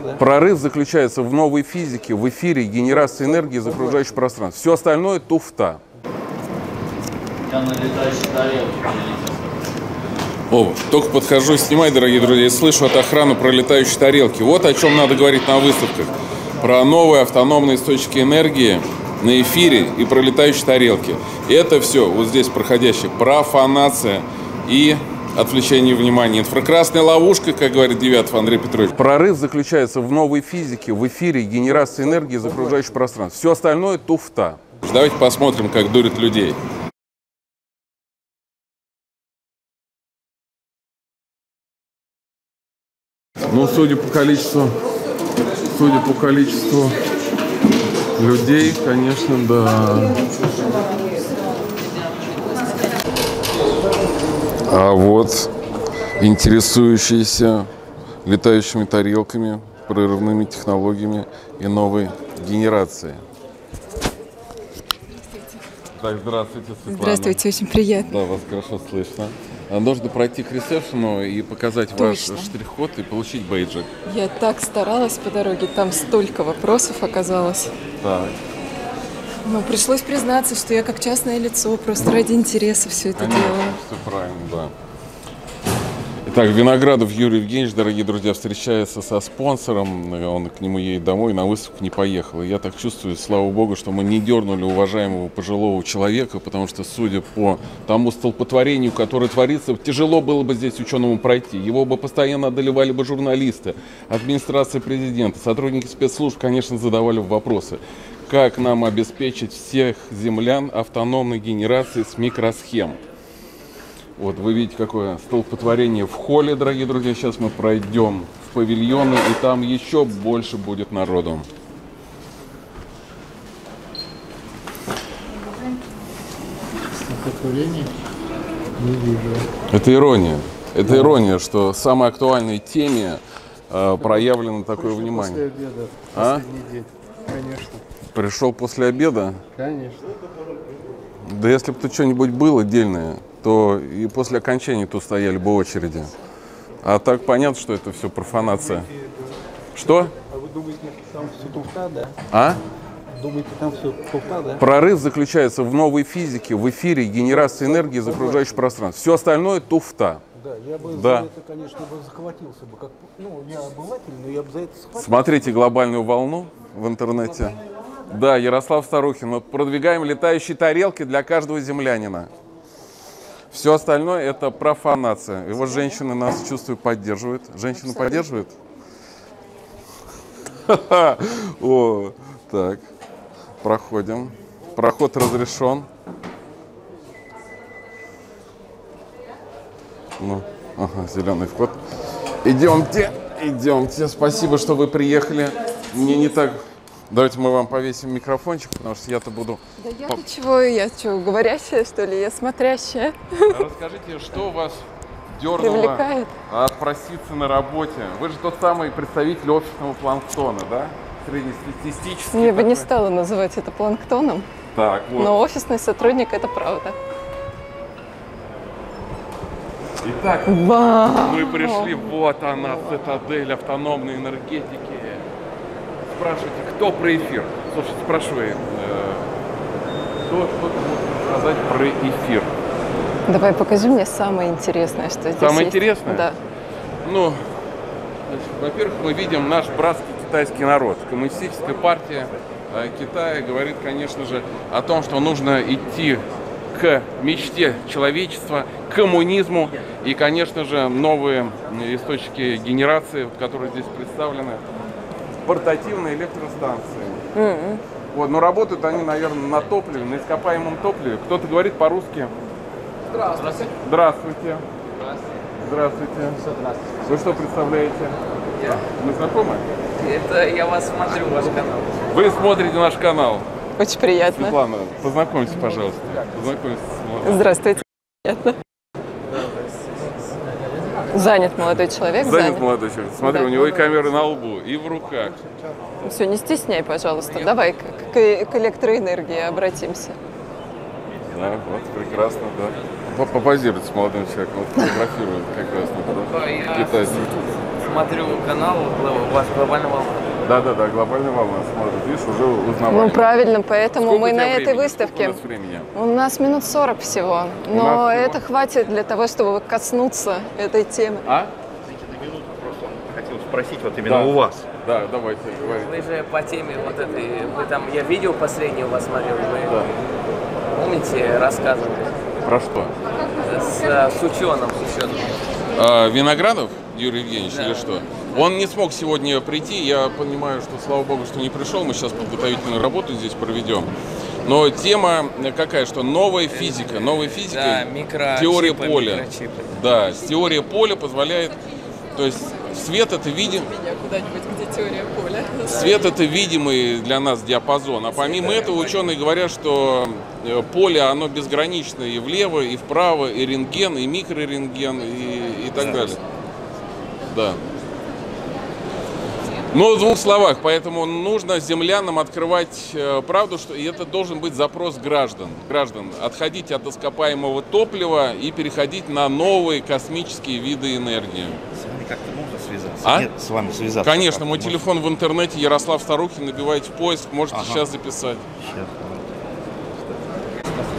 да? Прорыв заключается в новой физике, в эфире, генерации энергии из окружающего пространства. Все остальное туфта. Я на летающей тарелке прилетел. О, только подхожу, снимай, дорогие друзья, и слышу от охраны про летающие тарелки. Вот о чем надо говорить на выставках. Про новые автономные источники энергии на эфире и про летающие тарелки. Это все вот здесь проходящее профанация и отвлечение внимания. Инфракрасная ловушка, как говорит Девятов Андрей Петрович. Прорыв заключается в новой физике, в эфире, генерации энергии из окружающего пространства. Все остальное туфта. Давайте посмотрим, как дурят людей. Ну, судя по количеству, судя по количеству людей, конечно, да. А вот интересующиеся летающими тарелками, прорывными технологиями и новой генерацией. Так, здравствуйте, Светлана. Здравствуйте, очень приятно. Да, вас хорошо слышно. А Нужно пройти к ресепшену и показать Точно. ваш штрих-код и получить бейджик. Я так старалась по дороге, там столько вопросов оказалось. Так, Но пришлось признаться, что я как частное лицо, просто ради интереса все это конечно, делаю. все правильно, да. Итак, Виноградов Юрий Евгеньевич, дорогие друзья, встречается со спонсором. Он к нему едет домой, на выставку не поехал. И я так чувствую, слава богу, что мы не дернули уважаемого пожилого человека, потому что, судя по тому столпотворению, которое творится, тяжело было бы здесь ученому пройти. Его бы постоянно одолевали бы журналисты, администрация президента, сотрудники спецслужб, конечно, задавали бы вопросы. Как нам обеспечить всех землян автономной генерацией с микросхем? Вот вы видите, какое столпотворение в холле, дорогие друзья. Сейчас мы пройдем в павильоны, и там еще больше будет народу. Стихотворение не вижу. Это ирония. Это ирония, что самой актуальной теме э, проявлено такое После внимание. обеда, А? день. Конечно, Пришел после обеда. конечно. Да если бы тут что-нибудь было дельное, то и после окончания тут стояли бы очереди. А так понятно, что это все профанация. Что? А вы думаете, там все туфта, да? А? Думаете, там все туфта, да? Прорыв заключается в новой физике, в эфире, генерации энергии из окружающего пространства. Все остальное туфта. Да, я бы Да. за это, конечно, бы захватился бы. Как, ну, я обыватель, но я бы за это схватился. Смотрите глобальную волну в интернете. Да, Ярослав Старухин. Вот продвигаем летающие тарелки для каждого землянина. Все остальное это профанация. И вот женщины нас, чувствую, поддерживают. Женщины поддерживают? О, так. Проходим. Проход разрешен. Ну, ага, зеленый вход. Идемте, идемте. Спасибо, что вы приехали. Мне не так... Давайте мы вам повесим микрофончик, потому что я-то буду... Да я-то чего, я что, говорящая, что ли? Я смотрящая. Расскажите, что вас дернуло Привлекает. отпроситься на работе? Вы же тот самый представитель офисного планктона, да? Среднестатистический. Я бы не такой. стала называть это планктоном, Так, вот. но офисный сотрудник это правда. Итак, Вау! мы пришли, вот она, цитадель автономной энергетики. Спрашивайте, кто про эфир? Слушай, спрашивай, э, кто что-то может сказать про эфир? Давай покажи мне самое интересное, что здесь Самое есть. интересное? Да. Ну, значит, во-первых, мы видим наш братский китайский народ. Коммунистическая партия э, Китая говорит, конечно же, о том, что нужно идти к мечте человечества, к коммунизму и, конечно же, новые источники генерации, которые здесь представлены, портативные электростанции. М-м. Вот, но работают они, наверное, на топливе, на ископаемом топливе. Кто-то говорит по-русски. Здравствуйте. Здравствуйте. Здравствуйте. Вы что представляете? Я. Мы знакомы? Это я вас смотрю, ваш канал. Вы смотрите наш канал. Очень приятно. Светлана, познакомьтесь, пожалуйста. Познакомьтесь. Здравствуйте. Приятно. Занят молодой человек, Занят занят. молодой человек. Смотри, Да. у него и камеры на лбу, и в руках. Все, не стесняй, пожалуйста. Давай к, к- к электроэнергии обратимся. Да, вот, прекрасно, да. По- Попозируйте с молодым человеком, вот фотографирует как раз Да, я- китайцы. смотрю канал, у вас глобальная волна. Да-да-да, глобальная волна смотрит. Видишь, уже узнавали. Ну, правильно, поэтому Сколько мы на этой времени? выставке. Сколько у нас времени? У нас минут 40 всего, но нас всего? это хватит для того, чтобы коснуться этой темы. А? Просто хотел спросить вот именно Да. у вас. Да, давайте, говорите. Вы же по теме вот этой, вы там, я видео последнее у вас смотрел, вы Да. помните, рассказывали Про что? с, э, с ученым, с ученым. А, Виноградов Юрий Евгеньевич или что? Он не смог сегодня прийти. Я понимаю, что слава богу, что не пришел. Мы сейчас подготовительную работу здесь проведем. Но тема какая, что новая физика, новая физика, Да, теория поля. микрочипы. Да, теория поля позволяет, то есть свет это видим, Меня куда-нибудь, где теория поля. Свет это видимый для нас диапазон. А помимо этого ученые говорят, что э, поле оно безграничное и влево, и вправо, и рентген, и микрорентген, и, и так далее. Да. Но в двух словах, поэтому нужно землянам открывать э, правду, что и это должен быть запрос граждан. Граждан отходить от ископаемого топлива и переходить на новые космические виды энергии. С вами как-то можно связаться? А? Нет, с вами связаться. Конечно, мой можно? телефон в интернете Ярослав Старухин, набивайте в поиск, можете Ага. сейчас записать.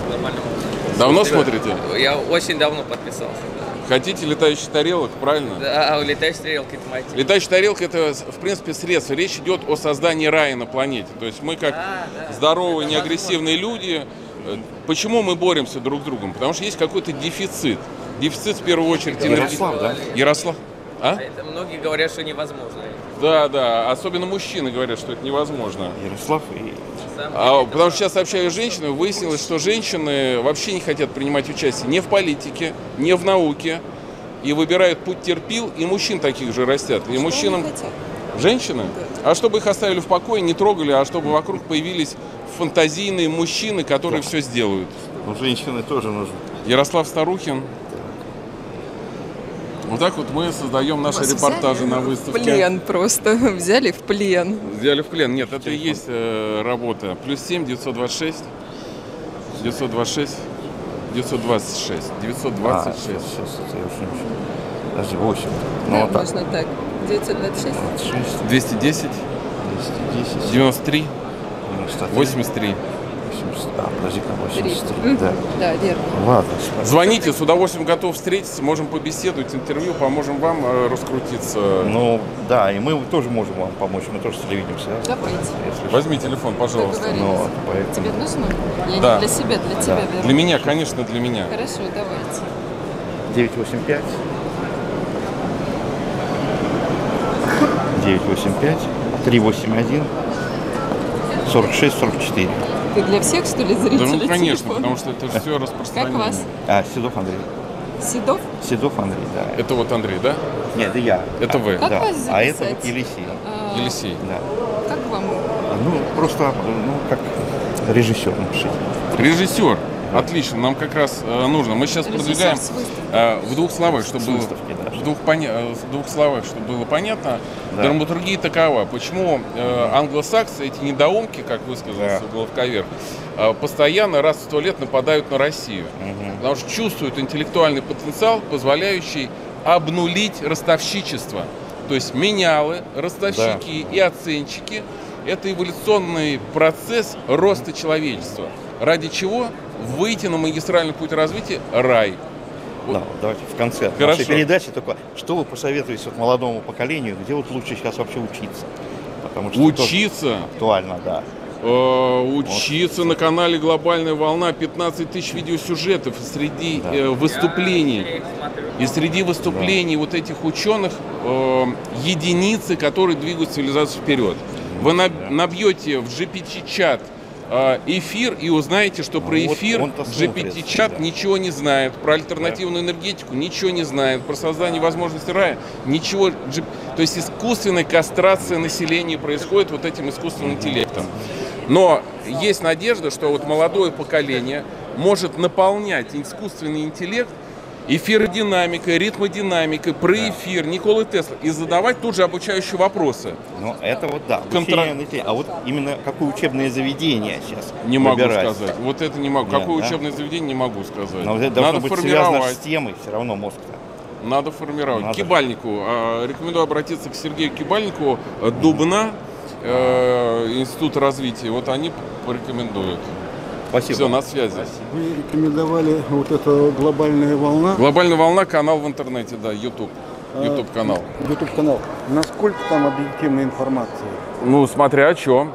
Волна. Давно смотрите? Я очень давно подписался. Хотите летающих тарелок, правильно? Да, а улетаешь стрелки, это тема. Летающая тарелка это, в принципе, средство. Речь идет о создании рая на планете. То есть мы как Да, да. здоровые, неагрессивные люди. э, Почему мы боремся друг с другом? Потому что есть какой-то дефицит. Дефицит в первую очередь Ярослав, да? Ярослав? А? Это многие говорят, что невозможно. Да, да. Особенно мужчины говорят, что это невозможно. Ярослав и А, потому что сейчас общаюсь с женщинами, выяснилось, что женщины вообще не хотят принимать участие ни в политике, ни в науке. И выбирают путь терпил, и мужчин таких же растят. И мужчинам... Женщины? А чтобы их оставили в покое, не трогали, а чтобы вокруг появились фантазийные мужчины, которые все сделают. ну, женщины тоже нужны. Ярослав Старухин. Вот так вот мы создаем наши Вас репортажи на В выставке. плен просто, взяли в плен. Взяли в плен. Нет, это и есть э, работа. Плюс 7, 926, 926, 926, А, 926. сейчас, сейчас, это я уже не. Подожди, 8. Ну, Да, вот так. можно так. 926. 6, 210, 210, 93, 93, 83. 80, а, подожди-ка, Три. 83, Мгм. да. Да, верно. Ладно, спасибо. Звоните, с удовольствием готов встретиться, можем побеседовать, интервью, поможем вам э, раскрутиться. Ну, да, и мы тоже можем вам помочь, мы тоже с телевидением связаны. Давайте. Если. Возьми телефон, пожалуйста. Ну, вот, поэтому... Тебе нужно? Я Да. не для себя, для тебя беру. Для меня, конечно, для меня. Хорошо, давайте. 985 985 381 46 44. Ты для всех, что ли, Да, зрителей ну, конечно, телефон? потому что это все Как распространено. вас? А, Седов Андрей. Седов? Седов Андрей, да. Это вот Андрей, да? Нет, это я. Это А, вы. Как да. вас А это записать? вот Елисей. А, Елисей. Да. Как вам? Ну, просто, ну, как режиссер напишите. Режиссер. Отлично, нам как раз э, нужно. Мы сейчас продвигаем э, в двух словах, чтобы было да. в двух, поня- э, в двух словах, чтобы было понятно. Да. Драматургия такова. Почему э, англосаксы, эти недоумки, как высказался Да. Головковер, э, постоянно раз в сто лет нападают на Россию? Мгм. Потому что чувствуют интеллектуальный потенциал, позволяющий обнулить ростовщичество. То есть менялы, ростовщики и оценщики – это эволюционный процесс роста человечества. Ради чего выйти на магистральный путь развития – рай. Да, вот давайте в конце Хорошо. нашей передачи только, что вы посоветуете вот молодому поколению, где вот лучше сейчас вообще учиться? Потому что Учиться, актуально, да. э, учиться на канале «Глобальная волна» 15 тысяч видеосюжетов среди Да. э, выступлений. И среди выступлений вот этих ученых э, единицы, которые двигают цивилизацию вперед. Вы наб- набьете в GPT-чат эфир и узнаете, что про вот эфир GPT-чат да. ничего не знает, про альтернативную энергетику ничего не знает, про создание возможностей рая ничего. То есть искусственная кастрация населения происходит вот этим искусственным интеллектом. Но есть надежда, что вот молодое поколение может наполнять искусственный интеллект эфиродинамикой, ритмодинамикой, про эфир, Николы Тесла, и задавать тут же обучающие вопросы. Ну, это вот да. Контра-. А вот именно какое учебное заведение сейчас Не могу выбирать? сказать. Вот это не могу. Нет, Какое да? учебное заведение, не могу сказать. Но это должно Надо быть связано формировать. с темой все равно мозг-то. Надо формировать. Надо. Кибальнику. э, Рекомендую обратиться к Сергею Кибальнику. Дубна, э, Институт развития. Вот они порекомендуют. Спасибо. Все, на связи. Вы рекомендовали вот эта глобальная волна, Глобальная волна, канал в интернете, да, YouTube. А, YouTube канал. YouTube канал. Насколько там объективная информация? Ну, смотря о чем.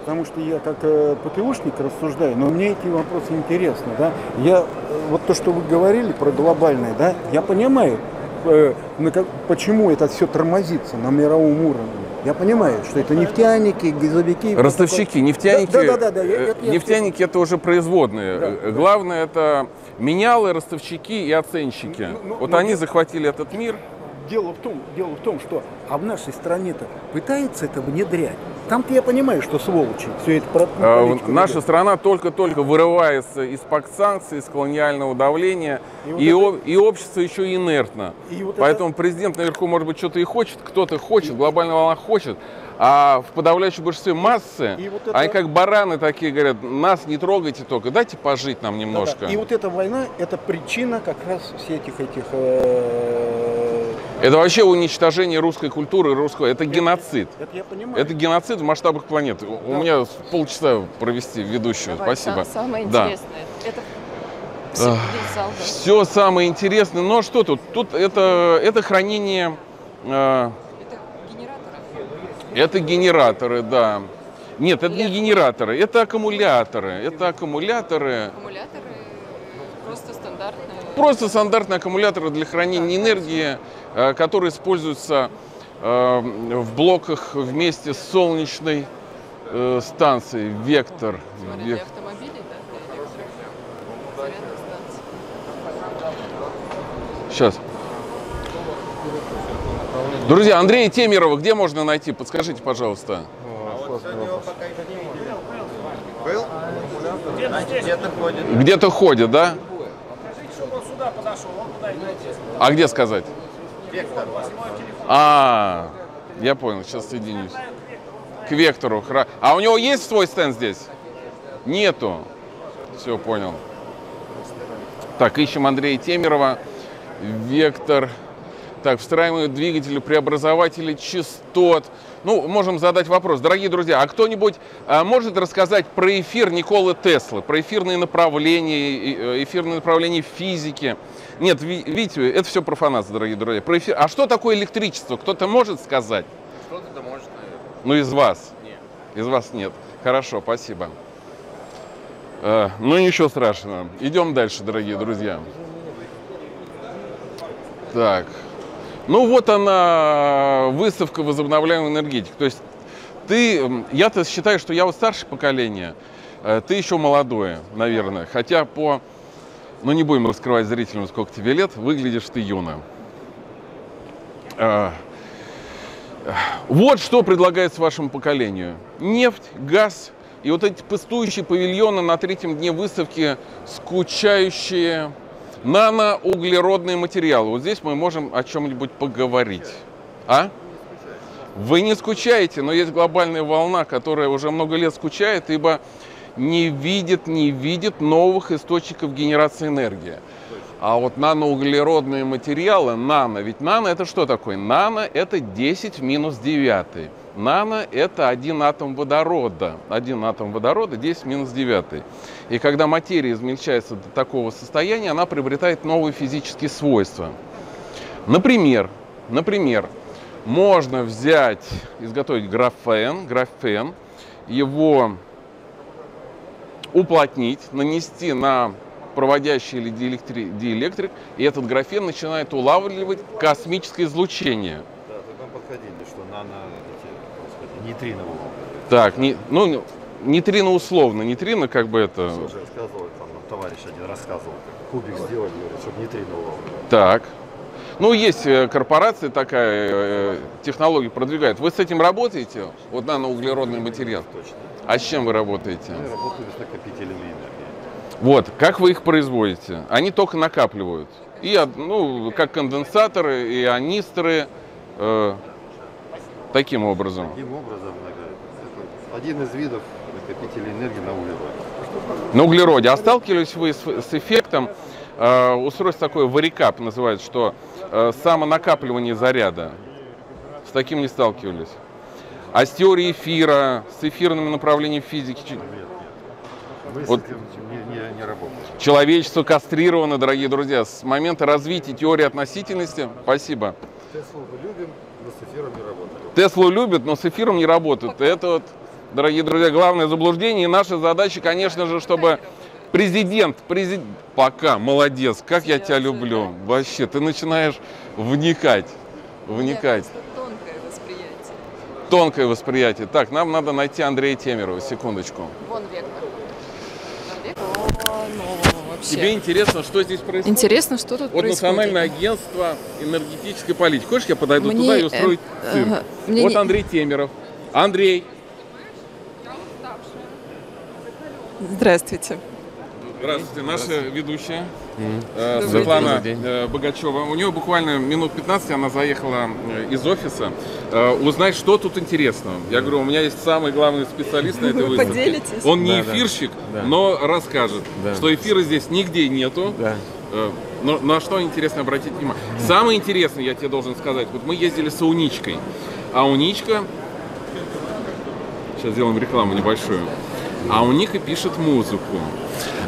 Потому что я как э, ПТУшник рассуждаю, но мне эти вопросы интересны, да. Я э, вот то, что вы говорили про глобальное, да, я понимаю, э, на как- почему это все тормозится на мировом уровне. Я понимаю, что это нефтяники, газовики. Ростовщики, нефтяники. Да, да, да, да, я- э, это я- нефтяники это уже производные. Да, Э, да. Главное это менялы, ростовщики и оценщики. Ну, ну, вот ну, они я- захватили этот мир. Дело в том, дело в том, что а в нашей стране-то пытается это внедрять. Там-то я понимаю, что сволочи все это про политику Наша ведут. страна только-только вырывается из-под санкций, из колониального давления, И вот и, это- о- и общество еще инертно. И вот Поэтому президент наверху, может быть, что-то и хочет, кто-то хочет, глобальная волна хочет, а в подавляющем большинстве массы, И вот это- они как бараны такие говорят, нас не трогайте только, дайте пожить нам немножко. И вот эта война, это причина как раз всех этих этих. э, Это вообще уничтожение русской культуры, русского, это геноцид. Это я понимаю. Это геноцид в масштабах планеты. У- У меня полчаса провести ведущую. Давай, Спасибо. са- Самое Да. интересное. Это все Все самое интересное. Но что тут? Тут это, это хранение, э, Это генераторы. это генераторы, да. Нет, это не генераторы, это аккумуляторы. Это аккумуляторы. Аккумуляторы просто стандартные. Просто стандартные аккумуляторы для хранения энергии, э, которые используются э, в блоках вместе с солнечной э, станцией «Вектор». Смотри, Век- для автомобилей, да, для электрик. Зарядных станций. Сейчас. Друзья, Андрея Темирова где можно найти? Подскажите, пожалуйста. Где-то ходит, да? А где сказать? А, я понял, сейчас соединюсь. К Вектору. А у него есть свой стенд здесь? Нету. Все, понял. Так, ищем Андрея Темирова. Вектор. Так, встраиваемые двигатели, преобразователи частот. Ну, можем задать вопрос. Дорогие друзья, а кто-нибудь а, может рассказать про эфир Николы Теслы, про эфирные направления, э, эфирные направления физики? Нет, ви- видите, это все профанация, дорогие друзья. Про эфир... А что такое электричество? Кто-то может сказать? Кто-то может, наверное. Ну, из вас. Нет. Из вас нет. Хорошо, спасибо. Э, ну, ничего страшного. Идем дальше, дорогие друзья. Так. Ну, вот она, выставка возобновляемой энергетики. То есть ты, я-то считаю, что я вот старшее поколение, э, ты еще молодое, наверное. Хотя по, ну не будем раскрывать зрителям, сколько тебе лет, выглядишь ты юно. Э, вот что предлагается вашему поколению. Нефть, газ и вот эти пустующие павильоны на третьем дне выставки, скучающие наноуглеродные материалы. Вот здесь мы можем о чем-нибудь поговорить. А? Вы не скучаете, но есть глобальная волна, которая уже много лет скучает, ибо не видит, не видит новых источников генерации энергии. А вот наноуглеродные материалы, нано, ведь нано это что такое? Нано это 10 в минус 9. Нано это один атом водорода. Один атом водорода 10 в минус 9. И когда материя измельчается до такого состояния, она приобретает новые физические свойства. Например, например, можно взять, изготовить графен, графен, его уплотнить, нанести на проводящий или диэлектри- диэлектрик, и этот графен начинает улавливать космическое излучение. Да, подходили, что нано, эти, господи, нейтринового. Так, не, ну, нейтрино условно, нейтрино как бы это... Уже рассказывал, там товарищ один рассказывал, как кубик сделать, говорит, чтобы нейтринового. Так. Ну, есть э, корпорация такая, э, технологии продвигает. Вы с этим работаете? Вот наноуглеродный материал. Точно. А с чем вы работаете? Мы работали с накопителями энергии. Вот, как вы их производите? Они только накапливают. И, ну, как конденсаторы, и анисторы, э, таким образом. Таким образом, это один из видов накопителей энергии на углероде. На углероде. А сталкивались вы с, с эффектом, э, устройство такое варикап называется, что э, самонакапливание заряда. С таким не сталкивались. А с теорией эфира, с эфирными направлениями физики. Ч- Мы Вот. не, не, не работаем. Человечество кастрировано, дорогие друзья, с момента развития теории относительности. Спасибо. Теслу мы любим, но с эфиром не работаем. Теслу любят, но с эфиром не работают. Это вот, дорогие друзья, главное заблуждение. И наша задача, конечно же, чтобы президент, президент, пока, молодец, как я тебя люблю. Вообще, ты начинаешь вникать, вникать. Тонкое восприятие. Так, нам надо найти Андрея Темерова, секундочку. Вон вектор. О, вообще. Тебе интересно, что здесь происходит? Интересно, что тут Вот происходит. Национальное агентство энергетической политики. Хочешь, я подойду Мне, туда и э, устрою цирк? ага, мне вот не- Андрей Темеров. Андрей. Здравствуйте. Здравствуйте, наша ведущая Добрый Светлана э, Богачева. У нее буквально минут 15 она заехала э, из офиса узнать, что тут интересного. Я говорю, у меня есть самый главный специалист на этой Вы выставке. поделитесь? Он не Да, да. эфирщик, Да. но расскажет, Да. что эфира здесь нигде нету. Да. Но на что интересно обратить внимание? Самое интересное, я тебе должен сказать, вот мы ездили с Ауничкой, а Ауничка, сейчас сделаем рекламу небольшую, а Ауника пишет музыку.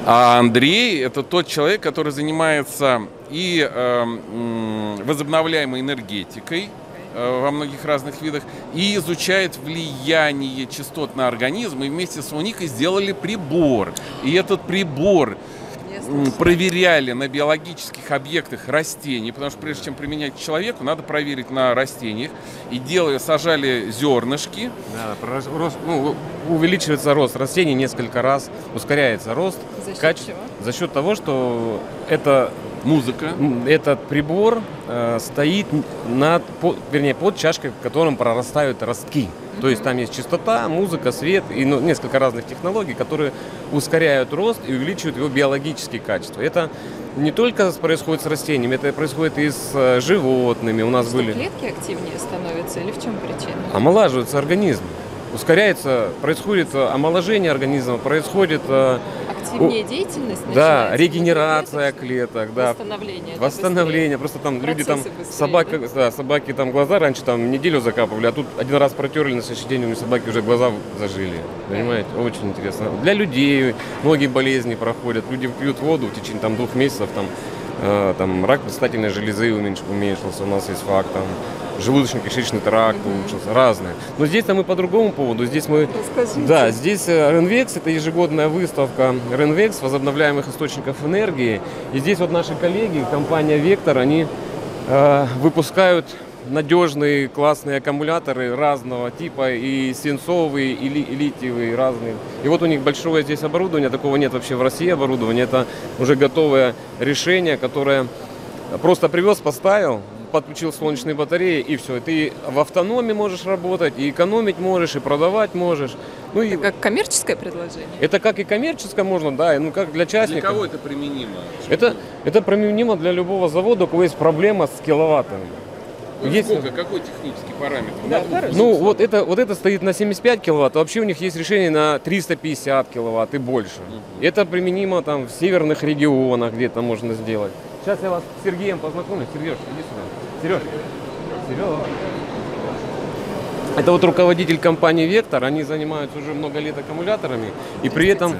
А Андрей это тот человек, который занимается и э, возобновляемой энергетикой э, во многих разных видах, и изучает влияние частот на организм, и вместе с Уникой сделали прибор. И этот прибор проверяли на биологических объектах растений, потому что прежде чем применять к человеку, надо проверить на растениях. И делали, сажали зернышки, Да, рост- ну, увеличивается рост растений несколько раз, ускоряется рост. За счет каче- чего? За счет того, что это, музыка. этот прибор э, стоит над, по- вернее, под чашкой, в котором прорастают ростки. То есть там есть частота, музыка, свет и ну, несколько разных технологий, которые ускоряют рост и увеличивают его биологические качества. Это не только происходит с растениями, это происходит и с э, животными. У нас Что, были... клетки активнее становятся или в чем причина? омолаживается организм. Ускоряется, происходит э, омоложение организма, происходит э, Активнее деятельность да, регенерация клеток, да, Восстановление. восстановление. Просто там люди там Процессы быстрее, собака, да? да, собаки там глаза раньше там неделю закапывали, а тут один раз протерли на следующий день у них собаки уже глаза зажили. Понимаете, очень интересно. Для людей многие болезни проходят, люди пьют воду в течение там двух месяцев там э, там рак предстательной железы уменьш- уменьшился, у нас есть факт там желудочно-кишечный тракт улучшился, разные. Но здесь-то мы по другому поводу. Здесь мы Расскажите. да, здесь э, Ренвекс, это ежегодная выставка Ренвекс возобновляемых источников энергии. И здесь вот наши коллеги, компания Вектор, они э, выпускают надежные классные аккумуляторы разного типа, и свинцовые, и, ли- и литиевые, разные. И вот у них большое здесь оборудование, такого нет вообще в России оборудования. Это уже готовое решение, которое просто привез, поставил, подключил солнечные батареи и все. Ты в автономе можешь работать, и экономить можешь, и продавать можешь. Ну и Как коммерческое предложение? это как и коммерческое можно, да, ну как для Для частников. кого это применимо? Это, это применимо для любого завода, у кого есть проблема с киловаттами. Вот Есть- Сколько, какой технический параметр? Двух Ну, вот это, вот это стоит на 75 киловатт, а вообще у них есть решение на 350 киловатт и больше. Это применимо там в северных регионах где-то можно сделать. Сейчас я вас с Сергеем познакомлю. Сереж, иди сюда. Сереж. Сереж. Это вот руководитель компании Вектор, они занимаются уже много лет аккумуляторами, и при этом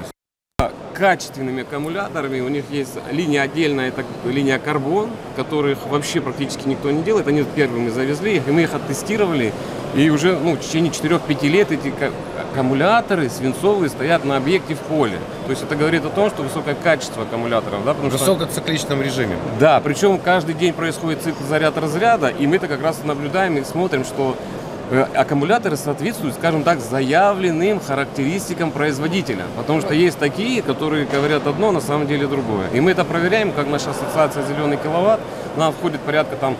качественными аккумуляторами. У них есть линия отдельная, это линия карбон, которых вообще практически никто не делает. Они первыми завезли их, и мы их оттестировали. И уже ну, в течение 4-5 лет эти аккумуляторы свинцовые стоят на объекте в поле. То есть это говорит о том, что высокое качество аккумуляторов. Да, потому В что высокоцикличном режиме. да, причем каждый день происходит цикл заряд-разряда, и мы это как раз наблюдаем и смотрим, что э, аккумуляторы соответствуют, скажем так, заявленным характеристикам производителя. Потому что есть такие, которые говорят одно, на самом деле другое. И мы это проверяем, как наша ассоциация «Зеленый киловатт». Нам входит порядка там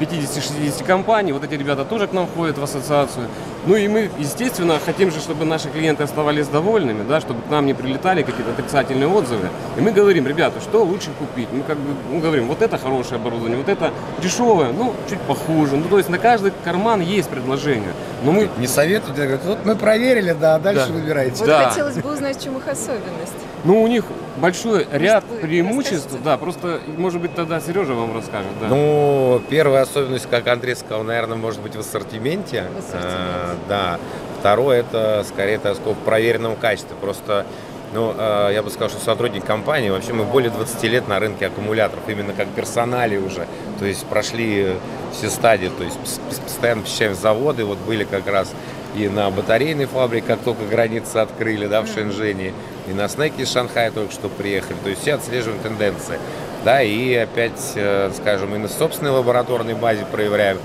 50-60 компаний, вот эти ребята тоже к нам входят в ассоциацию. Ну и мы, естественно, хотим же, чтобы наши клиенты оставались довольными, да, чтобы к нам не прилетали какие-то отрицательные отзывы. И мы говорим, ребята, что лучше купить? Мы как бы мы говорим, вот это хорошее оборудование, вот это дешевое, ну, чуть похуже. Ну, то есть на каждый карман есть предложение. Но мы Не советуют, я говорю, вот мы проверили, да, а дальше Да. выбирайте. Вот Да. хотелось бы узнать, в чем их особенность. Ну, у них большой ряд вы преимуществ, расскажете? да, просто, может быть, тогда Сережа вам расскажет, да. Ну, первая особенность, как Андрей сказал, наверное, может быть в ассортименте. В ассортименте. Да. Второе, это скорее, сказать, в проверенном качестве. Просто, ну, э, я бы сказал, что сотрудник компании, вообще мы более 20 лет на рынке аккумуляторов, именно как персонали уже. То есть прошли все стадии, то есть постоянно посещаем заводы, вот были как раз и на батарейной фабрике, как только границы открыли, да, в Шэньчжэне, и на снеке из Шанхая только что приехали. То есть все отслеживаем тенденции. Да, и опять, э, скажем, и на собственной лабораторной базе проверяем.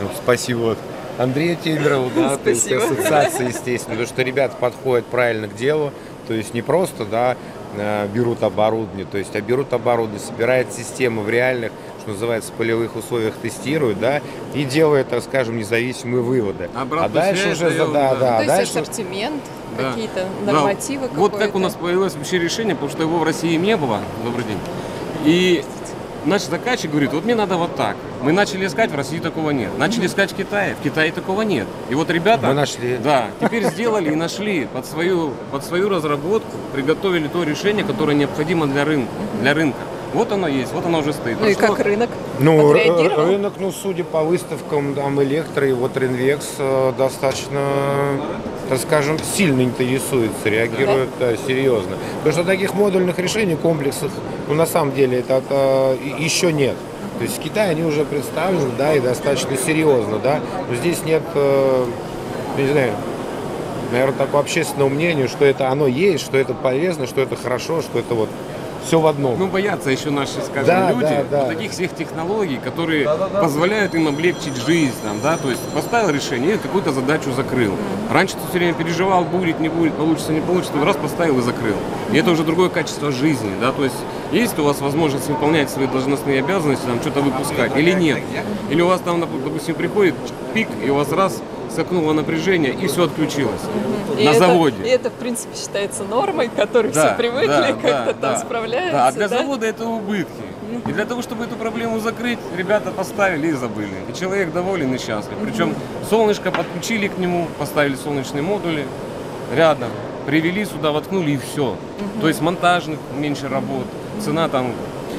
Ну, спасибо Андрею Тимерову, да, то есть ассоциации, естественно, потому что ребята подходят правильно к делу, то есть не просто, да, э, берут оборудование, то есть а берут оборудование, собирают системы в реальных, что называется, полевых условиях тестируют, да, и делают, так скажем, независимые выводы. Обратную а дальше связь уже, даем, да, да. да, То есть дальше ассортимент, Да. какие-то Да, нормативы Вот как у нас появилось вообще решение, потому что его в России не было. Добрый день. И наш заказчик говорит, вот мне надо вот так. Мы начали искать, в России такого нет. Начали искать в Китае, в Китае такого нет. И вот ребята... Мы нашли. Да, теперь сделали и нашли под свою, под свою разработку, приготовили то решение, которое необходимо для рынка. Для рынка. Вот оно есть, вот оно уже стоит. Ну и Прошло- как рынок Ну, рынок, ну, судя по выставкам, там, Электро и вот Ренвекс э, достаточно, так скажем, сильно интересуется, реагирует да, серьезно. Потому что таких модульных решений, комплексов, ну, на самом деле, это, это и- еще нет. То есть в Китае они уже представлены, да, и достаточно серьезно, да, но здесь нет, э, не знаю, наверное, такого общественного мнения, что это оно есть, что это полезно, что это хорошо, что это вот все в одном. Ну, боятся еще наши, скажем, Да, люди да, да. вот таких всех технологий, которые позволяют им облегчить жизнь. Там, да? То есть поставил решение и какую-то задачу закрыл. Раньше ты все время переживал, будет, не будет, получится, не получится. Раз поставил и закрыл. И это уже другое качество жизни. Да? То есть есть у вас возможность выполнять свои должностные обязанности, там, что-то выпускать или нет. Или у вас там, доп- допустим, приходит пик, и у вас раз скакнуло напряжение, и все отключилось. И На это- заводе. И это, в принципе, считается нормой, к которой Да, все привыкли, да, как-то да, там да. справляются. Да, а для да? завода это убытки. И для того, чтобы эту проблему закрыть, ребята поставили и забыли. И человек доволен и счастлив. Причем солнышко подключили к нему, поставили солнечные модули рядом, привели сюда, воткнули и все. То есть монтажных меньше работ, цена там,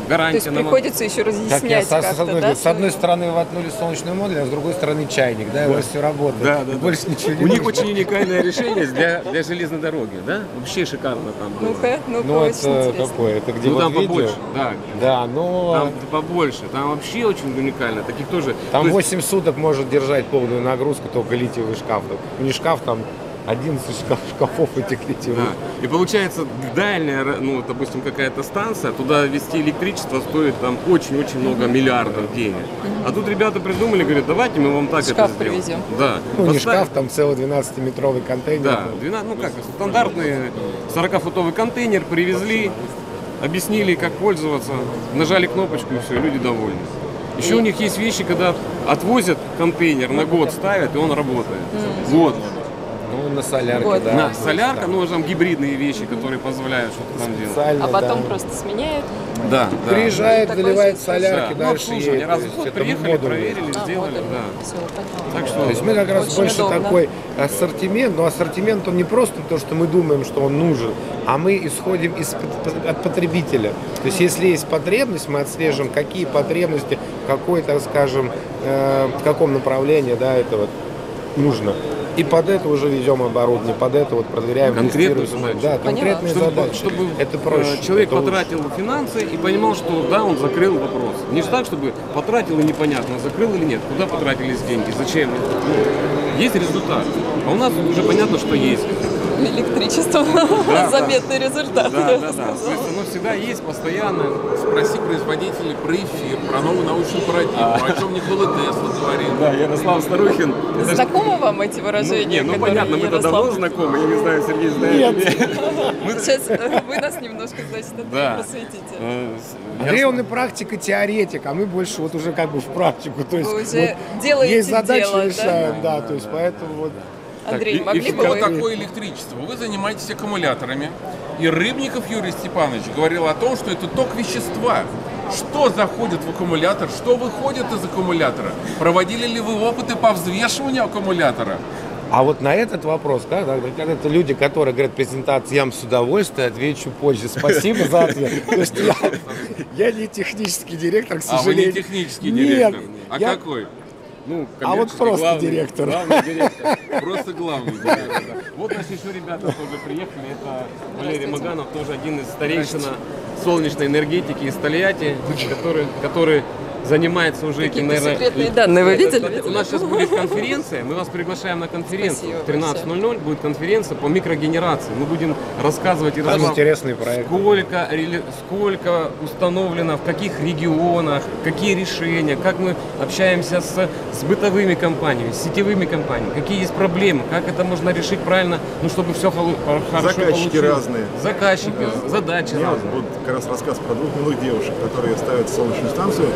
То гарантия есть на мон- приходится еще Как я разъяснять с, одной, да? с одной стороны воткнули солнечный модуль, а с другой стороны чайник, да, и у вас все работает. Да, да, И да. Больше ничего не У них нужно. очень уникальное решение для, для железной дороги, да? Вообще шикарно там было. Ну-ка, ну-ка, Ну, очень это какое? Это где Ну вот там видео? побольше, да. Да, но Там там, побольше, там вообще очень уникально. Таких тоже. то есть- 8 суток может держать полную нагрузку только литиевый шкаф. Ну, Не шкаф, там 11 шкаф, шкафов этих литиевых. Да. И получается дальняя, ну, допустим, какая-то станция, туда вести электричество стоит там очень-очень много миллиардов денег. А тут ребята придумали, говорят, давайте мы вам так Шкаф это сделаем. привезем. Да. Ну, не Поставим- шкаф, там целый 12-метровый контейнер. Да, 12, ну как, стандартный 40-футовый контейнер привезли, объяснили, как пользоваться, нажали кнопочку и все, люди довольны. Еще у них есть вещи, когда отвозят контейнер на год, ставят, и он работает. Вот. Ну, на солярке, Вот. да. На солярка, там ну там гибридные вещи, которые позволяют что-то там делать. А потом да. просто сменяют. Да, да. Приезжает, Такой заливает солярки, Да. Ну, дальше обслуживание. едет. Раз в год приехали, модульно. проверили, А, сделали, модульно. да. Всё, понятно. Так что То есть мы как раз Очень больше удобно. такой ассортимент, но ассортимент он не просто то, что мы думаем, что он нужен, а мы исходим из, от потребителя. То есть если есть потребность, мы отслеживаем, какие потребности, какой, так скажем, э, в каком направлении да, это вот нужно. И под это уже везем оборудование, под это вот проверяем, Конкретную задачу. Да, конкретные чтобы, задачи. чтобы, это э, проще. человек это лучше. потратил финансы и понимал, что да, он закрыл вопрос. Не так, чтобы потратил и непонятно, закрыл или нет, куда потратились деньги, зачем. Ну, есть результат. А у нас уже понятно, что есть. Электричество. да. Заметный результат. Да, я да, бы да. То есть оно всегда есть постоянно. Спроси производителей про эфир, про новую научную парадигму, о чем Никола Тесла говорил. Да, Ярослав Старухин. Знакомы вам эти Ну, выражения? не, ну понятно, мы-то Ярослав- давно знакомы, я не знаю, Сергей знает. или нет. Мы- Сейчас э, вы нас немножко, значит, Да. просветите. Э, Андрей, он и практик, и теоретик, а мы больше вот уже как бы в практику. То есть Вы уже вот делаете есть задачи дело, да? решаем, да, то есть поэтому вот Андрей, и- могли и бы вы- такое электричество? Вы занимаетесь аккумуляторами. И Рыбников Юрий Степанович говорил о том, что это ток вещества. Что заходит в аккумулятор, что выходит из аккумулятора? Проводили ли вы опыты по взвешиванию аккумулятора? А вот на этот вопрос, когда, когда это люди, которые говорят презентации, я вам с удовольствием отвечу позже. Спасибо за ответ. То есть я, я не технический директор, к А вы сожалению. не технический Нет, директор. А я- какой? Ну, А вот просто главный- директор. Главный директор. Просто главный директор. Вот наши еще ребята тоже приехали. Это Валерий Маганов, тоже один из старейшина солнечной энергетики из Тольятти, который, который занимается уже этим, наверное... секретные данные вы видели? У нас сейчас будет конференция, мы вас приглашаем на конференцию. Спасибо В 13.00 будет конференция по микрогенерации. Мы будем рассказывать и Там рассказывать, интересный проект. сколько, сколько установлено, в каких регионах, какие решения, как мы общаемся с, с бытовыми компаниями, с сетевыми компаниями, какие есть проблемы, как это можно решить правильно, ну, чтобы все хорошо Заказчики получилось. разные. Заказчики, задачи У меня разные. вот как раз рассказ про двух милых девушек, которые ставят солнечную станцию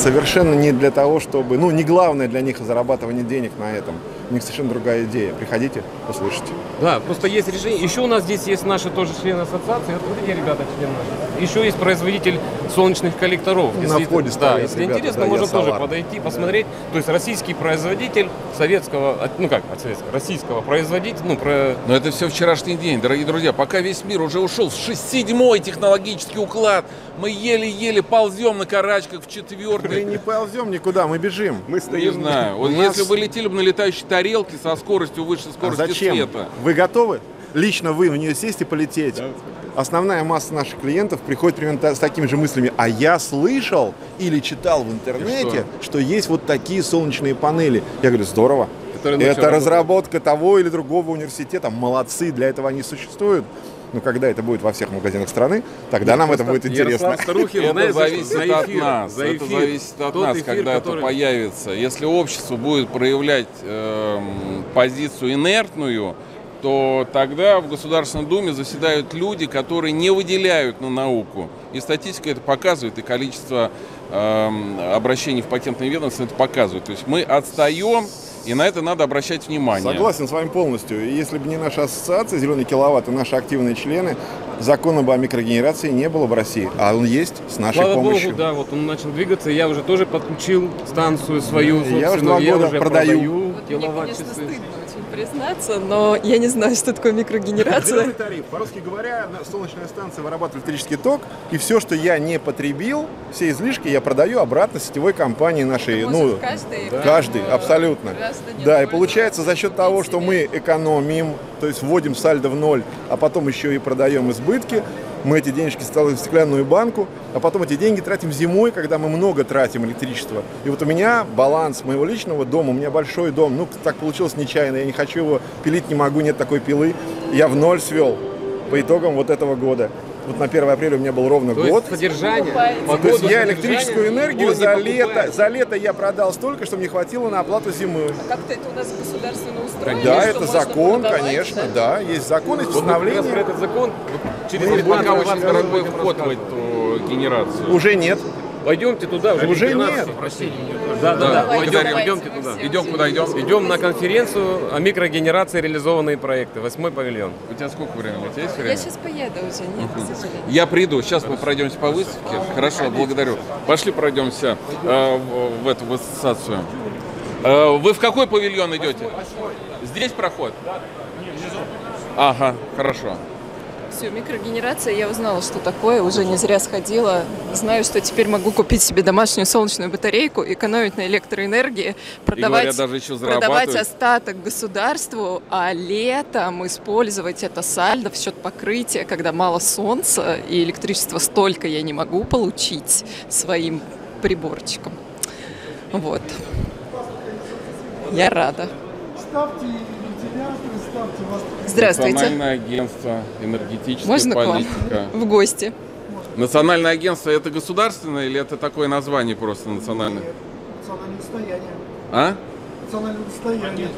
совершенно не для того, чтобы, ну, не главное для них зарабатывание денег на этом. У них совершенно другая идея. Приходите, послушайте. Да, просто есть решение. Еще у нас здесь есть наши тоже члены ассоциации. Вот эти ребята члены наши. Еще есть производитель солнечных коллекторов. На Если- входе да, стоят если ребята, интересно, да, можно тоже Solar. подойти, посмотреть. То есть российский производитель советского, ну как от советского, российского производителя, ну про Но это все вчерашний день, дорогие друзья. Пока весь мир уже ушел в шесть- седьмой технологический уклад, мы еле-еле ползем на карачках в Мы четвертый. не ползем никуда, мы бежим. Мы Не знаю. Вот У нас- если бы летели бы на летающей тарелке со скоростью выше А скорости зачем? света. Вы готовы? Лично вы в нее сесть и полететь. Основная масса наших клиентов приходит примерно с такими же мыслями. А я слышал или читал в интернете, что? есть вот такие солнечные панели. Я говорю, здорово. Это разработка того или другого университета. Молодцы, для этого они существуют. Но когда это будет во всех магазинах страны, тогда нам это будет интересно. Старухин, Это зависит за от нас. за Это зависит от Тот нас, эфир, когда который- это появится. Если общество будет проявлять эм, позицию инертную, то тогда в Государственной Думе заседают люди, которые не выделяют на науку. И статистика это показывает, и количество эм, обращений в патентные ведомства это показывает. То есть мы отстаем, и на это надо обращать внимание. Согласен с вами полностью. И если бы не наша ассоциация «Зеленый киловатт» и наши активные члены, закона бы о микрогенерации не было в России. А он есть с нашей Слава помощью. богу, да, вот он начал двигаться. Я уже тоже подключил станцию свою, Я уже два я года уже продаю. продаю Вот мне, конечно, киловатт-часы. Признаться, но я не знаю, что такое микрогенерация. Зеленый тариф. По-русски говоря, на- солнечная станция вырабатывает электрический ток, и все, что я не потребил, все излишки я продаю обратно сетевой компании нашей. Ну, каждый, каждый, э, абсолютно. Да, и получается за счет того, что мы экономим, то есть вводим сальдо в ноль, а потом еще и продаем избытки, мы эти денежки ставим в стеклянную банку, а потом эти деньги тратим зимой, когда мы много тратим электричества. И вот у меня баланс моего личного дома, у меня большой дом, ну так получилось нечаянно, я не хочу его пилить, не могу, нет такой пилы, я в ноль свел по итогам вот этого года. Вот на 1 апреля у меня был ровно То год. есть содержание, То есть я содержание, электрическую энергию за лето, за лето я продал столько, что мне хватило на оплату зимы. Как-то это у нас государственно устроено. Да, это закон, продавать, конечно, да? да, есть закон, Вот про постановление. этот закон вот через Мы 15 пока очень 20 дорогой минут вход в эту генерацию. Уже нет. Пойдемте туда, уже, Уже 12, нет. Простите. Да, да, да. Пойдем, пойдемте туда. все Идем куда идем? Идем на конференцию о микрогенерации реализованные проекты. Восьмой павильон. У тебя сколько времени? У тебя есть Я время? сейчас поеду уже, нет, к сожалению. Я приду. Сейчас мы пройдемся по выставке. Хорошо, благодарю. Пошли пройдемся э, в, в эту в ассоциацию. Э, вы в какой павильон идете? Здесь проход? Ага, хорошо. Все, микрогенерация, я узнала, что такое, уже не зря сходила. Знаю, что теперь могу купить себе домашнюю солнечную батарейку, экономить на электроэнергии, продавать, говорят, даже еще продавать остаток государству, а летом использовать это сальдо в счет покрытия, когда мало солнца и электричества столько я не могу получить своим приборчиком. Вот. Я рада. Ставьте вас. Здравствуйте. Национальное агентство энергетическая Можно к вам политика. в гости? Национальное агентство это государственное или это такое название просто национальное? Национальное достояние. А? Национальное достояние.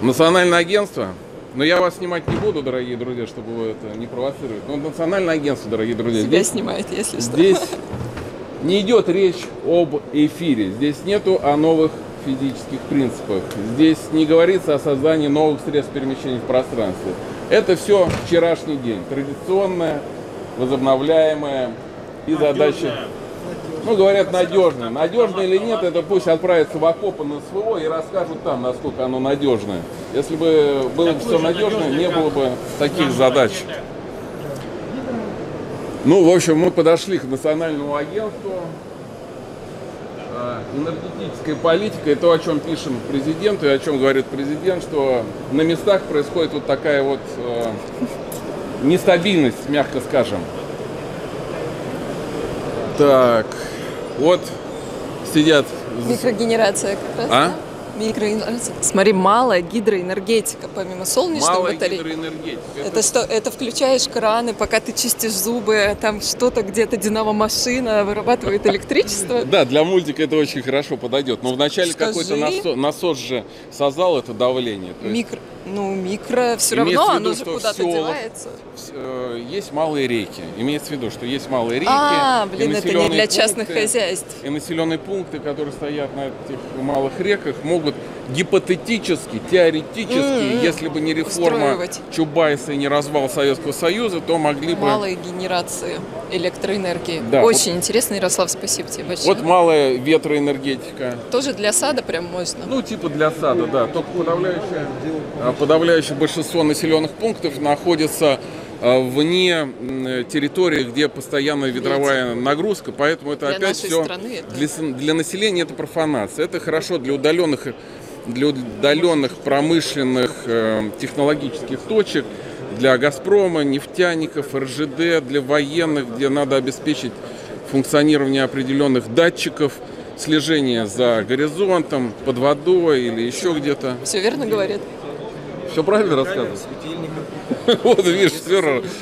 Национальное агентство? Но я вас снимать не буду, дорогие друзья, чтобы вы это не провоцировать. Ну, национальное агентство, дорогие друзья. Здесь, снимает, если что. здесь не идет речь об эфире. Здесь нету о новых физических принципах. Здесь не говорится о создании новых средств перемещения в пространстве. Это все вчерашний день, традиционное, возобновляемое и задача. Ну, говорят, надежное. Надежное или нет, это пусть отправится в окопы на СВО и расскажут там, насколько оно надежное. Если бы было бы все надежно, не было бы таких задач. Ну, в общем, мы подошли к национальному агентству. А, Энергетическая политика и то, о чем пишем президенту и о чем говорит президент, что на местах происходит вот такая вот э, нестабильность, мягко скажем. Так, вот сидят... Микрогенерация как раз, А? да? Смотри, малая гидроэнергетика, помимо солнечной Малая батареи. гидроэнергетика. Это что? Это включаешь краны, пока ты чистишь зубы, там что-то где-то динамо-машина вырабатывает электричество. Да, для мультика это очень хорошо подойдет. Но вначале какой-то насос, же создал это давление. Микро, ну, микро все равно, оно же куда-то девается. э, есть малые реки. Имеется в виду, что есть малые реки. А, блин, это не для частных хозяйств. И населенные пункты, которые стоят на этих малых реках, могут гипотетически, теоретически, М-м. если бы не реформа Устроивать. Чубайса и не развал Советского Союза, то могли бы... Малые генерации электроэнергии. Да, Очень интересно, Ярослав, спасибо тебе большое. Вот малая ветроэнергетика. Тоже для сада прям можно. Ну, типа для сада, да. Только подавляющее, а, подавляющее большинство населенных пунктов находится вне м, территории, где постоянная ветровая нагрузка, поэтому это Для опять все страны это- для, для населения это профанация. Это хорошо для удаленных для удаленных промышленных э, технологических точек, для Газпрома, нефтяников, РЖД, для военных, где надо обеспечить функционирование определенных датчиков, слежение за горизонтом, под водой или еще где-то. Все верно говорят. Все правильно рассказываю? Вот, видишь.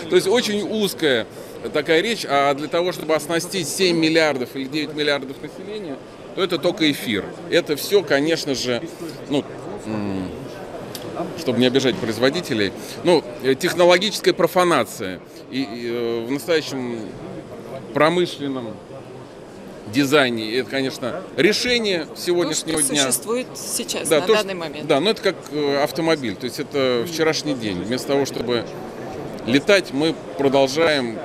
То есть очень узкая такая речь, а для того, чтобы оснастить 7 миллиардов или 9 миллиардов населения, то это только эфир. Это все, конечно же, ну, чтобы не обижать производителей, ну, э, технологическая профанация. И, и, э, в настоящем промышленном дизайне это, конечно, решение сегодняшнего То, что дня. существует сейчас, Да, на то, данный момент. Да, но это как э, автомобиль, то есть это вчерашний день. Вместо того, чтобы летать, мы продолжаем,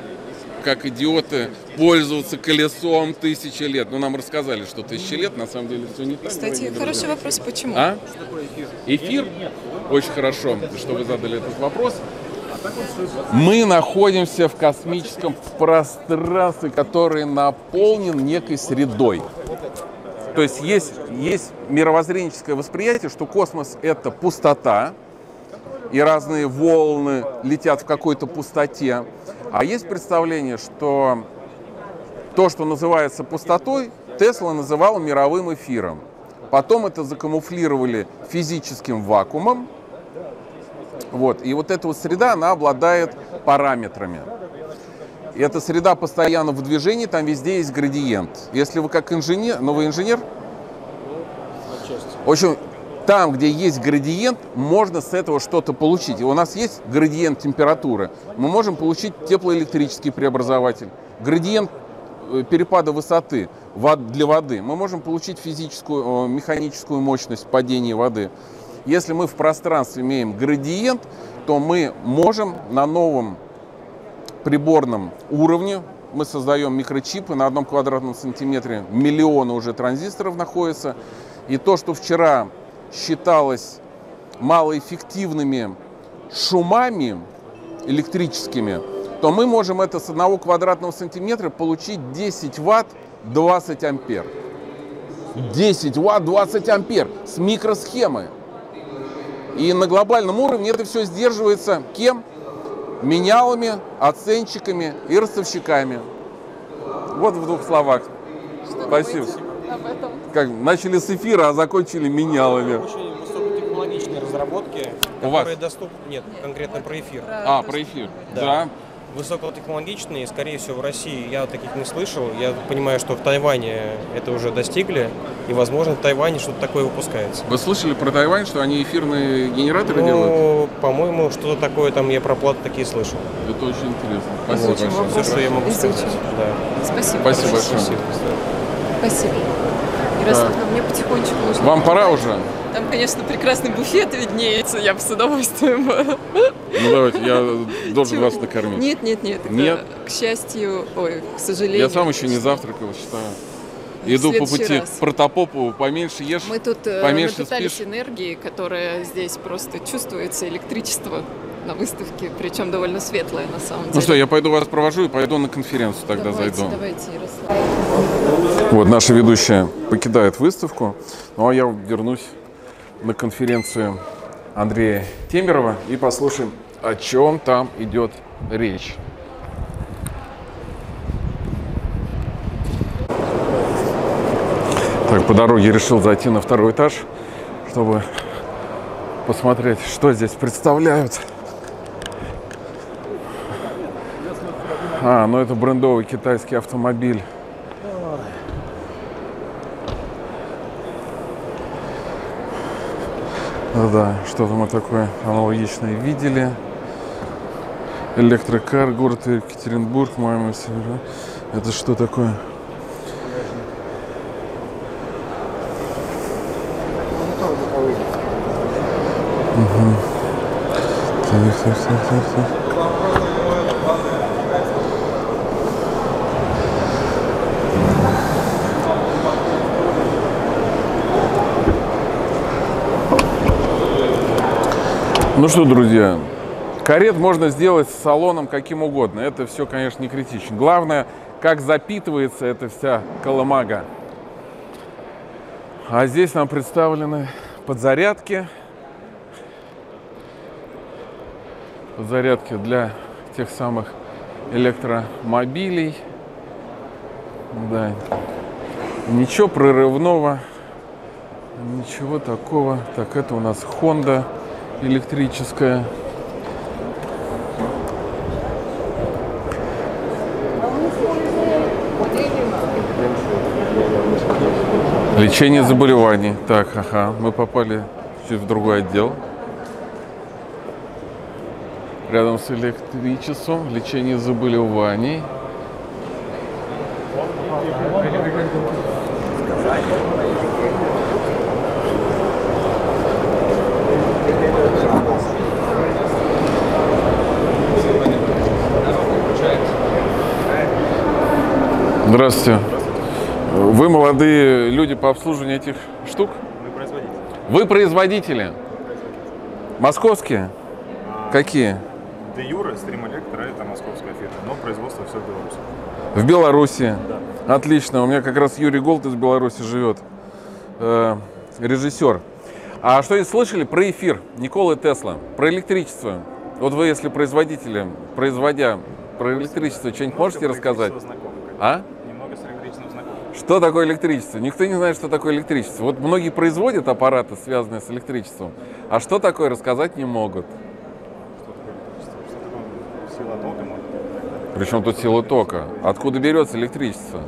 как идиоты, пользоваться колесом тысячи лет. Ну, нам рассказали, что тысячи лет, на самом деле все не так. Кстати, дорогие хороший друзья. вопрос, почему? А? Эфир? Очень хорошо, что вы задали этот вопрос. Мы находимся в космическом пространстве, которое наполнен некой средой. То есть есть, есть мировоззренческое восприятие, что космос — это пустота, и разные волны летят в какой-то пустоте. А есть представление, что то, что называется пустотой, Тесла называл мировым эфиром. Потом это закамуфлировали физическим вакуумом. Вот. И вот эта вот среда, она обладает параметрами. И эта среда постоянно в движении, там везде есть градиент. Если вы как инженер, ну вы инженер, в общем, там, где есть градиент, можно с этого что-то получить. И у нас есть градиент температуры. Мы можем получить теплоэлектрический преобразователь. Градиент э, перепада высоты для воды. Мы можем получить физическую, э, механическую мощность падения воды. Если мы в пространстве имеем градиент, то мы можем на новом приборном уровне, мы создаем микрочипы, на одном квадратном сантиметре миллионы уже транзисторов находятся. И то, что вчера считалось малоэффективными шумами электрическими, то мы можем это с одного квадратного сантиметра получить 10 ватт 20 ампер. 10 ватт 20 ампер с микросхемы. И на глобальном уровне это все сдерживается кем? Менялами, оценщиками и ростовщиками. Вот в двух словах. Спасибо. Как начали с эфира, а закончили менялами. Очень высокотехнологичные разработки, У вас? которые доступны... Нет, конкретно про эфир. А, про эфир. Да. Высокотехнологичные, скорее всего, в России я таких не слышал. Я понимаю, что в Тайване это уже достигли, и, возможно, в Тайване что-то такое выпускается. Вы слышали про Тайвань, что они эфирные генераторы делают? Ну, по-моему, что-то такое там я про платы такие слышал. Это очень интересно. Спасибо Очень большое. Все, что я могу сказать. Изучим. Да. Спасибо. Спасибо большое. Спасибо. Спасибо. Прекрасно, ко мне потихонечку нужно. Вам пора уже? Там, конечно, прекрасный буфет виднеется, я бы с удовольствием. Ну давайте, я должен вас накормить. Нет, нет, нет. Нет? К счастью, ой, к сожалению. Я сам еще не завтракал, считаю. Иду по пути раз. протопопу, поменьше ешь, Мы тут э, поменьше напитались спишь. энергией, которая здесь просто чувствуется, электричество на выставке, причем довольно светлое на самом деле. Ну что, я пойду вас провожу и пойду на конференцию тогда давайте, зайду. Давайте, Ярослав. Вот наша ведущая покидает выставку, ну а я вернусь на конференцию Андрея Темерова и послушаем, о чем там идет речь. Так, по дороге решил зайти на второй этаж, чтобы посмотреть, что здесь представляют. А, ну это брендовый китайский автомобиль. Да, что-то мы такое аналогичное видели. Электрокар, город Екатеринбург, мама Севера. Это что такое? Мгм. Так, так, так, так, так. Ну что, друзья, карет можно сделать с салоном каким угодно. Это все, конечно, не критично. Главное, как запитывается эта вся колымага. А здесь нам представлены подзарядки. Подзарядки для тех самых электромобилей. Да. Ничего прорывного. Ничего такого. Так, это у нас Honda электрическая. Лечение заболеваний. Так, ага, мы попали чуть в другой отдел. Рядом с электричеством, лечение заболеваний. Здравствуйте. Вы молодые люди по обслуживанию этих штук? Мы производители. Вы производители? Московские? Какие? Де-юре, Стрим Электро, это московская фирма, но производство все в Беларуси. В Беларуси? Отлично. У меня как раз Юрий Голд из Беларуси живет. Э, режиссер. А что слышали про эфир Николы Тесла? Про электричество? Вот вы, если производители, производя про электричество, что-нибудь можете рассказать? А? Немного с электричеством знакомы. Что такое электричество? Никто не знает, что такое электричество. Вот многие производят аппараты, связанные с электричеством, а что такое рассказать не могут. Причем тут сила тока. Откуда берется электричество?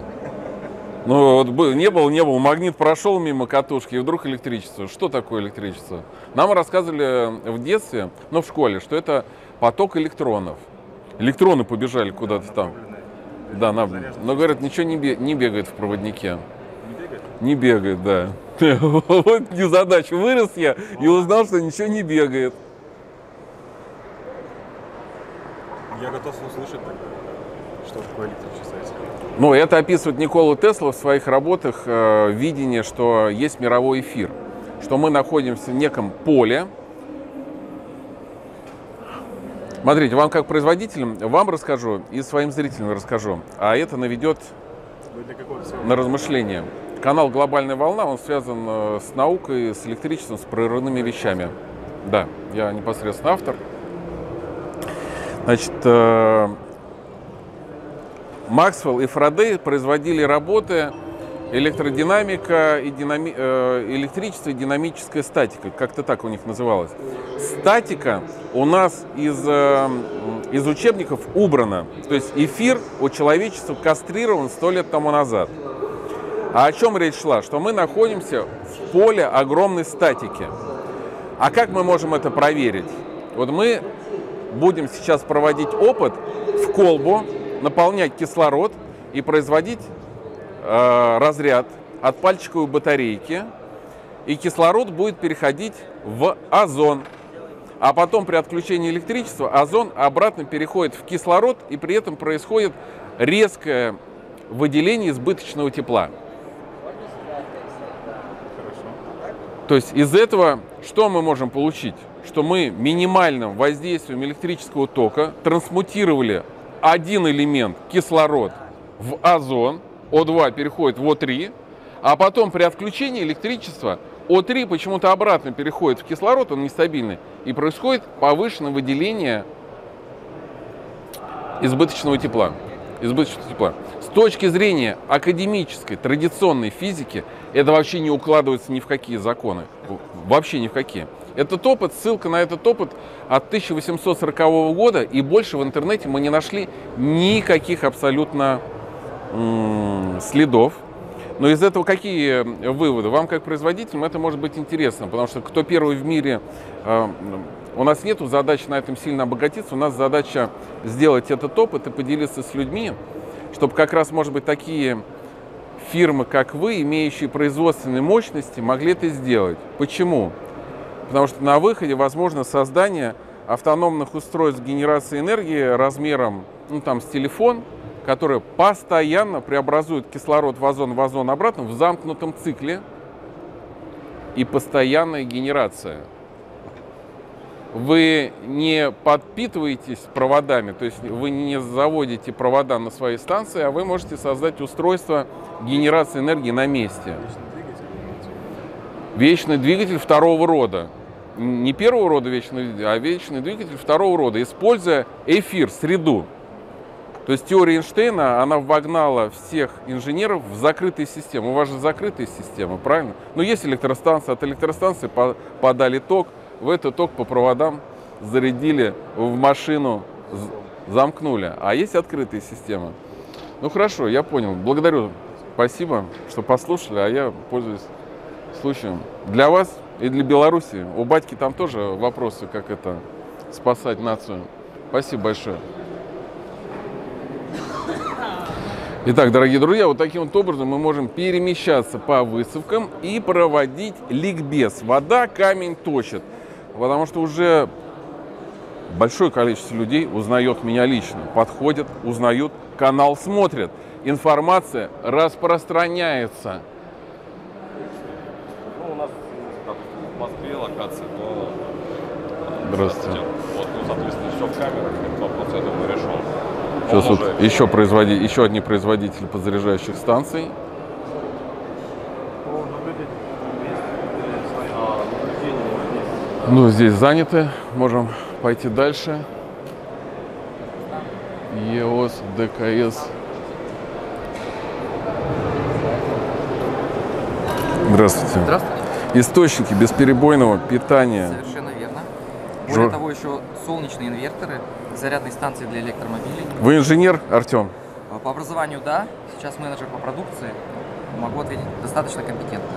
Ну, вот не был, не был, магнит прошел мимо катушки, и вдруг электричество. Что такое электричество? Нам рассказывали в детстве, ну, в школе, что это поток электронов. Электроны побежали куда-то там. Да, на- но говорят, ничего не, бе- не бегает в проводнике. Не бегает, да. Вот незадача. Вырос я и узнал, что ничего не бегает. Я готов услышать тогда, что такое электричество. если- Ну, это описывает Никола Тесла в своих работах э, видение, что есть мировой эфир, что мы находимся в неком поле. Смотрите, вам как производителям, вам расскажу и своим зрителям расскажу, а это наведет на размышления. Канал «Глобальная волна», он связан э, с наукой, с электричеством, с прорывными вещами. Да, я непосредственно автор. Значит, э, Максвелл и Фарадей производили работы электродинамика и динами- э, электричество и динамическая статика, как-то так у них называлось. Статика у нас из, э, из учебников убрана, то есть эфир у человечества кастрирован сто лет тому назад. А о чем речь шла? Что мы находимся в поле огромной статики. А как мы можем это проверить? Вот мы будем сейчас проводить опыт в колбу, наполнять кислород и производить разряд от пальчиковой батарейки, и кислород будет переходить в озон. А потом при отключении электричества озон обратно переходит в кислород, и при этом происходит резкое выделение избыточного тепла. То есть из этого что мы можем получить? Что мы минимальным воздействием электрического тока трансмутировали один элемент, кислород, в озон, О2 переходит в О3, а потом при отключении электричества О3 почему-то обратно переходит в кислород, он нестабильный, и происходит повышенное выделение избыточного тепла. Избыточного тепла. С точки зрения академической, традиционной физики, это вообще не укладывается ни в какие законы. Вообще ни в какие. Этот опыт, ссылка на этот опыт от 1840 года, и больше в интернете мы не нашли никаких абсолютно следов. Но из этого какие выводы? Вам как производителям это может быть интересно, потому что кто первый в мире, э, у нас нет задачи на этом сильно обогатиться, у нас задача сделать этот опыт и поделиться с людьми, чтобы как раз, может быть, такие фирмы, как вы, имеющие производственные мощности, могли это сделать. Почему? Потому что на выходе возможно создание автономных устройств генерации энергии размером ну, там, с телефон, которые постоянно преобразуют кислород в озон, в озон обратно в замкнутом цикле и постоянная генерация. Вы не подпитываетесь проводами, то есть вы не заводите провода на своей станции, а вы можете создать устройство генерации энергии на месте. Вечный двигатель второго рода. Не первого рода вечный а вечный двигатель второго рода, используя эфир, среду. То есть теория Эйнштейна, она вогнала всех инженеров в закрытые системы. У вас же закрытые системы, правильно? Но есть электростанция, от электростанции подали ток, в этот ток по проводам зарядили в машину, замкнули. А есть открытые системы. Ну хорошо, я понял. Благодарю. Спасибо, что послушали, а я пользуюсь случаем. Для вас и для Беларуси. У батьки там тоже вопросы, как это спасать нацию. Спасибо большое. Итак, дорогие друзья, вот таким вот образом мы можем перемещаться по выставкам и проводить ликбез. Вода камень точит. Потому что уже большое количество людей узнает меня лично. Подходят, узнают, канал смотрят. Информация распространяется. Ну, у нас допустим, в Москве локации, но... Здравствуйте. Вот, ну, соответственно, все в камерах, этот вопрос, я думаю, решен. Сейчас вот еще, производи... еще одни производители подзаряжающих станций. Ну, здесь заняты. Можем пойти дальше. ЕОС, ДКС. Здравствуйте. Здравствуйте. Источники бесперебойного питания. Совершенно верно. Более Жо- того, еще солнечные инверторы, зарядные станции для электромобилей. Вы инженер, Артем? А По образованию, да. Сейчас менеджер по продукции. Могу ответить достаточно компетентно.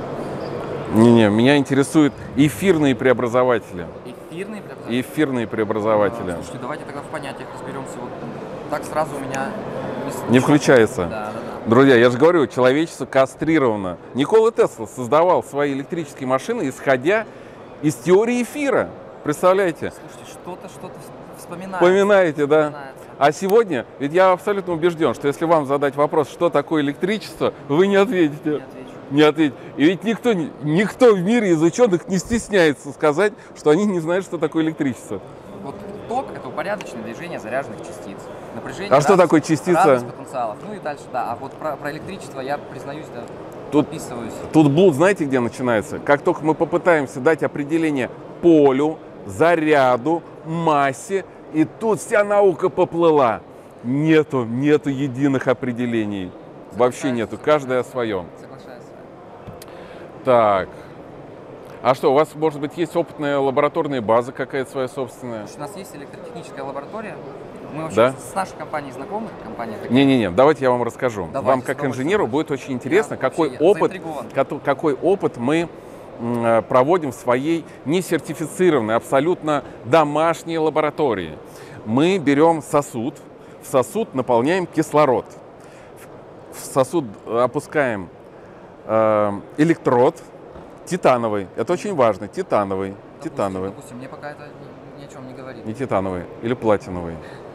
Не-не, меня интересуют эфирные преобразователи. Эфирные преобразователи? Эфирные преобразователи. Слушайте, давайте тогда в понятиях разберемся. Вот так сразу у меня Не включается. Да, да, да. Друзья, я же говорю, человечество кастрировано. Никола Тесла создавал свои электрические машины, исходя из теории эфира. Представляете? Слушайте, что-то, что-то вспоминается. Вспоминаете, да? Вспоминается. А сегодня, ведь я абсолютно убежден, что если вам задать вопрос, что такое электричество, вы не ответите. Не ответите. И ведь никто, не- никто в мире из ученых не стесняется сказать, что они не знают, что такое электричество. Вот ток – это упорядоченное движение заряженных частиц. Напряжение, А что радость- такое частица? Радость потенциалов. Ну и дальше, да. А вот про, про электричество я признаюсь, да, Тут- подписываюсь. Тут блуд, знаете, где начинается? Как только мы попытаемся дать определение полю, заряду, массе, и тут вся наука поплыла. Нету, нету единых определений. Вообще нету, каждое о своем. Соглашаюсь. Так. А что, у вас, может быть, есть опытная лабораторная база какая-то своя собственная? У нас есть электротехническая лаборатория. Мы вообще Да? с нашей компанией знакомы. Компания. Не-не-не, давайте я вам расскажу. Давайте, вам как инженеру будет очень интересно, Я какой опыт, какой опыт мы проводим в своей несертифицированной, абсолютно домашней лаборатории. Мы берем сосуд, в сосуд наполняем кислород, в сосуд опускаем э, электрод титановый. Это очень важно. Титановый. Титановый. Допустим, мне пока это ни, ни о чем не говорит. Не титановый. Или платиновый.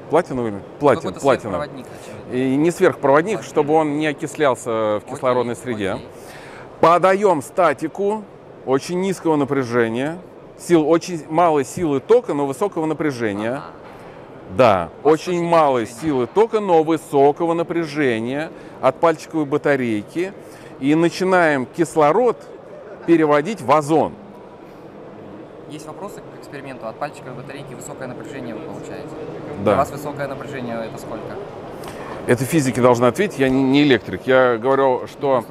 Платиновый? Платин, Какой-то платина. сверхпроводник, очевидно. И не сверхпроводник, чтобы он не окислялся в кислородной среде. Подаем статику очень низкого напряжения, сил, очень малой силы тока, но высокого напряжения. Да, очень малой силы тока, но высокого напряжения от пальчиковой батарейки. И начинаем кислород переводить в озон. Есть вопросы к эксперименту. От пальчиковой батарейки высокое напряжение вы получаете. Да. Для вас высокое напряжение это сколько? Это физики должны ответить, я не- электрик. Я говорю, что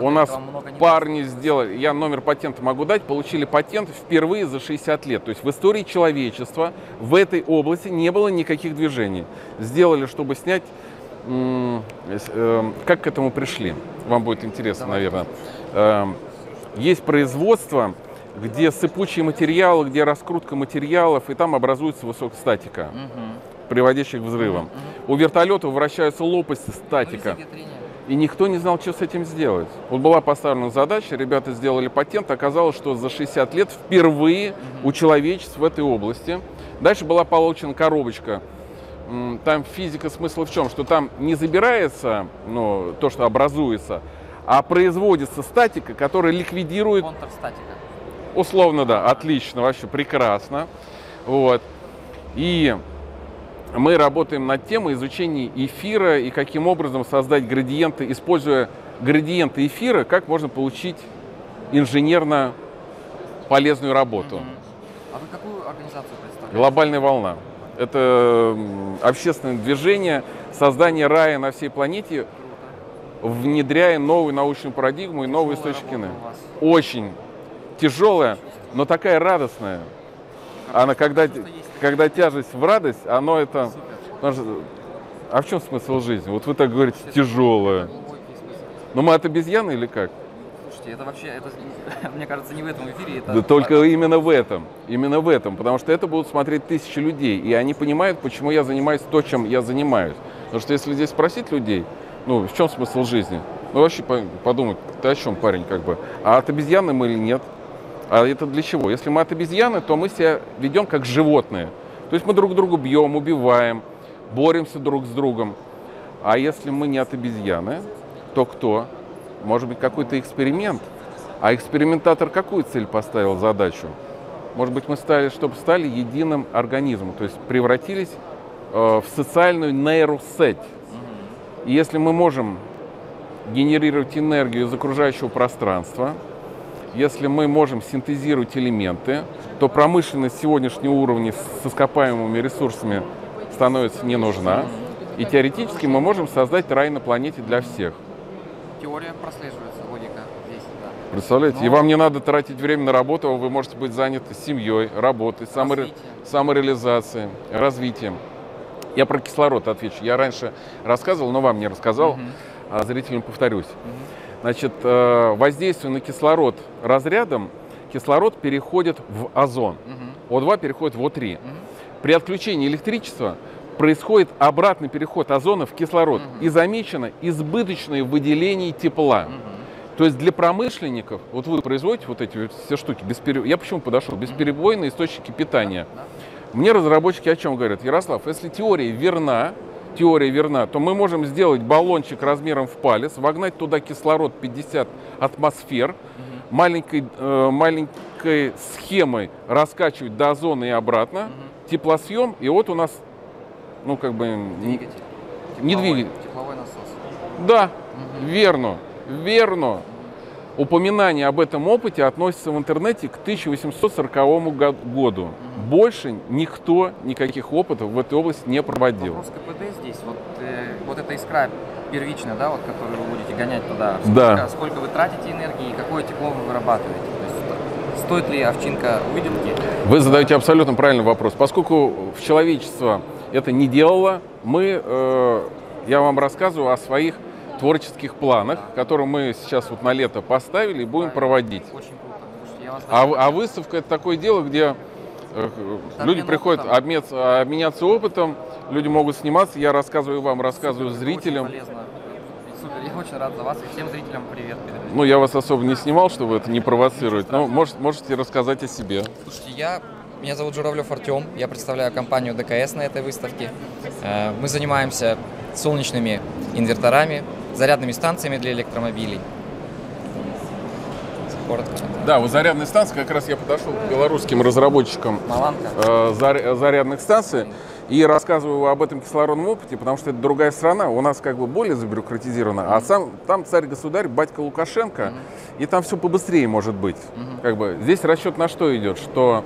у нас парни сделали, я номер патента могу дать, получили патент впервые за 60 лет. То есть в истории человечества в этой области не было никаких движений. Сделали, чтобы снять, с- эм, как к этому пришли. Вам будет интересно, наверное. Эм, Есть производство, где сыпучие материалы, где раскрутка материалов, и там образуется высокостатика приводящих к взрывам. У вертолетов вращаются лопасти статика. И никто не знал, что с этим сделать. Вот была поставлена задача, ребята сделали патент, оказалось, что за 60 лет впервые у человечества в этой области. Дальше была получена коробочка. Там физика смысла в чем? Что там не забирается ну, то, что образуется, а производится статика, которая ликвидирует Контрстатика. Условно, да, отлично, вообще прекрасно. Вот. И мы работаем над темой изучения эфира и каким образом создать градиенты, используя градиенты эфира, как можно получить инженерно полезную работу. А вы какую организацию представляете? Глобальная волна. Это общественное движение, создание рая на всей планете, внедряя новую научную парадигму и новые источники. Очень тяжелая, но такая радостная. Она, когда, когда тяжесть в радость, оно это... а в чем смысл жизни? Вот вы так говорите, тяжелая. Ну мы от обезьяны или как? Слушайте, это вообще, это, мне кажется, не в этом эфире. Это Да только именно в этом, именно в этом, потому что это будут смотреть тысячи людей, и они понимают, почему я занимаюсь то, чем я занимаюсь. Потому что если здесь спросить людей, ну, в чем смысл жизни? Ну, вообще по- подумать, ты о чем, парень, как бы? А от обезьяны мы или нет? А это для чего? Если мы от обезьяны, то мы себя ведем как животные. То есть мы друг друга бьем, убиваем, боремся друг с другом. А если мы не от обезьяны, то кто? Может быть, какой-то эксперимент? А экспериментатор какую цель поставил, задачу? Может быть, мы стали, чтобы стали единым организмом, то есть превратились э, в социальную нейросеть. И если мы можем генерировать энергию из окружающего пространства, если мы можем синтезировать элементы, то промышленность сегодняшнего уровня с ископаемыми ресурсами становится не нужна. И теоретически мы можем создать рай на планете для всех. теория прослеживается, логика здесь, да. Представляете? И Но- вам не надо тратить время на работу, а вы можете быть заняты семьей, работой, саморе- самореализацией, развитием. Я про кислород отвечу. Я раньше рассказывал, но вам не рассказал, а зрителям повторюсь. Значит, э, воздействие на кислород разрядом, кислород переходит в озон. О2 переходит в О3. При отключении электричества происходит обратный переход озона в кислород. И замечено избыточное выделение тепла. То есть для промышленников, вот вы производите вот эти вот все штуки, беспере- я почему подошел, бесперебойные источники питания. Мне разработчики о чем говорят? Ярослав, если теория верна, теория верна, то мы можем сделать баллончик размером в палец, вогнать туда кислород 50 атмосфер, маленькой, э, маленькой схемой раскачивать до озона и обратно, теплосъем, и вот у нас, ну как бы, не, не двигатель. Тепловой насос. Да, верно, верно. Упоминание об этом опыте относится в интернете к 1840 го- году. Больше никто никаких опытов в этой области не проводил. Вопрос КПД здесь, вот, э, вот эта искра первичная, да, вот, которую вы будете гонять туда, сколько, Да. сколько вы тратите энергии и какое тепло вы вырабатываете? То есть, стоит ли овчинка выделки? Вы задаете абсолютно правильный вопрос. Поскольку в человечество это не делало, мы, э, я вам рассказываю о своих творческих планах, которые мы сейчас вот на лето поставили и будем проводить. Очень круто. А, а выставка это такое дело, где э, люди приходят обмен- обменяться опытом, люди могут сниматься, я рассказываю вам, рассказываю зрителям. полезно. Супер, я очень рад за вас и всем зрителям привет. Ну, я вас особо не снимал, чтобы это не провоцировать. Но может, можете рассказать о себе. Слушайте, я, меня зовут Журавлев Артем, я представляю компанию ДКС на этой выставке. Э, Мы занимаемся солнечными инверторами, зарядными станциями для электромобилей. Коротко. Да, вот зарядные станции, как раз я подошел к белорусским разработчикам э, зар- зарядных станций и рассказываю об этом кислородном опыте, потому что это другая страна, у нас как бы более забюрократизировано, а сам там царь-государь, батька Лукашенко, и там все побыстрее может быть. Как бы здесь расчет на что идет, что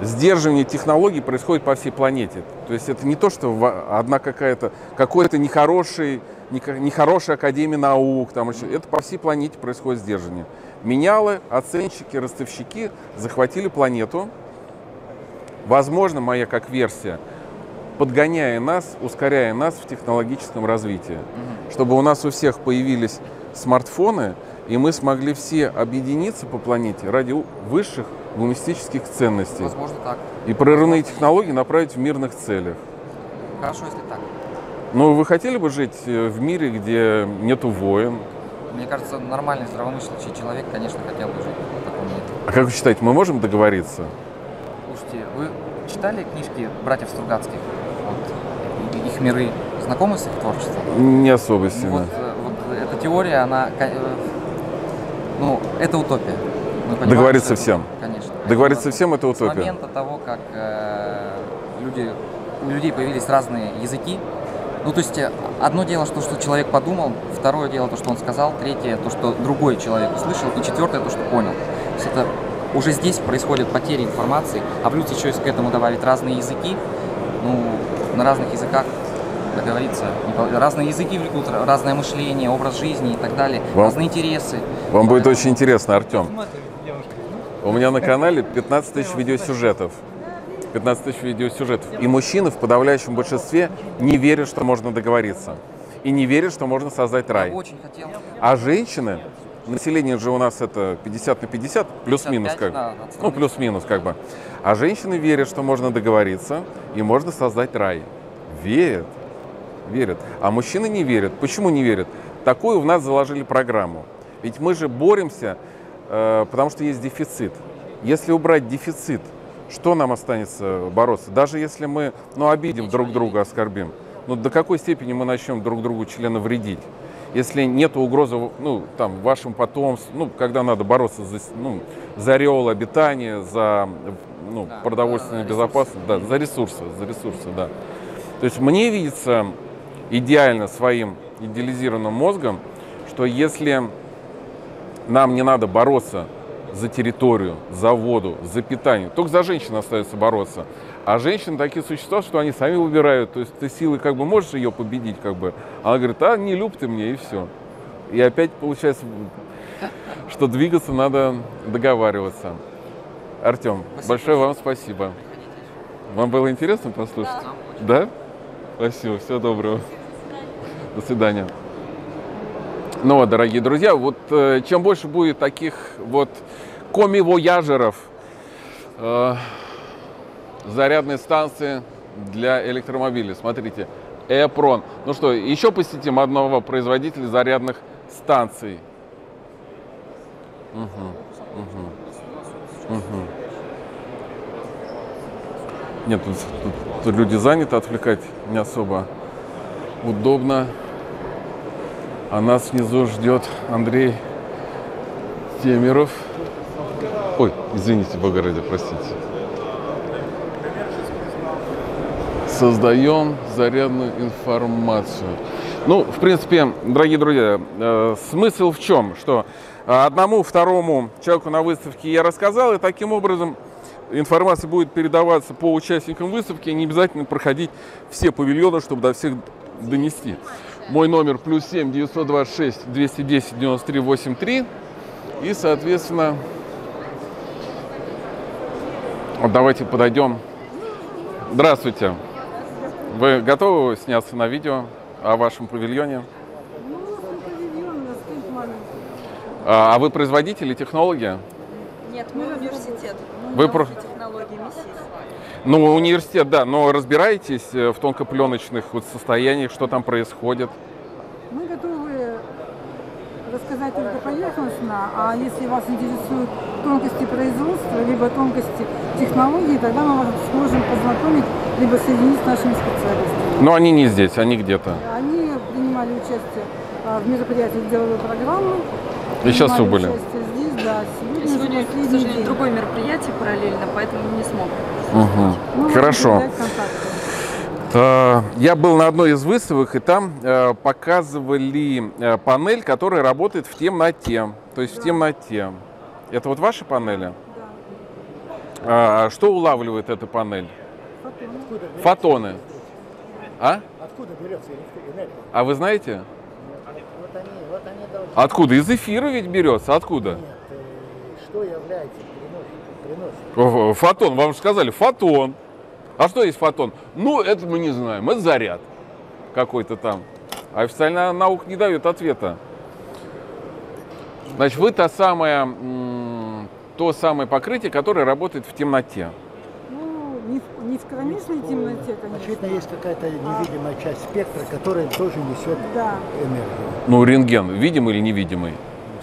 сдерживание технологий происходит по всей планете. То есть это не то, что одна какая-то, какой-то нехороший, нехорошая академия наук, там еще. это по всей планете происходит сдерживание. Менялы, оценщики, ростовщики захватили планету. Возможно, моя как версия, подгоняя нас, ускоряя нас в технологическом развитии. Чтобы у нас у всех появились смартфоны, и мы смогли все объединиться по планете ради высших гуманистических ценностей. Возможно, так. И прорывные технологии направить в мирных целях. Хорошо, если так. Ну, вы хотели бы жить э, в мире, где нету войн? Мне кажется, нормальный, здравомыслящий человек, конечно, хотел бы жить в таком мире. А как вы считаете, мы можем договориться? Слушайте, вы читали книжки братьев Стругацких? Вот, их миры. Знакомы с их творчеством? Не особо сильно. Вот, э, вот эта теория, она, э, ну, это утопия. Договориться это- всем. Конечно. Договориться всем это С утопия. момента того, как э, люди, у людей появились разные языки, ну, то есть, э, одно дело, что, что человек подумал, второе дело, то, что он сказал, третье, то, что другой человек услышал, и четвертое, то, что понял. То есть, это уже здесь происходит потеря информации, а плюс еще если к этому добавить разные языки, ну, на разных языках договориться. Разные языки влекут, разное мышление, образ жизни и так далее, Вам- разные интересы. Вам будет очень интересно, Артем. У меня на канале 15 тысяч видеосюжетов. 15 тысяч видеосюжетов. И мужчины в подавляющем большинстве не верят, что можно договориться. И не верят, что можно создать рай. Очень хотел. А женщины, население же у нас это 50 на 50, плюс-минус 55, как бы. Ну, плюс-минус как бы. А женщины верят, что можно договориться и можно создать рай. Верят. Верят. А мужчины не верят. Почему не верят? Такую в нас заложили программу. Ведь мы же боремся, э, потому что есть дефицит. Если убрать дефицит, что нам останется бороться? Даже если мы ну, обидим друг друга, оскорбим, ну до какой степени мы начнем друг другу члена вредить? Если нет угрозы, ну, там, вашим потомству, ну, когда надо бороться за, ну, за ореол обитания, за ну, продовольственную безопасность, да, за ресурсы, за ресурсы, да. То есть мне видится идеально своим идеализированным мозгом, что если нам не надо бороться за территорию, за воду, за питание, только за женщин остается бороться. А женщины такие существа, что они сами выбирают. То есть ты силой как бы можешь ее победить, как бы. Она говорит, а не люб ты мне, и все. И опять получается, что двигаться надо договариваться. Артем, большое вам спасибо. Вам было интересно послушать? Да? Спасибо, всего доброго. До свидания. Ну дорогие друзья, вот э, чем больше будет таких вот коми-вояжеров, э, зарядные станции для электромобилей. Смотрите, Эпрон. Ну что, еще посетим одного производителя зарядных станций. Мгм, мгм, мгм. Нет, тут, тут- тут люди заняты, отвлекать не особо удобно. А нас внизу ждет Андрей Темеров. Ой, извините, Бога ради, простите. Создаем зарядную информацию. Ну, в принципе, дорогие друзья, э, смысл в чем? Что э, одному, второму человеку на выставке я рассказал, и таким образом информация будет передаваться по участникам выставки, не обязательно проходить все павильоны, чтобы до всех донести. Мой номер плюс 7 926 210 93 83. И, соответственно, вот давайте подойдем. Здравствуйте. Вы готовы сняться на видео о вашем павильоне? А а вы производители, технологи? Нет, мы университет. Вы Мы про- технологиями СИС. Ну, университет, да, но разбираетесь э, в тонкопленочных вот состояниях, что там происходит? Мы готовы рассказать только поверхностно, а если вас интересуют тонкости производства, либо тонкости технологий, тогда мы вас сможем познакомить, либо соединить с нашими специалистами. Но они не здесь, они где-то. Они принимали участие а, в мероприятиях деловой программы. И сейчас принимали были. участие да. Сегодня, Сегодня, к сожалению, день. другое мероприятие параллельно, поэтому не смог. Мгм. Ну, Хорошо. Э, Я был на одной из выставок, и там э, показывали э, панель, которая работает в темноте. То есть в темноте. Это вот ваши панели? А что улавливает эта панель? Фотоны. А? Откуда берется энергия? А вы знаете? Вот они, вот они должны... Откуда? Из эфира ведь берется. Откуда? Нет, что является переносчиком? Приносит. Фотон. Вам же сказали фотон. А что есть фотон? Ну, это мы не знаем. Это заряд какой-то там. А официальная наука не дает ответа. Значит, вы та самая, то самое покрытие, которое работает в темноте. Ну, не, в- не в кромешной темноте, конечно. Очевидно, есть какая-то невидимая часть спектра, которая тоже несет Да. энергию. Ну, рентген видимый или невидимый?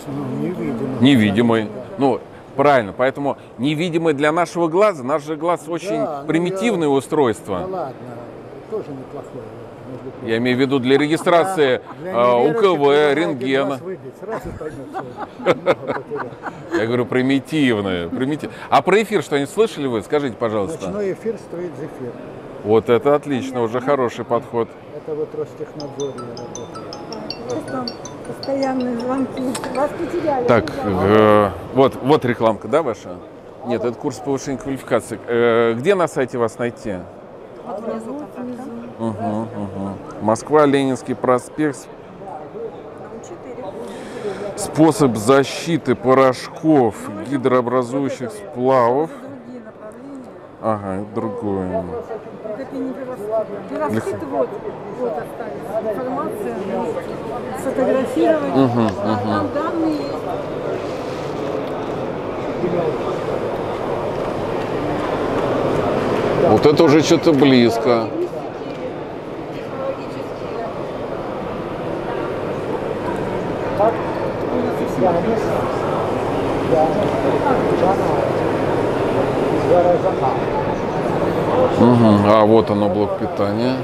Ну, невидимая. Невидимый. Ну, правильно. Поэтому невидимый для нашего глаза. Наш же глаз очень Да, ну примитивное я- устройство. Ну ладно, тоже неплохое. Я имею в виду для регистрации Для а, УКВ, рентгена. Я говорю, примитивное. примитив- А про эфир что-нибудь слышали вы? Скажите, пожалуйста. Ночной эфир стоит зефир. Вот это отлично, уже хороший подход. Это вот Ростехнадзоре работает. Просто постоянные звонки. Вас потеряли. Так, э, вот, вот рекламка, да, ваша? Нет, это курс повышения квалификации. Э, где на сайте вас найти? Вот внизу, контакты. Угу, угу. Москва, Ленинский проспект. Способ защиты порошков, гидрообразующих сплавов. Ага, другое. Не пироски. Пироски вот, вот остались. Информация, можете сфотографировать. Мгм, А мгм. Там данные есть. Вот это уже что-то близко. А вот оно блок питания.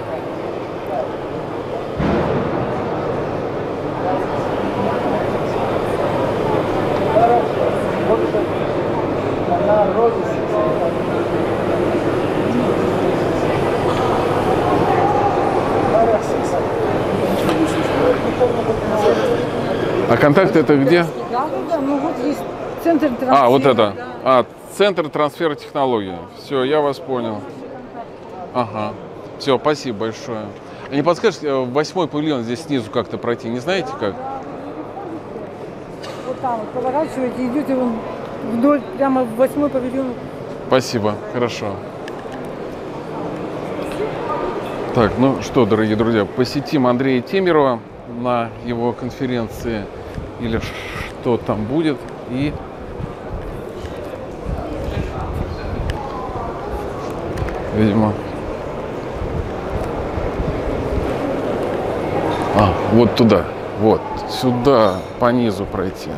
А контакт это где? Да, да, да. Ну вот есть центр трансфера. А, вот это. А, центр трансфера технологий. Все, я вас понял. Ага. Все, спасибо большое. А не подскажете, э, восьмой павильон здесь снизу как-то пройти, не знаете как? Вот там вот поворачиваете, идете вон вдоль, прямо в восьмой павильон. Спасибо, хорошо. Так, ну что, дорогие друзья, посетим Андрея Темирова на его конференции или что там будет. И видимо. Вот туда. Вот, сюда, по низу пройти.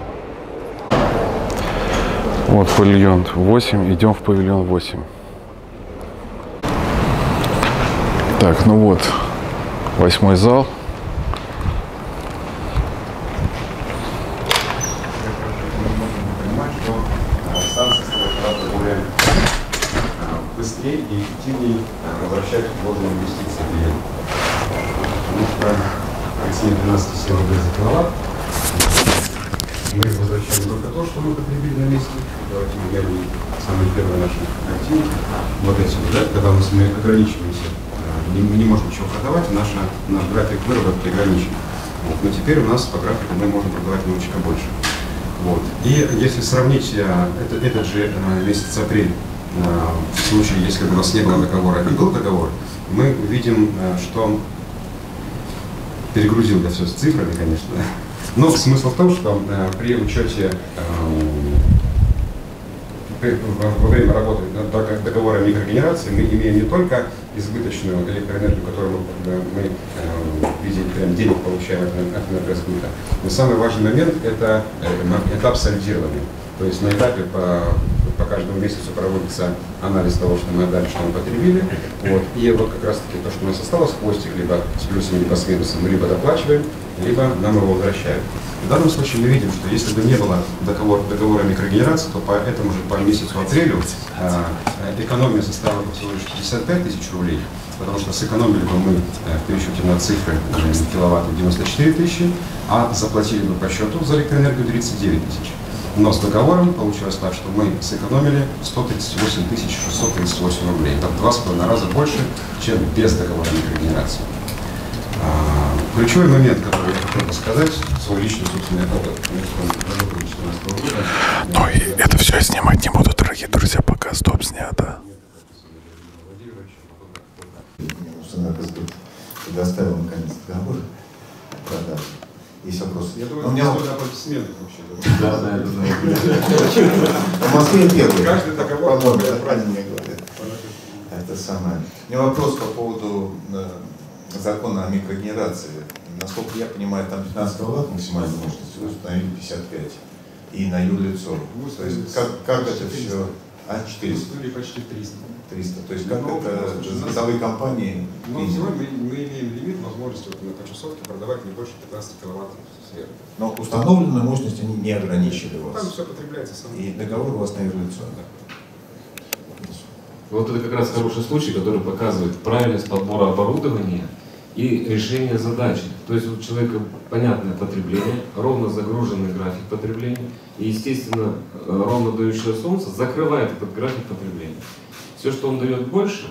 Вот павильон 8, идем в павильон 8. Так, ну вот, восьмой зал. понимать, что э, станции стали гораздо быстрее и эффективнее э, возвращать вложенные инвестиции клиенту. Потому что при цене 12 рублей за киловатт мы возвращаем только то, что мы потребили на месте. Давайте мы глянем самые первые наши активы. Вот эти вот, да, когда у нас мы ограничиваемся, э, не, мы не можем ничего продавать, наша, наш график выработки ограничен. Вот. Но теперь у нас по графику мы можем продавать немножечко больше. Вот. И если сравнить э, это- этот же э, месяц апрель, э, в случае, если бы у нас не было договора и был договор, мы видим, э, что перегрузил я все с цифрами, конечно. Но смысл в том, что э, при учете э, при- во время работы над дог- договора микрогенерации мы имеем не только избыточную электроэнергию, которую мы, мы, виде прям денег получаем от, энергосбыта, но самый важный момент – это э, этап сальдирования. То есть на этапе по, по каждому месяцу проводится анализ того, что мы отдали, что мы потребили. Вот. И вот как раз таки то, что у нас осталось, хвостик, либо с плюсами, либо с минусом, мы либо доплачиваем, либо нам его возвращают. В данном случае мы видим, что если бы не было договор, договора микрогенерации, то по этому же по месяцу апрелю э, экономия составила всего лишь 55 тысяч рублей, потому что сэкономили бы мы э, в пересчете на цифры киловатты 94 тысячи, а заплатили бы по счету за электроэнергию 39 тысяч. Но с договором получилось так, что мы сэкономили 138 638 рублей. Это в два с половиной раза больше, чем без договора микрогенерации. А, Ключевой момент, который я хотел бы сказать, свой личный собственный опыт работы 2014 года. И это все снимать не буду, дорогие друзья, пока стоп снято. Предоставил наконец договор продажи. Есть вопросы? Я думаю, Но у меня это много аплодисментов вообще. Да, да, я знаю. В Москве первый. Каждый договор По-моему, правильно мне говорят. Это самое. У меня вопрос по поводу э, закона о микрогенерации. Насколько я понимаю, там 15 киловатт максимальной мощности, вы установили 55. И на юрлицо. То есть как, как это все? А, 400? Установили почти 300. 300. То есть как Ну, это у нас- бытовые компании Но приняли? сегодня мы, мы имеем лимит возможности вот на почасовке продавать не больше 15 киловатт сверху. Но установленную мощность они не ограничили Там вас. все потребляется само. И договор у вас на юрлицо. Вот это как раз хороший случай, который показывает правильность подбора оборудования и решения задачи. То есть у человека понятное потребление, ровно загруженный график потребления, и, естественно, э, ровно дающее солнце закрывает этот график потребления. Все, что он дает больше,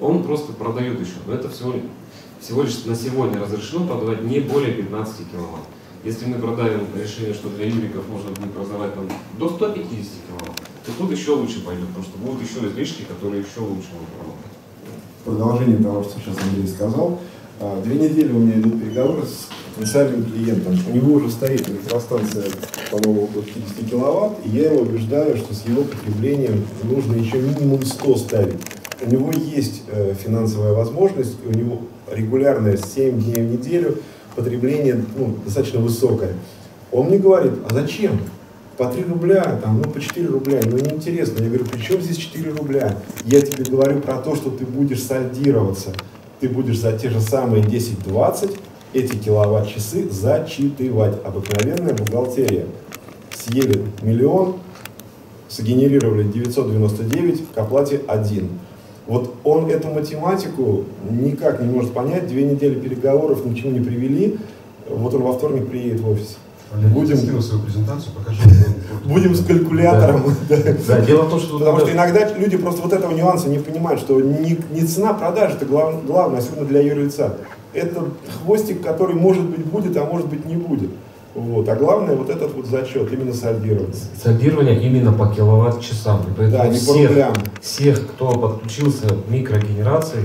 он просто продает еще. Но это всего, всего лишь на сегодня разрешено продавать не более 15 киловатт. Если мы продавим решение, что для юриков можно будет продавать там, до 150 киловатт, то тут еще лучше пойдет, потому что будут еще излишки, которые еще лучше будут работать. продолжение того, что сейчас Андрей сказал. А, Две недели у меня идут переговоры с потенциальным клиентом. У него уже стоит электростанция, по-моему, около 50 киловатт, и я его убеждаю, что с его потреблением нужно еще минимум 100 ставить. У него есть э, финансовая возможность, и у него регулярное 7 дней в неделю потребление ну, достаточно высокое. Он мне говорит, а зачем? По 3 рубля, там, ну по 4 рубля, ну неинтересно. Я говорю, при чем здесь 4 рубля? Я тебе говорю про то, что ты будешь сальдироваться. Ты будешь за те же самые 10-20 эти киловатт-часы зачитывать. Обыкновенная бухгалтерия. Съели миллион, сгенерировали 999, к оплате 1. Вот он эту математику никак не может понять, две недели переговоров ни к чему не привели. Вот он во вторник приедет в офис. Будем, Скину свою презентацию, покажу. будем с калькулятором. Да. Да, дело в том, что Потому что иногда люди просто вот этого нюанса не понимают, что не, не цена продажи это глав- главное, особенно для юрлица. Это хвостик, который может быть будет, а может быть не будет. Вот. А главное вот этот вот зачет, именно сальдирование. Сальдирование именно по киловатт-часам. Поэтому Да, не по всех, рублям. всех, кто подключился к микрогенерации,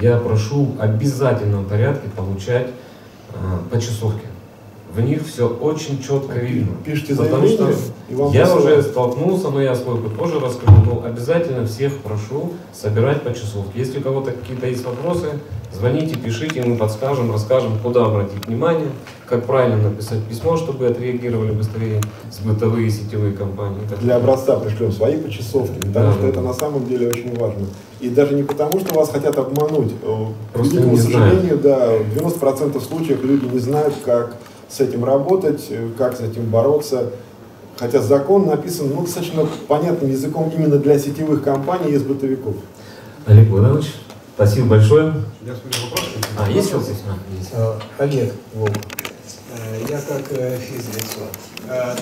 я прошу в обязательном порядке получать э, по часовке. В них все очень четко видно. Пишите Потому что я уже столкнулся, но я свой тоже расскажу, но обязательно всех прошу собирать по часовке. Если у кого-то какие-то есть вопросы, звоните, пишите, мы подскажем, расскажем, куда обратить внимание, как правильно написать письмо, чтобы отреагировали быстрее с бытовые сетевые компании. Для образца пришлем свои почасовки, потому Да, что да, это на самом деле очень важно. И даже не потому, что вас хотят обмануть. Э, К Просто великому не знают. сожалению, да, в 90% случаев люди не знают, как с этим работать, э, как с этим бороться. Хотя закон написан ну, достаточно понятным языком именно для сетевых компаний и бытовиков. Олег Богданович, спасибо большое. Я смотрю вопрос. А, есть вопросы? А, есть. Олег, Вов, э, я как э, физлицо.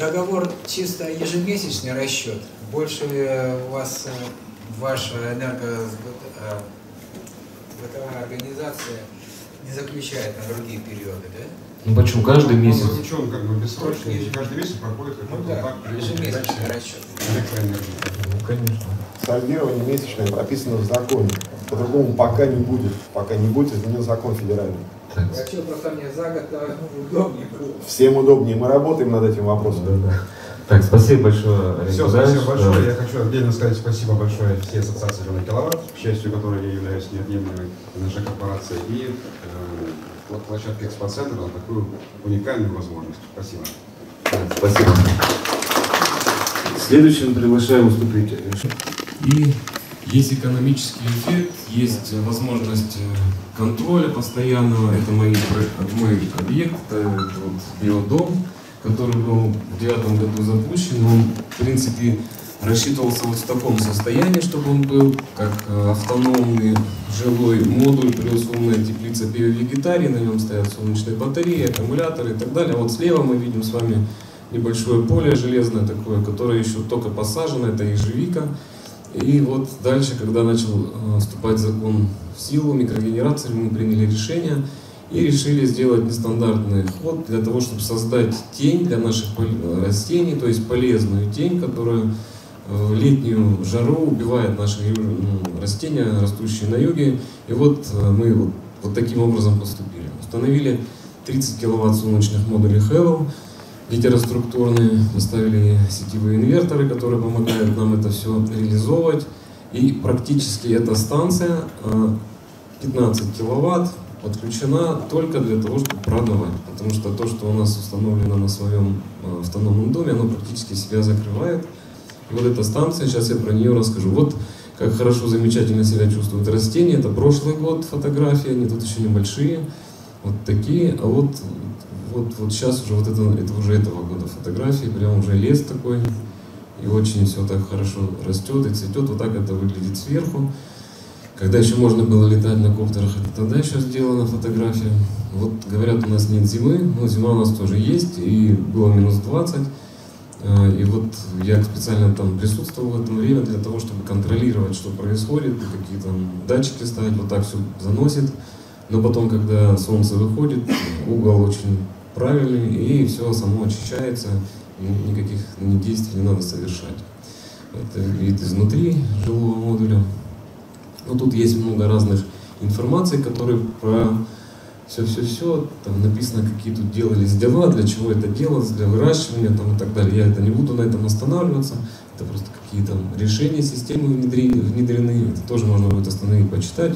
Договор чисто ежемесячный расчет. Больше у вас ваша энергосбытовая организация не заключает на другие периоды, да? Ну почему? Каждый месяц. Он заключен как бы бессрочно, и каждый месяц проходит какой-то Ну да, этап ежемесячный расчет. электроэнергии. Ну, конечно. Сальдирование месячное прописано в законе. По-другому пока не будет. Пока не будет изменен закон федеральный. Вообще просто мне за год э, удобнее было. Всем удобнее. Мы работаем над этим вопросом. Так, спасибо большое, Олег Все, Николаевич. спасибо большое. Да. Я хочу отдельно сказать спасибо большое всей ассоциации «Зеленый киловатт», к счастью, которой я являюсь неотъемлемой нашей корпорации, и э, вот площадке «Экспоцентр» за такую уникальную возможность. Спасибо. Спасибо. Следующим приглашаю выступить. И есть экономический эффект, есть возможность э, контроля постоянного. Это мои, про- мой объект, это вот биодом, который был в девятом году запущен. Он, в принципе, рассчитывался вот в таком состоянии, чтобы он был как э, автономный жилой модуль плюс теплица биовегетарий. На нем стоят солнечные батареи, аккумуляторы и так далее. А вот слева мы видим с вами небольшое поле железное такое, которое еще только посажено, это ежевика. И вот дальше, когда начал э, вступать закон в силу, микрогенерации, мы приняли решение и решили сделать нестандартный ход для того, чтобы создать тень для наших э, растений, то есть полезную тень, которая летнюю жару убивает наши ю- ну, растения, растущие на юге. И вот э, мы вот, вот таким образом поступили. Установили 30 киловатт солнечных модулей Hello, гетероструктурные, поставили сетевые инверторы, которые помогают нам это все реализовывать. И практически эта станция э, 15 киловатт подключена только для того, чтобы продавать. Потому что то, что у нас установлено на своем э, автономном доме, оно практически себя закрывает. Вот эта станция, сейчас я про нее расскажу. Вот как хорошо, замечательно себя чувствуют растения. Это прошлый год фотографии, они тут еще небольшие. Вот такие. А вот, вот, вот сейчас уже вот это, это уже этого года фотографии. Прям уже лес такой. И очень все так хорошо растет и цветет. Вот так это выглядит сверху. Когда еще можно было летать на коптерах, это тогда еще сделана фотография. Вот говорят, у нас нет зимы, но зима у нас тоже есть, и было минус 20. А, И вот я специально там присутствовал в это время для того, чтобы контролировать, что происходит, какие там датчики ставить, вот так все заносит. Но потом, когда солнце выходит, угол очень правильный, и все само очищается, и никаких ни действий не надо совершать. Это вид изнутри жилого модуля. Ну, тут есть много разных информаций, которые про все-все-все, там написано, какие тут делались дела, для чего это делалось, для выращивания там, и так далее. Я это не буду на этом останавливаться. Это просто какие там решения системы внедрены, внедрены. Это тоже можно будет остановить, почитать.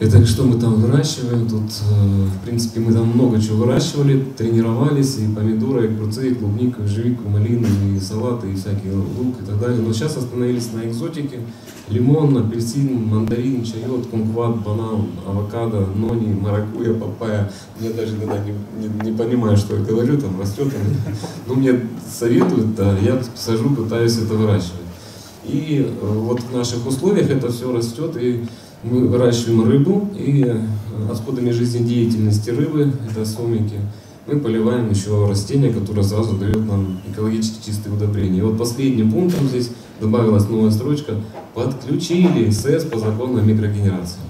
Это что мы там выращиваем? Тут, э, в принципе, мы там много чего выращивали, тренировались, и помидоры, и огурцы, и клубнику, и ежевику, малину, и салаты, и всякий лук и так далее. Но сейчас остановились на экзотике. Лимон, апельсин, мандарин, чайот, кумкват, банан, авокадо, нони, маракуя, папайя. Я даже иногда не, не, не понимаю, что я говорю, там растет. Но мне советуют, да, я сажу, пытаюсь это выращивать. И э, вот в наших условиях это все растет, и мы выращиваем рыбу, и э, отходами жизнедеятельности рыбы, это сомики, мы поливаем еще растения, которое сразу дает нам экологически чистые удобрения. И вот последним пунктом здесь добавилась новая строчка «Подключили СЭС по закону о микрогенерации».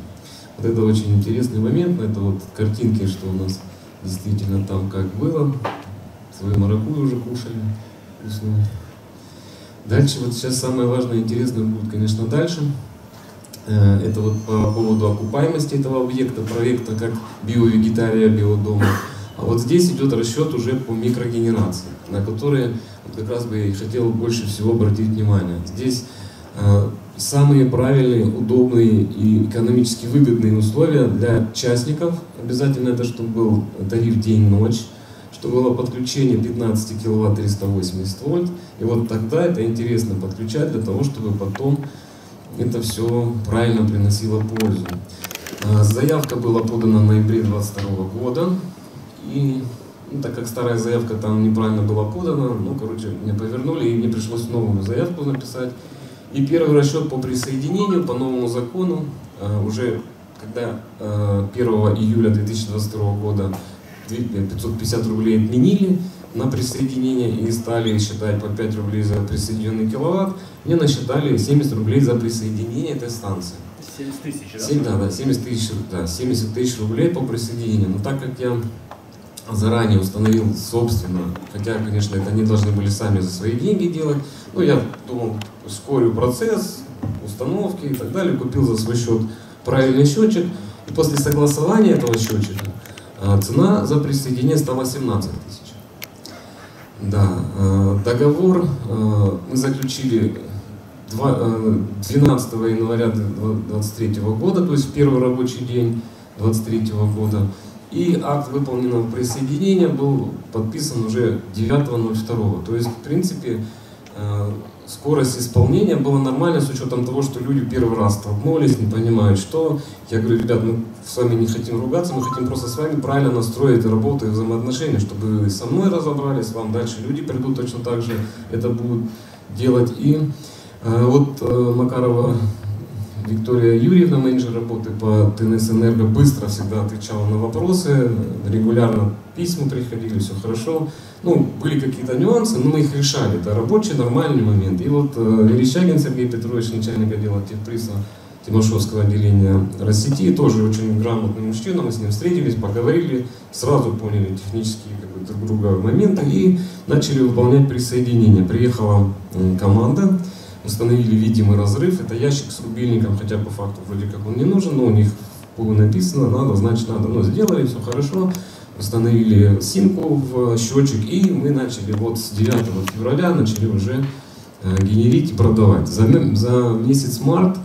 Вот это очень интересный момент, это вот картинки, что у нас действительно там как было. Свою маракую уже кушали вкусную. Дальше, вот сейчас самое важное и интересное будет, конечно, дальше. Э, Это вот по поводу окупаемости этого объекта, проекта, как биовегетария, биодома. А вот здесь идет расчет уже по микрогенерации, на которые вот как раз бы я хотел больше всего обратить внимание. Здесь э, самые правильные, удобные и экономически выгодные условия для частников. Обязательно это, чтобы был тариф день-ночь, чтобы было подключение 15 киловатт 380 вольт. И вот тогда это интересно подключать для того, чтобы потом это все правильно приносило пользу. А, Заявка была подана в ноябре 2022 года. И ну, так как старая заявка там неправильно была подана, ну, короче, мне повернули, и мне пришлось новую заявку написать. И первый расчет по присоединению по новому закону а, уже когда а, 1 июля 2022 года 550 рублей отменили на присоединение и стали считать по 5 рублей за присоединенный киловатт, мне насчитали 70 рублей за присоединение этой станции. 70 тысяч, да? Семь- да, да, 70 тысяч, да, 70 тысяч рублей по присоединению. Но так как я заранее установил собственно, хотя, конечно, это они должны были сами за свои деньги делать, но я думал, ускорю процесс, установки и так далее, купил за свой счет правильный счетчик, и после согласования этого счетчика а, цена за присоединение стала 17 тысяч. Да, э, договор э, мы заключили два- э, 12 января 2023 года, то есть первый рабочий день 2023 года. И акт выполненного присоединения был подписан уже 9.02. То есть, в принципе, скорость исполнения была нормальная с учетом того, что люди первый раз столкнулись, не понимают, что. Я говорю, ребят, мы с вами не хотим ругаться, мы хотим просто с вами правильно настроить работу и взаимоотношения, чтобы вы со мной разобрались, вам дальше люди придут точно так же это будут делать. И э, вот э, Макарова Виктория Юрьевна, менеджер работы по ТНС Энерго, быстро всегда отвечала на вопросы, регулярно письма приходили, все хорошо. Ну, были какие-то нюансы, но мы их решали. Это рабочий, нормальный момент. И вот э, Верещагин Сергей Петрович, начальник отдела техприса Тимошевского отделения Россети, тоже очень грамотный мужчина, мы с ним встретились, поговорили, сразу поняли технические как бы, друг друга моменты и начали выполнять присоединение. Приехала команда, установили видимый разрыв, это ящик с рубильником, хотя по факту вроде как он не нужен, но у них ПУ написано, надо, значит надо, но сделали, все хорошо, установили симку в счетчик, и мы начали вот с 9 февраля начали уже э, генерить и продавать. За, за месяц март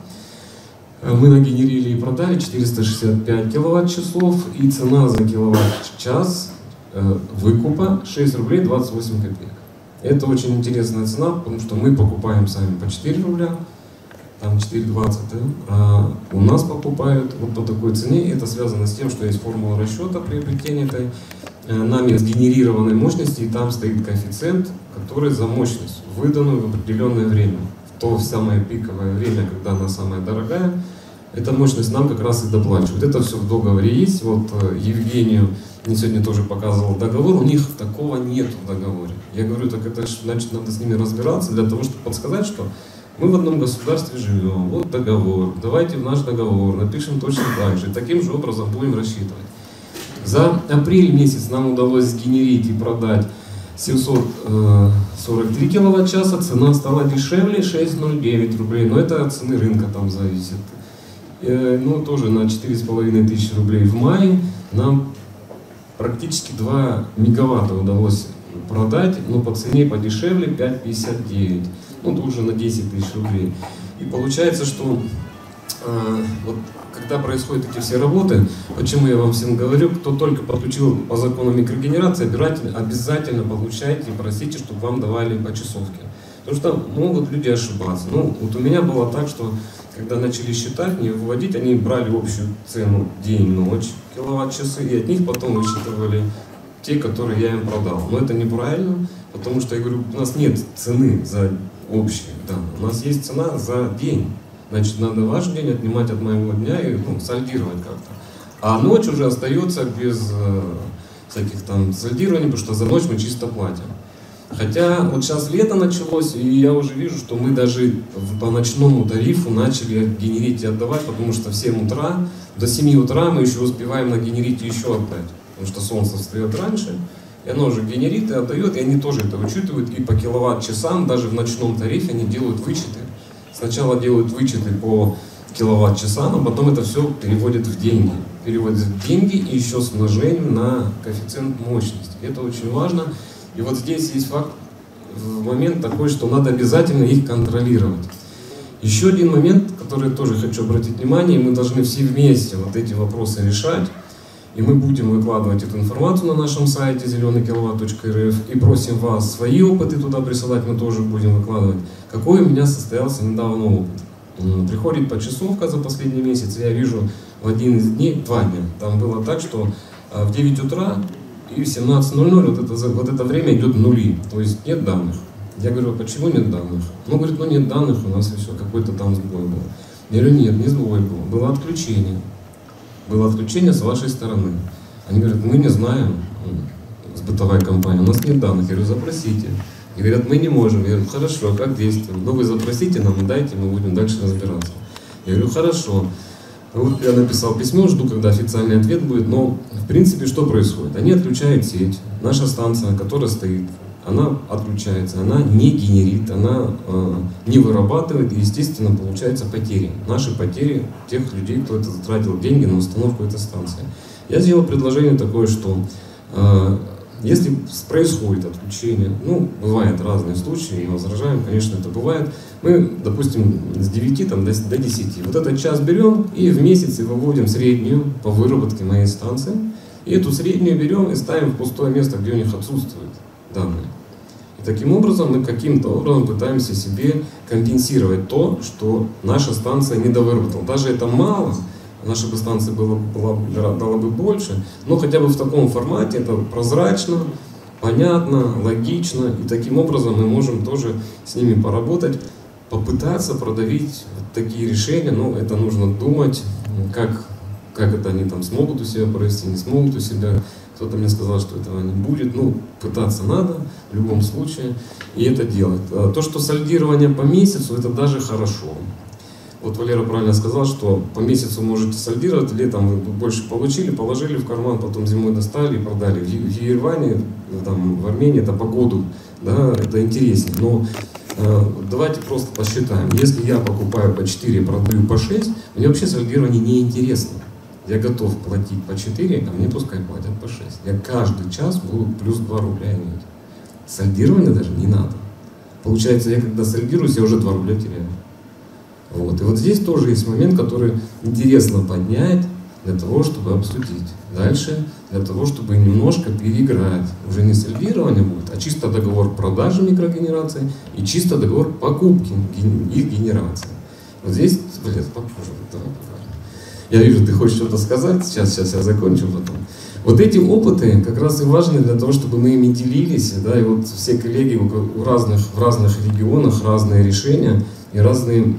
э, мы нагенерили и продали 465 киловатт-часов, и цена за киловатт-час э, выкупа 6 рублей 28 копеек. Это очень интересная цена, потому что мы покупаем сами по 4 рубля, там 4,20, да? а у нас покупают вот по такой цене. Это связано с тем, что есть формула расчета приобретения этой э, нами сгенерированной мощности, и там стоит коэффициент, который за мощность, выданную в определенное время. В то самое пиковое время, когда она самая дорогая, эта мощность нам как раз и доплачивают. Это все в договоре есть. Вот э, Евгению мне сегодня тоже показывал договор, у них такого нет в договоре. Я говорю, так это значит надо с ними разбираться для того, чтобы подсказать, что мы в одном государстве живем, вот договор, давайте в наш договор напишем точно так же, таким же образом будем рассчитывать. За апрель месяц нам удалось сгенерить и продать 743 киловатт-часа, цена стала дешевле 6,09 рублей, но это от цены рынка там зависит. Ну, тоже на 4,5 тысячи рублей в мае нам практически 2 мегаватта удалось продать, но по цене подешевле 5,59. Ну, тут уже на 10 тысяч рублей. И получается, что э, вот когда происходят эти все работы, почему я вам всем говорю, кто только подключил по закону микрогенерации, обязательно, обязательно получайте и просите, чтобы вам давали по часовке. Потому что могут люди ошибаться. Ну, вот у меня было так, что когда начали считать, не выводить, они брали общую цену день-ночь, киловатт-часы, и от них потом высчитывали те, которые я им продал. Но это неправильно, потому что я говорю, у нас нет цены за общие данные, у нас есть цена за день. Значит, надо ваш день отнимать от моего дня и ну, сальдировать как-то. А ночь уже остается без э, всяких там сальдирований, потому что за ночь мы чисто платим. Хотя вот сейчас лето началось, и я уже вижу, что мы даже по ночному тарифу начали генерить и отдавать, потому что в 7 утра, до 7 утра мы еще успеваем нагенерить и еще отдать. Потому что солнце встает раньше, и оно уже генерит и отдает, и они тоже это учитывают, и по киловатт-часам, даже в ночном тарифе они делают вычеты. Сначала делают вычеты по киловатт-часам, а потом это все переводят в деньги. Переводят в деньги и еще с умножением на коэффициент мощности. Это очень важно. И вот здесь есть факт, в момент такой, что надо обязательно их контролировать. Еще один момент, который тоже хочу обратить внимание, мы должны все вместе вот эти вопросы решать. И мы будем выкладывать эту информацию на нашем сайте зеленый-киловатт.рф и просим вас свои опыты туда присылать, мы тоже будем выкладывать. Какой у меня состоялся недавно опыт. Приходит почасовка за последний месяц, я вижу в один из дней, два дня, там было так, что а, в 9 утра и в 17.00 вот это, вот это время идет нули, то есть нет данных. Я говорю, а почему нет данных? Ну, говорит, ну нет данных, у нас все, какой-то там сбой был. Я говорю, нет, не сбой был, было отключение. Было отключение с вашей стороны. Они говорят, мы не знаем, с бытовой компании, у нас нет данных. Я говорю, запросите. И говорят, мы не можем. Я говорю, хорошо, а как действуем? Ну, вы запросите нам дайте, мы будем дальше разбираться. Я говорю, хорошо. Вот я написал письмо, жду, когда официальный ответ будет, но в принципе что происходит? Они отключают сеть. Наша станция, которая стоит, она отключается, она не генерит, она э, не вырабатывает, и, естественно, получаются потери. Наши потери тех людей, кто это затратил деньги на установку этой станции. Я сделал предложение такое, что э, Если происходит отключение, ну, бывают разные случаи, не возражаем, конечно, это бывает. Мы, допустим, с 9 там, до, до 10. Вот этот час берем и в месяц выводим среднюю по выработке моей станции. И эту среднюю берем и ставим в пустое место, где у них отсутствуют данные. И таким образом мы каким-то образом пытаемся себе компенсировать то, что наша станция не довыработала. Даже это мало, наша бы станция была, была, дала бы больше, но хотя бы в таком формате это прозрачно, понятно, логично, и таким образом мы можем тоже с ними поработать, попытаться продавить такие решения, но это нужно думать, как, как это они там смогут у себя провести, не смогут у себя. Кто-то мне сказал, что этого не будет. Ну, пытаться надо в любом случае, и это делать. А То, что сальдирование по месяцу, это даже хорошо. Вот Валера правильно сказал, что по месяцу можете сальдировать, летом вы больше получили, положили в карман, потом зимой достали и продали. В Ереване, там, в Армении это по году, да, это интереснее. Но э, давайте просто посчитаем. Если я покупаю по 4, продаю по 6, мне вообще сальдирование не интересно. Я готов платить по 4, а мне пускай платят по 6. Я каждый час буду плюс 2 рубля иметь. Сальдирование даже не надо. Получается, я когда сальдируюсь, я уже 2 рубля теряю. Вот. И вот здесь тоже есть момент, который интересно поднять для того, чтобы обсудить. Дальше, для того, чтобы немножко переиграть. Уже не сальдирование будет, а чисто договор продажи микрогенерации и чисто договор покупки их генерации. Вот здесь, блин, попозже. давай поговорим. Я вижу, ты хочешь что-то сказать. Сейчас, сейчас я закончу потом. Вот эти опыты как раз и важны для того, чтобы мы ими делились, да, и вот все коллеги у ко- у разных, в разных регионах разные решения и разные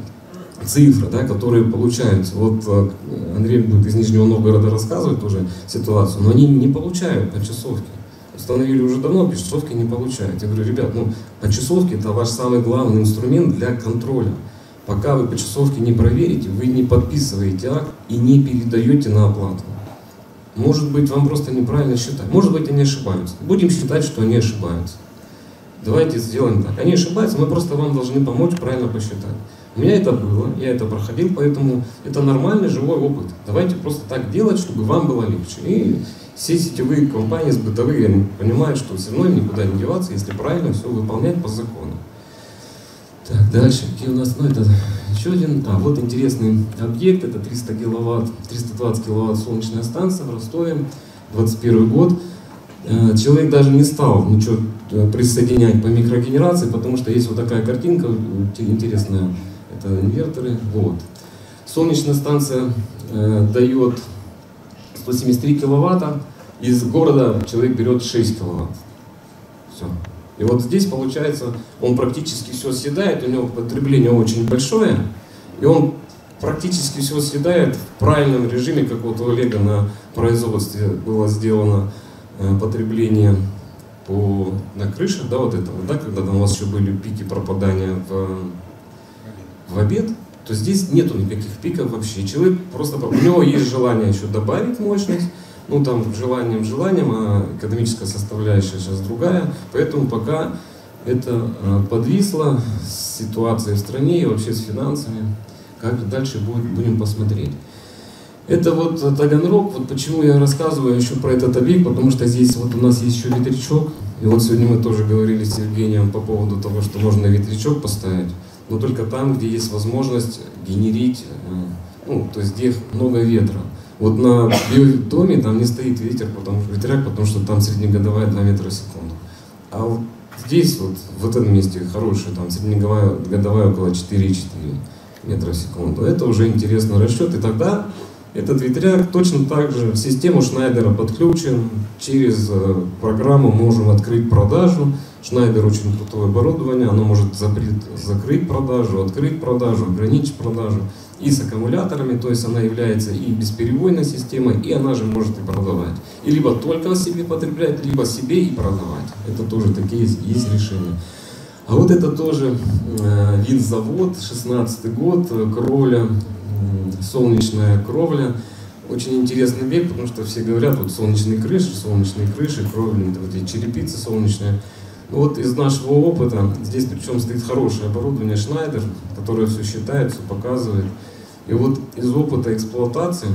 цифры, да, которые получаются. Вот э, Андрей будет из Нижнего Новгорода рассказывать тоже ситуацию, но они не получают по часовке. Установили уже давно, по часовке не получают. Я говорю, ребят, ну, по часовке это ваш самый главный инструмент для контроля. Пока вы по часовке не проверите, вы не подписываете акт и не передаете на оплату. Может быть, вам просто неправильно считать. Может быть, они ошибаются. Будем считать, что они ошибаются. Давайте сделаем так. Они ошибаются, мы просто вам должны помочь правильно посчитать. У меня это было, я это проходил, поэтому это нормальный живой опыт. Давайте просто так делать, чтобы вам было легче. И все сетевые компании, с бытовые, они понимают, что все равно никуда не деваться, если правильно все выполнять по закону. Так, дальше, какие у нас, ну это еще один, а вот интересный объект, это 300 киловатт, 320 киловатт солнечная станция в Ростове, 21 год. Э, Человек даже не стал ничего э, присоединять по микрогенерации, потому что есть вот такая картинка э, те- интересная, это инверторы, вот. Солнечная станция э, дает 173 киловатта, из города человек берет 6 киловатт. Все. И вот здесь получается, он практически все съедает, у него потребление очень большое, и он практически все съедает в правильном режиме, как вот у Олега на производстве было сделано э, потребление по, на крышах, да, вот этого, да, когда там у вас еще были пики пропадания в, в обед, то здесь нету никаких пиков вообще. Человек просто, у него есть желание еще добавить мощность, ну там желанием, желанием, а экономическая составляющая сейчас другая, поэтому пока это э, подвисло с ситуацией в стране и вообще с финансами. Как дальше будет, будем посмотреть. Это вот Таганрог, вот почему я рассказываю еще про этот объект, потому что здесь вот у нас есть еще ветрячок, и вот сегодня мы тоже говорили с Евгением по поводу того, что можно ветрячок поставить, но только там, где есть возможность генерить, э, ну, то есть где много ветра. Вот на биодоме там не стоит ветер, потому, ветряк, потому что там среднегодовая 2 метра в секунду. А вот здесь вот, в этом месте хорошая, там среднегодовая годовая около 4,4 метра в секунду. Это уже интересный расчет, и тогда этот ветряк точно так же в систему Шнайдера подключен. Через э, программу можем открыть продажу. Шнайдер очень крутое оборудование, оно может закрыть продажу, открыть продажу, ограничить продажу. И с аккумуляторами, то есть она является и бесперебойной системой, и она же может и продавать. И либо только себе потреблять, либо себе и продавать. Это тоже такие есть, решения. А вот это тоже э, винзавод, 16 год, э, кровля, м, солнечная кровля. Очень интересный объект, потому что все говорят, вот солнечные крыши, солнечные крыши, кровли, вот эти черепицы солнечные. Ну вот из нашего опыта, здесь причем стоит хорошее оборудование Schneider, которое все считает, все показывает. И вот из опыта эксплуатации,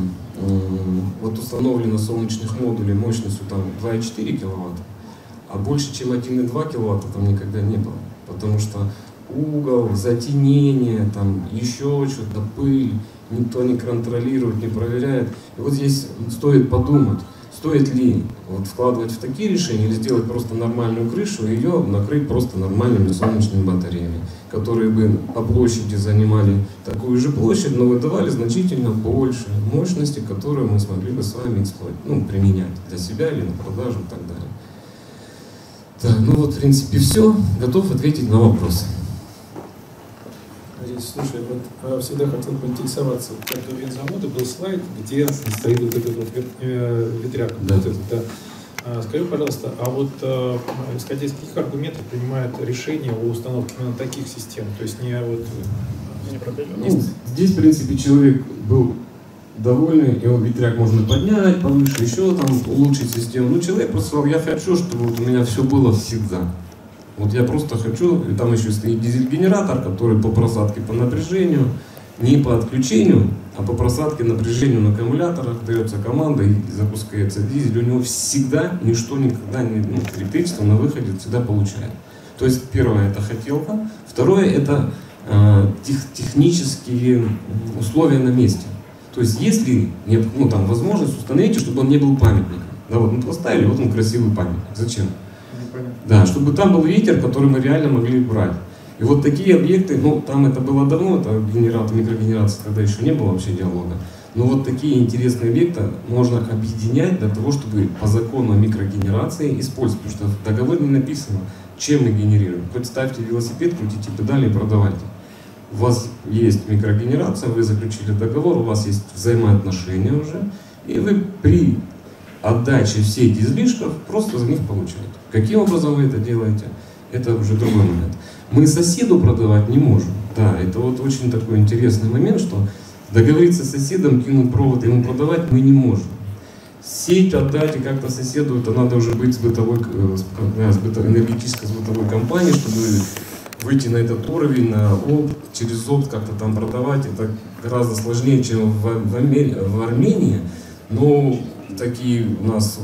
вот установлено солнечных модулей мощностью там 2,4 киловатта, а больше, чем 1,2 киловатта там никогда не было. Потому что угол, затенение, там еще что-то, пыль, никто не контролирует, не проверяет. И вот здесь стоит подумать, стоит ли вот вкладывать в такие решения или сделать просто нормальную крышу и ее накрыть просто нормальными солнечными батареями, которые бы по площади занимали такую же площадь, но выдавали значительно больше мощности, которую мы смогли бы с вами эксплуатировать, ну, применять для себя или на продажу и так далее. Так, ну вот, в принципе, все. Готов ответить на вопросы. Здесь, слушай, вот э, всегда хотел поинтересоваться. Как у винзавода был слайд, где стоит вот этот вот э, ветряк. Да. Вот этот, да. А, Скажи, пожалуйста, а вот э, исходя из каких аргументов принимают решение о установке именно таких систем? То есть не вот не пропеллеров? Ну, здесь, в принципе, человек был довольный, его ветряк можно поднять повыше, еще там улучшить систему. Ну, человек просто сказал, я хочу, чтобы вот у меня все было всегда. Вот я просто хочу, и там еще стоит дизель-генератор, который по просадке по напряжению, не по отключению, а по просадке напряжению на аккумуляторах дается команда и запускается дизель. У него всегда ничто никогда не ну, электричество на выходе всегда получает. То есть первое это хотелка, второе это э, тех- технические условия на месте. То есть если нет, ну, там, возможность, установите, чтобы он не был памятником. Да, вот мы поставили, вот он красивый памятник. Зачем? Да, чтобы там был ветер, который мы реально могли брать. И вот такие объекты, ну там это было давно, это генератор, микрогенерация, тогда еще не было вообще диалога. Но вот такие интересные объекты можно объединять для того, чтобы по закону микрогенерации использовать. Потому что в договоре не написано, чем мы генерируем. Хоть ставьте велосипед, крутите педали и продавайте. У вас есть микрогенерация, вы заключили договор, у вас есть взаимоотношения уже, и вы при отдаче всех излишков просто за них получаете. Каким образом вы это делаете, это уже другой момент. Мы соседу продавать не можем. Да, это вот очень такой интересный момент, что договориться с соседом, кинуть провод, ему продавать мы не можем. Сеть отдать и как-то соседу, это надо уже быть с бытовой, э, с, да, быто- энергетической с бытовой компанией, чтобы выйти на этот уровень, на опт, через опт как-то там продавать. Это гораздо сложнее, чем в, в в Армении. Но такие у нас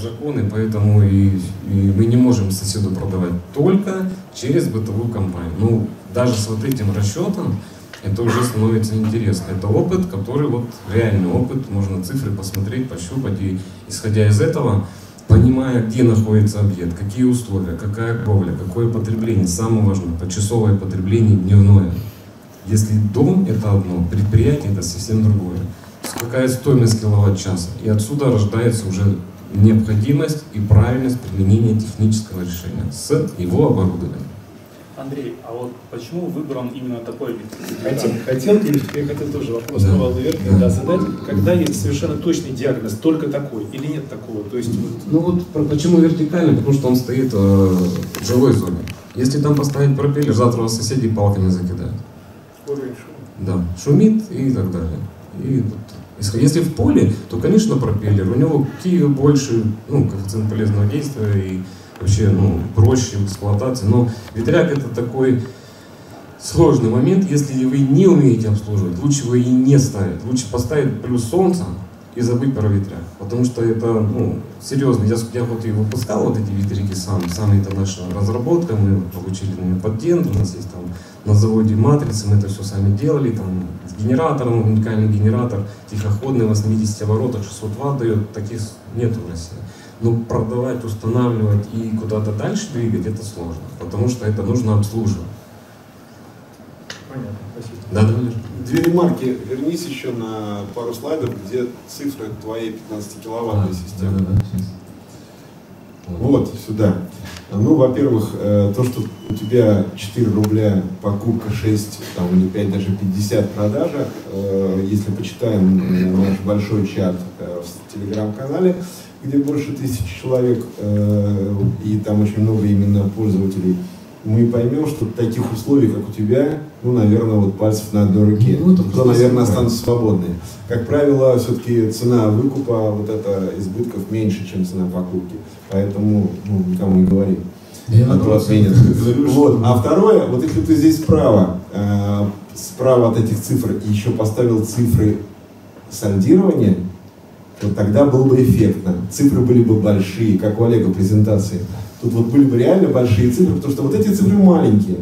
законы, поэтому и, и мы не можем соседу продавать только через бытовую компанию. Ну, даже с вот этим расчетом это уже становится интересно. Это опыт, который вот реальный опыт, можно цифры посмотреть, пощупать, и исходя из этого, понимая, где находится объект, какие условия, какая кровля, какое потребление, самое важное, почасовое потребление дневное. Если дом это одно, предприятие это совсем другое. Какая стоимость киловатт-часа. И отсюда рождается уже необходимость и правильность применения технического решения с его оборудованием. Андрей, а вот почему выбран именно такой вид? Хотел, хотел, я хотел тоже вопрос Да. Валу Верхнему, да, задать, когда есть совершенно точный диагноз, только такой или нет такого? То есть вот Ну вот почему вертикальный? Потому что он стоит э, в жилой зоне. Если там поставить пропеллер, завтра вас соседи палками закидают. уровень шума. Да, шумит и так далее. И вот, если- в поле, то, конечно, пропеллер. У него Киев больше, ну, коэффициент полезного действия и вообще, ну, проще в эксплуатации. Но ветряк это такой сложный момент, если вы не умеете обслуживать, лучше его и не ставить. Лучше поставить плюс солнца и забыть про ветряк. Потому что это, ну, серьезно, я, я вот и выпускал вот эти ветряки сам, сам это наша разработка, мы получили на нее патент, у нас есть там на заводе матрицы, мы это все сами делали, там с генератором, уникальный генератор, тихоходный, 80 оборотах, 600 ватт дает, таких нету в России. Но продавать, устанавливать и куда-то дальше двигать, это сложно, потому что это нужно обслуживать. Понятно, спасибо. Да, да? Две ремарки. Вернись еще на пару слайдов, где цифры твоей 15-киловаттной системы. Да, да, да. Вот, сюда. Ну, во-первых, э, то, что у тебя 4 рубля покупка, 6 там, или 5, даже 50 продажа, э, если почитаем э, наш большой чат в телеграм-канале, где больше тысячи человек, и там очень много именно пользователей, мы поймем, что таких условиях, как у тебя, ну, наверное, вот пальцев на одной руке, Ну, то, наверное, останутся свободные. Как правило, все-таки цена выкупа вот это избытков меньше, чем цена покупки. Поэтому ну, никому не говори. А то отменят. Вот. А второе, вот если ты здесь справа, э, справа от этих цифр еще поставил цифры сальдирования, вот тогда было бы эффектно. Цифры были бы большие, как у Олега презентации. Тут вот были бы реально большие цифры, потому что вот эти цифры маленькие.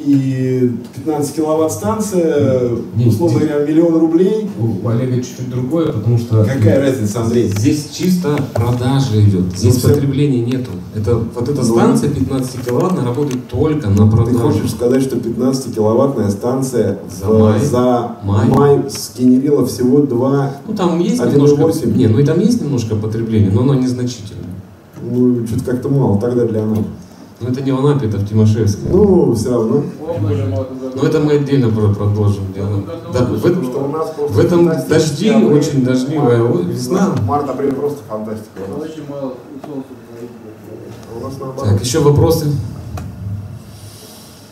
И 15 киловатт станция, условно говоря, миллион рублей. У Олега чуть-чуть другое, потому что... Какая разница, Андрей? Здесь чисто продажа идет. Здесь Ну, потребления нету. Это, вот эта Ну, станция 15 киловаттная работает только на Ты продажу. хочешь сказать, что 15-киловаттная станция За в- май. за Май. май сгенерила всего 2, Ну там есть 1,8? немножко... Не, ну и там есть немножко потребления, но оно незначительное. Ну, что-то как-то мало тогда для нас. Но это не в Анапе, это в Тимошевске. Ну, все равно. Но это мы отдельно про- продолжим дело. Да, в, этом- что у нас просто в этом дожди, апрель. очень дождливая весна. Март-апрель просто фантастика. наоборот. Так, еще вопросы?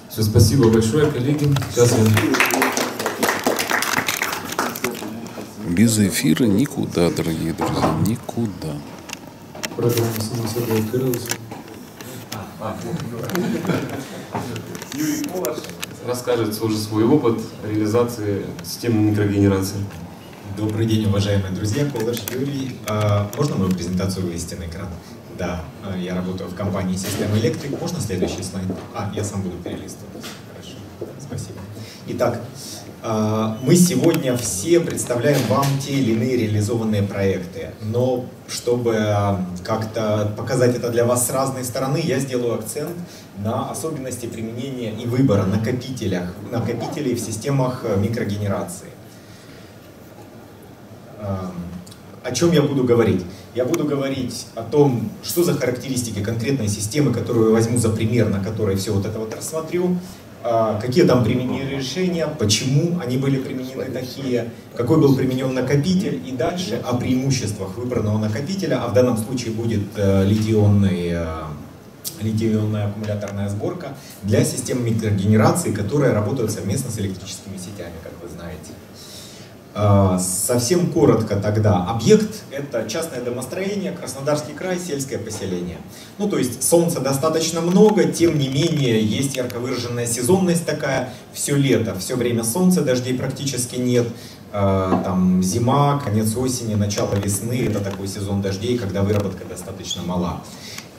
Все, спасибо большое, коллеги. Сейчас я... Без эфира никуда, дорогие друзья, никуда. Программа сама собой открылась. Юрий Полаш расскажет уже свой опыт реализации системы микрогенерации. Добрый день, уважаемые друзья. Колыш Юрий. А, Можно мою презентацию вывести на экран? Да, а, я работаю в компании Система Электрик. Можно следующий слайд? А, я сам буду перелистывать. Хорошо, спасибо. Итак, мы сегодня все представляем вам те или иные реализованные проекты. Но чтобы а, как-то показать это для вас с разной стороны, я сделаю акцент на особенности применения и выбора накопителях, накопителей в системах э, микрогенерации. Эм, О чем я буду говорить? Я буду говорить о том, что за характеристики конкретной системы, которую я возьму за пример, на которой все вот это вот рассмотрю, а, какие там применены решения, почему они были применены такие, какой был применен накопитель и дальше о преимуществах выбранного накопителя, а в данном случае будет э, литий-ионный, э, литий-ионная аккумуляторная сборка для систем микрогенерации, которые работают совместно с электрическими сетями, как вы знаете. А, Совсем коротко тогда. Объект – это частное домостроение, Краснодарский край, сельское поселение. Ну, то есть солнца достаточно много, тем не менее есть ярко выраженная сезонность такая. Все лето, все время солнца, дождей практически нет. А, Там зима, конец осени, начало весны – это такой сезон дождей, когда выработка достаточно мала.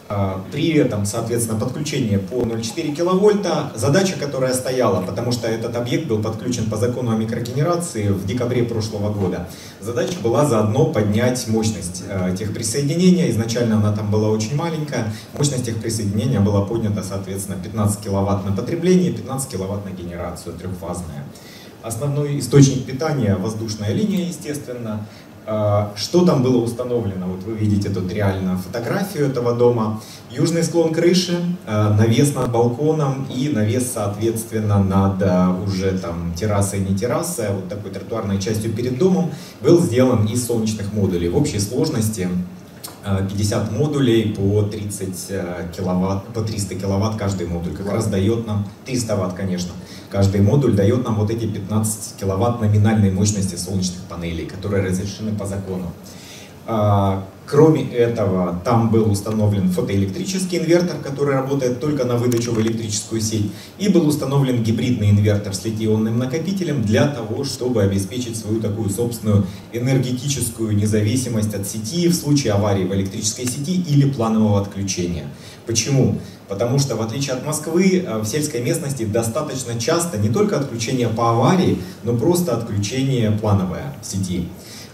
А, При этом, соответственно, подключение по 0,4 киловольта, задача, которая стояла, потому что этот объект был подключен по закону о микрогенерации в декабре прошлого года, задача была заодно поднять мощность э, техприсоединения. Изначально она там была очень маленькая. Мощность техприсоединения была поднята, соответственно, 15 киловатт на потребление, 15 киловатт на генерацию трехфазная. Основной источник питания – воздушная линия, естественно. А, Что там было установлено? Вот вы видите тут реально фотографию этого дома. Южный склон крыши, а, навес над балконом и навес, соответственно, над а, уже там террасой, не террасой, а вот такой тротуарной частью перед домом, был сделан из солнечных модулей. В общей сложности а, 50 модулей по 30 а, киловатт, по 300 киловатт каждый модуль. Как раз дает нам 300 ватт, конечно. Каждый модуль дает нам вот эти 15 киловатт номинальной мощности солнечных панелей, которые разрешены по закону. А, Кроме этого, там был установлен фотоэлектрический инвертор, который работает только на выдачу в электрическую сеть, и был установлен гибридный инвертор с литий-ионным накопителем для того, чтобы обеспечить свою такую собственную энергетическую независимость от сети в случае аварии в электрической сети или планового отключения. Почему? Потому что в отличие от Москвы, э, в сельской местности достаточно часто не только отключение по аварии, но просто отключение плановое сети.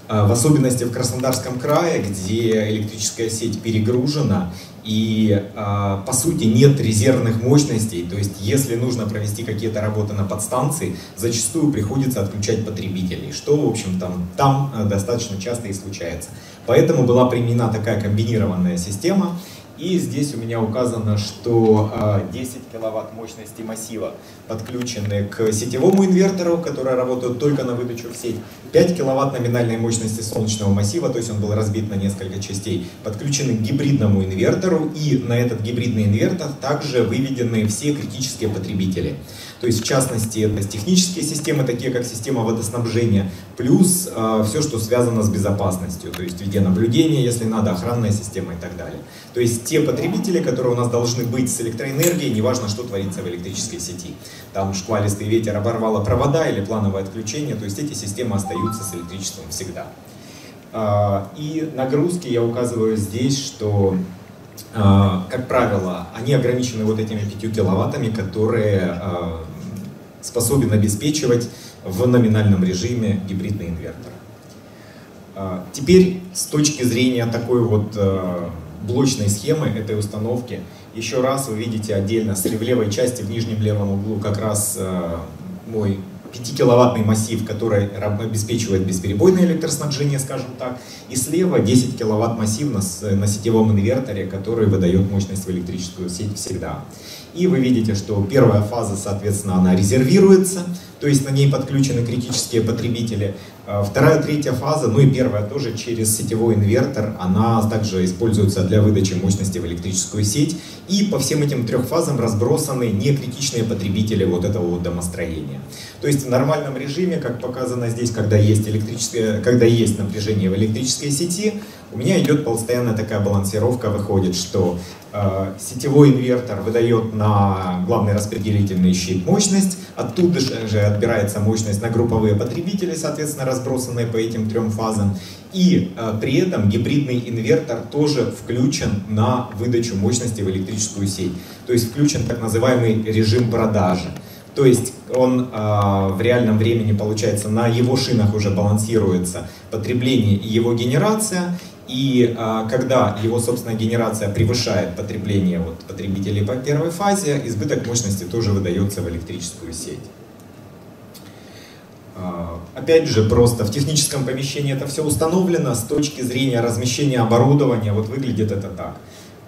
А, В особенности в Краснодарском крае, где электрическая сеть перегружена и, а, по сути, нет резервных мощностей. То есть, если нужно провести какие-то работы на подстанции, зачастую приходится отключать потребителей, что, в общем, там, там достаточно часто и случается. Поэтому была применена такая комбинированная система. И здесь у меня указано, что а, 10 киловатт мощности массива подключены к сетевому инвертору, который работает только на выдачу в сеть. 5 киловатт номинальной мощности солнечного массива, то есть он был разбит на несколько частей, подключены к гибридному инвертору. И на этот гибридный инвертор также выведены все критические потребители. То есть, в частности, это технические системы, такие как система водоснабжения, плюс э, все, что связано с безопасностью, то есть видеонаблюдение, если надо, охранная система и так далее. То есть те потребители, которые у нас должны быть с электроэнергией, неважно, что творится в электрической сети. Там шквалистый ветер оборвало провода или плановое отключение, то есть эти системы остаются с электричеством всегда. А, И нагрузки я указываю здесь, что, а, как правило, они ограничены вот этими 5 киловаттами, которые а, способен обеспечивать в номинальном режиме гибридный инвертор. А, Теперь с точки зрения такой вот а, блочной схемы этой установки, еще раз вы видите отдельно с левой части в нижнем левом углу как раз а, мой 5-киловаттный массив, который обеспечивает бесперебойное электроснабжение, скажем так, и слева 10 киловатт массив на, на сетевом инверторе, который выдает мощность в электрическую сеть всегда. И вы видите, что первая фаза, соответственно, она резервируется, то есть на ней подключены критические потребители. А Вторая, третья фаза, ну и первая тоже через сетевой инвертор, она также используется для выдачи мощности в электрическую сеть. И по всем этим трех фазам разбросаны некритичные потребители вот этого вот домостроения. То есть в нормальном режиме, как показано здесь, когда есть, электрическое, когда есть напряжение в электрической сети, у меня идет постоянная такая балансировка, выходит, что э, сетевой инвертор выдает на главный распределительный щит мощность, оттуда же же отбирается мощность на групповые потребители, соответственно, разбросанные по этим трем фазам. И э, при этом гибридный инвертор тоже включен на выдачу мощности в электрическую сеть. То есть включен так называемый режим продажи. То есть он э, в реальном времени, получается, на его шинах уже балансируется потребление и его генерация. И э, когда его собственная генерация превышает потребление вот, потребителей по первой фазе, избыток мощности тоже выдается в электрическую сеть. А, Опять же, просто в техническом помещении это все установлено с точки зрения размещения оборудования. Вот выглядит это так.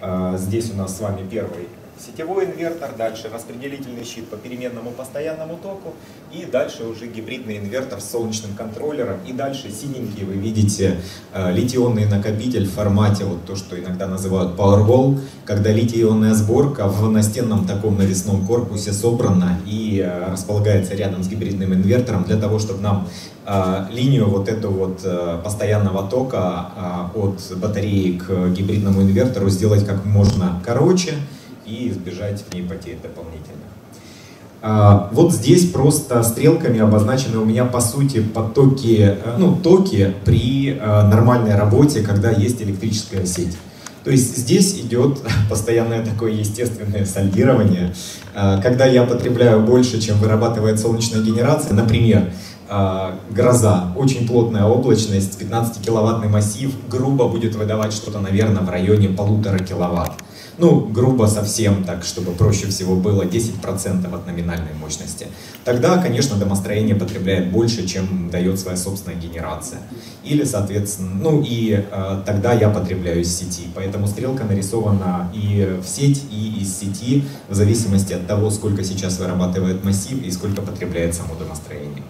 А, Здесь у нас с вами первый сетевой инвертор, дальше распределительный щит по переменному постоянному току и дальше уже гибридный инвертор с солнечным контроллером. И дальше синенький вы видите э, литий-ионный накопитель в формате вот то, что иногда называют Powerwall, когда литий-ионная сборка в настенном таком навесном корпусе собрана и э, располагается рядом с гибридным инвертором для того, чтобы нам э, линию вот эту вот постоянного тока от батареи к гибридному инвертору сделать как можно короче и избежать в ней потерь дополнительных. А, Вот здесь просто стрелками обозначены у меня по сути потоки, э, ну, токи при э, нормальной работе, когда есть электрическая сеть. То есть здесь идет постоянное такое естественное сальдирование. А, Когда я потребляю больше, чем вырабатывает солнечная генерация, например, а, гроза, очень плотная облачность, 15-киловаттный массив, грубо будет выдавать что-то, наверное, в районе полутора киловатт. Ну, грубо совсем так, чтобы проще всего было 10% от номинальной мощности. Тогда, конечно, домостроение потребляет больше, чем дает своя собственная генерация. Или, соответственно, ну и э, тогда я потребляю из сети. Поэтому стрелка нарисована и в сеть, и из сети, в зависимости от того, сколько сейчас вырабатывает массив и сколько потребляет само домостроение.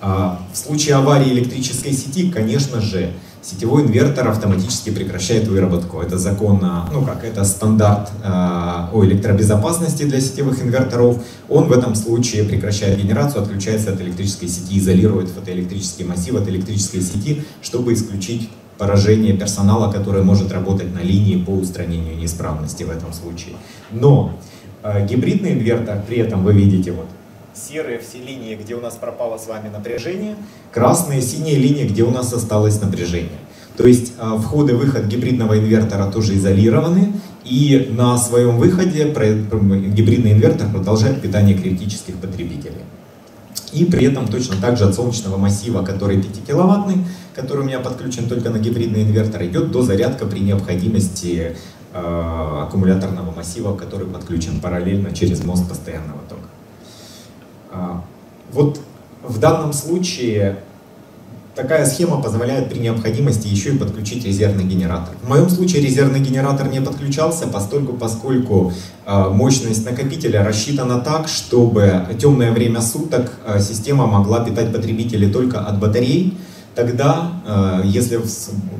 А, В случае аварии электрической сети, конечно же, сетевой инвертор автоматически прекращает выработку. Это закон, а, ну как, это стандарт а, о электробезопасности для сетевых инверторов. Он в этом случае прекращает генерацию, отключается от электрической сети, изолирует фотоэлектрический массив от электрической сети, чтобы исключить поражение персонала, который может работать на линии по устранению неисправности в этом случае. Но э, гибридный инвертор, при этом вы видите вот серые все линии, где у нас пропало с вами напряжение, красные, синие линии, где у нас осталось напряжение. То есть э, вход-выход гибридного инвертора тоже изолированы, и на своем выходе гибридный инвертор продолжает питание критических потребителей. И при этом точно так же от солнечного массива, который 5-киловаттный, который у меня подключен только на гибридный инвертор, идет до зарядка при необходимости э, аккумуляторного массива, который подключен параллельно через мост постоянного тока. А, Вот в данном случае такая схема позволяет при необходимости еще и подключить резервный генератор. В моем случае резервный генератор не подключался, постольку, поскольку э, мощность накопителя рассчитана так, чтобы темное время суток э, система могла питать потребителей только от батарей. Тогда, э, если,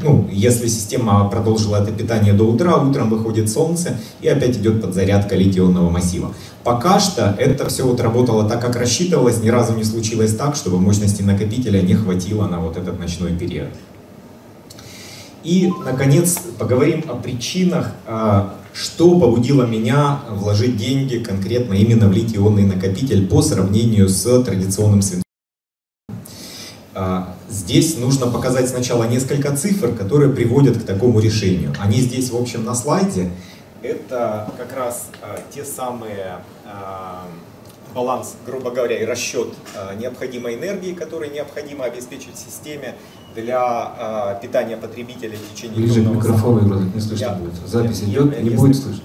ну, если система продолжила это питание до утра, утром выходит солнце и опять идет подзарядка литий-ионного массива. Пока что это все вот работало так, как рассчитывалось, ни разу не случилось так, чтобы мощности накопителя не хватило на вот этот ночной период. И, наконец, поговорим о причинах, а, что побудило меня вложить деньги конкретно именно в литий-ионный накопитель по сравнению с традиционным свинцом. А, Здесь нужно показать сначала несколько цифр, которые приводят к такому решению. Они здесь, в общем, на слайде. Это как раз а, те самые а, баланс, грубо говоря, и расчет необходимой энергии, который необходимо обеспечить системе для питания потребителей в течение Ближе к микрофону, Игорь, не слышно Я- будет. Запись я- идет, я не будет слышно.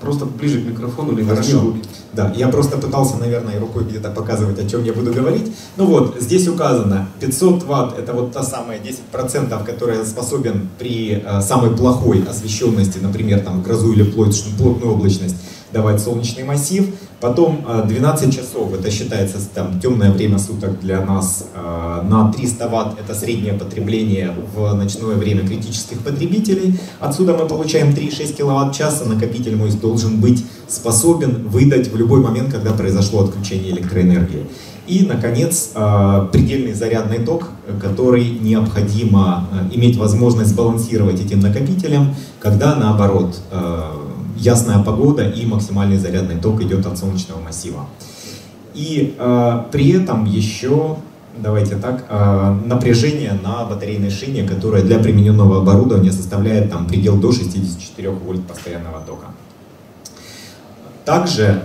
Просто ближе к микрофону или Хорошо. руки. Да, я просто пытался, наверное, рукой где-то показывать, о чем я буду говорить. Ну вот, здесь указано 500 ватт, это вот та самая 10%, которая способен при э, самой плохой освещенности, например, там грозу или плотную облачность, давать солнечный массив. Потом э, 12 часов, это считается там темное время суток для нас, э, на 300 ватт это среднее потребление в ночное время критических потребителей. Отсюда мы получаем 3,6 киловатт часа, накопитель мой должен быть способен выдать в любой момент, когда произошло отключение электроэнергии. И, наконец, э, предельный зарядный ток, э, который необходимо э, иметь возможность сбалансировать этим накопителем, когда, наоборот, э, ясная погода и максимальный зарядный ток идет от солнечного массива. И э, при этом еще, давайте так, э, напряжение на батарейной шине, которое для примененного оборудования составляет там предел до 64 вольт постоянного тока. Также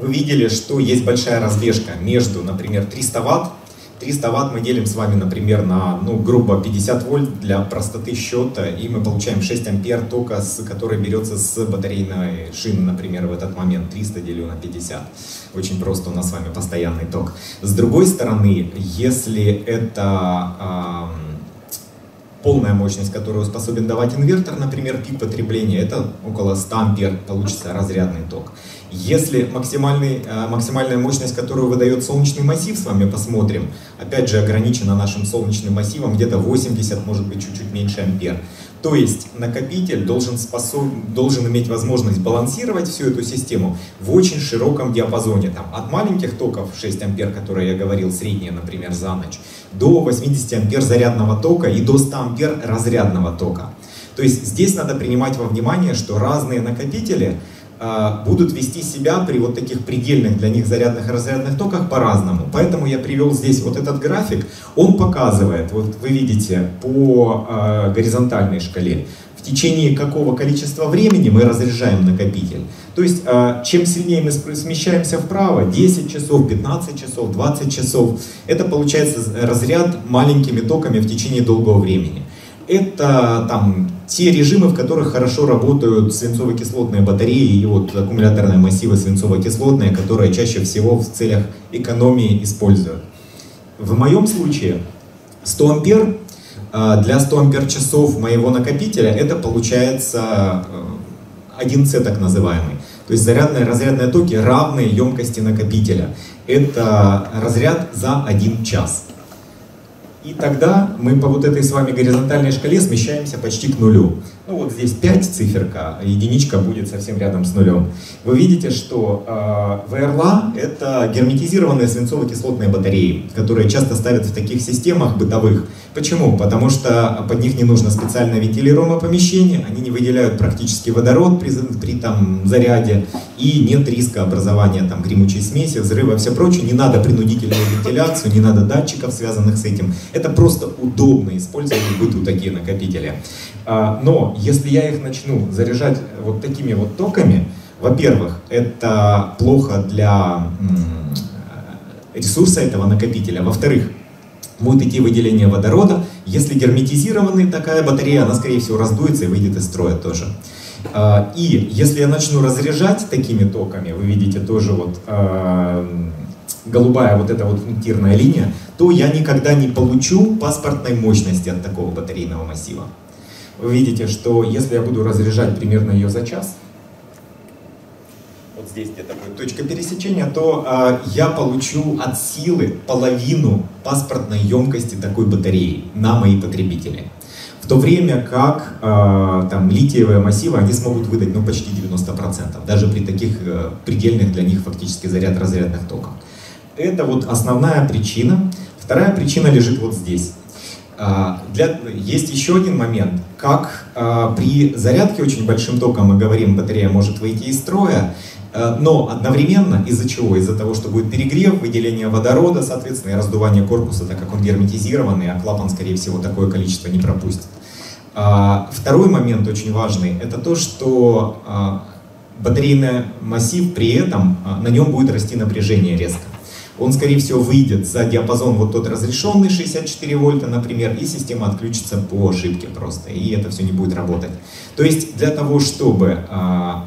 вы видели, что есть большая разбежка между, например, 300 ватт. 300 ватт мы делим с вами, например, на, ну, грубо 50 вольт для простоты счета, и мы получаем 6 ампер тока, с, который берется с батарейной шины, например, в этот момент 300 делю на 50. Очень просто у нас с вами постоянный ток. С другой стороны, если это ам, полная мощность, которую способен давать инвертор, например, пик потребления, это около 100 ампер получится разрядный ток. Если максимальный, э, максимальная мощность, которую выдает солнечный массив, с вами посмотрим, опять же ограничена нашим солнечным массивом, где-то 80, может быть чуть-чуть меньше ампер. То есть накопитель должен, способ, должен иметь возможность балансировать всю эту систему в очень широком диапазоне. Там, от маленьких токов 6 ампер, которые я говорил, средние, например, за ночь, до 80 ампер зарядного тока и до 100 ампер разрядного тока. То есть здесь надо принимать во внимание, что разные накопители будут вести себя при вот таких предельных для них зарядных и разрядных токах по-разному. Поэтому я привел здесь вот этот график. Он показывает, вот вы видите, по а, горизонтальной шкале, в течение какого количества времени мы разряжаем накопитель. То есть, а, чем сильнее мы смещаемся вправо, 10 часов, 15 часов, 20 часов, это получается разряд маленькими токами в течение долгого времени. Это там те режимы, в которых хорошо работают свинцово-кислотные батареи и вот аккумуляторные массивы свинцово-кислотные, которые чаще всего в целях экономии используют. В моем случае 100 ампер э, для 100 ампер часов моего накопителя это получается 1С так называемый. То есть зарядные разрядные токи равные емкости накопителя. Это разряд за 1 час. И тогда мы по вот этой с вами горизонтальной шкале смещаемся почти к нулю. Ну вот здесь 5 циферка, единичка будет совсем рядом с нулем. Вы видите, что э, ВРЛА это герметизированные свинцово-кислотные батареи, которые часто ставят в таких системах бытовых. Почему? Потому что под них не нужно специально вентилируемое помещение, они не выделяют практически водород при, при там, заряде, и нет риска образования там, гремучей смеси, взрыва и все прочее. Не надо принудительную вентиляцию, не надо датчиков, связанных с этим. Это просто удобно использовать в быту такие накопители. А, Но если я их начну заряжать вот такими вот токами, во-первых, это плохо для ресурса этого накопителя. Во-вторых, будет идти выделение водорода. Если герметизированная такая батарея, она, скорее всего, раздуется и выйдет из строя тоже. А, И если я начну разряжать такими токами, вы видите тоже вот а, голубая вот эта вот пунктирная линия, то я никогда не получу паспортной мощности от такого батарейного массива. Вы видите, что если я буду разряжать примерно ее за час, вот здесь где-то будет точка пересечения, то э, я получу от силы половину паспортной емкости такой батареи на мои потребители. В то время как э, там литиевые массивы, они смогут выдать ну, почти 90%, даже при таких э, предельных для них фактически заряд разрядных токах. Это вот основная причина. Вторая причина лежит вот здесь. А, Для, есть еще один момент. Как а, при зарядке очень большим током, мы говорим, батарея может выйти из строя, а, но одновременно из-за чего? Из-за того, что будет перегрев, выделение водорода, соответственно, и раздувание корпуса, так как он герметизированный, а клапан, скорее всего, такое количество не пропустит. А, Второй момент очень важный, это то, что батарейный массив при этом, на нем будет расти напряжение резко. Он, скорее всего, выйдет за диапазон вот тот разрешенный 64 вольта, например, и система отключится по ошибке просто, и это все не будет работать. То есть для того, чтобы а,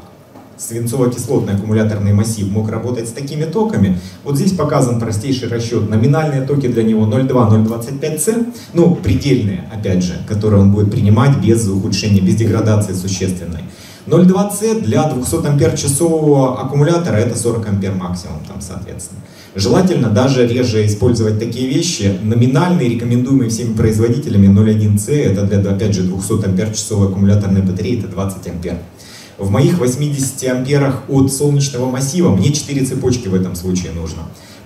свинцово-кислотный аккумуляторный массив мог работать с такими токами, вот здесь показан простейший расчет. Номинальные токи для него 0,2-0,25C, ну, предельные, опять же, которые он будет принимать без ухудшения, без деградации существенной. 0,2C для 200 ампер часового аккумулятора это 40 ампер максимум там соответственно. Желательно даже реже использовать такие вещи. Номинальные, рекомендуемые всеми производителями 0,1C это для опять же 200 ампер часовой аккумуляторной батареи это 20 ампер. В моих 80 амперах от солнечного массива мне 4 цепочки в этом случае нужно.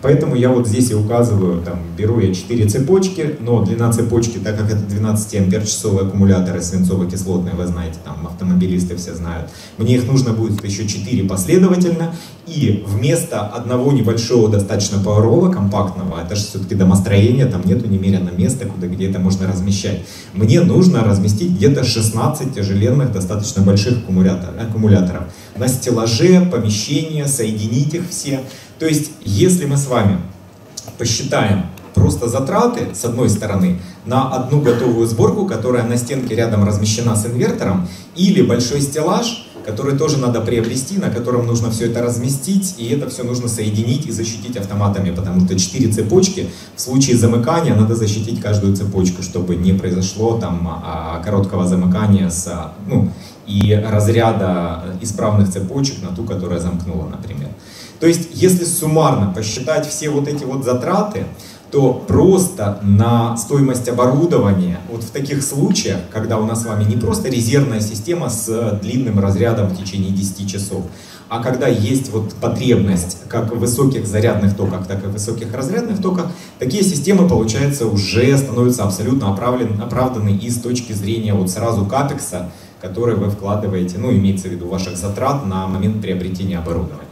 Поэтому я вот здесь и указываю, там, беру я 4 цепочки, но длина цепочки, так как это 12 ампер часовые аккумуляторы свинцово-кислотные, вы знаете, там автомобилисты все знают, мне их нужно будет еще 4 последовательно, и вместо одного небольшого достаточно пауэрового, компактного, это же все-таки домостроение, там нету немерено места, куда где это можно размещать, мне нужно разместить где-то 16 тяжеленных, достаточно больших аккумулятор, аккумуляторов. На стеллаже, помещения, соединить их все, то есть, если мы с вами посчитаем просто затраты, с одной стороны, на одну готовую сборку, которая на стенке рядом размещена с инвертором, или большой стеллаж, который тоже надо приобрести, на котором нужно все это разместить, и это все нужно соединить и защитить автоматами, потому что 4 цепочки, в случае замыкания надо защитить каждую цепочку, чтобы не произошло там а, короткого замыкания с, ну, и разряда исправных цепочек на ту, которая замкнула, например. То есть, если суммарно посчитать все вот эти вот затраты, то просто на стоимость оборудования, вот в таких случаях, когда у нас с вами не просто резервная система с длинным разрядом в течение 10 часов, а когда есть вот потребность как в высоких зарядных токах, так и в высоких разрядных токах, такие системы, получается, уже становятся абсолютно оправданы, оправданы и с точки зрения вот сразу капекса, который вы вкладываете, ну, имеется в виду ваших затрат на момент приобретения оборудования.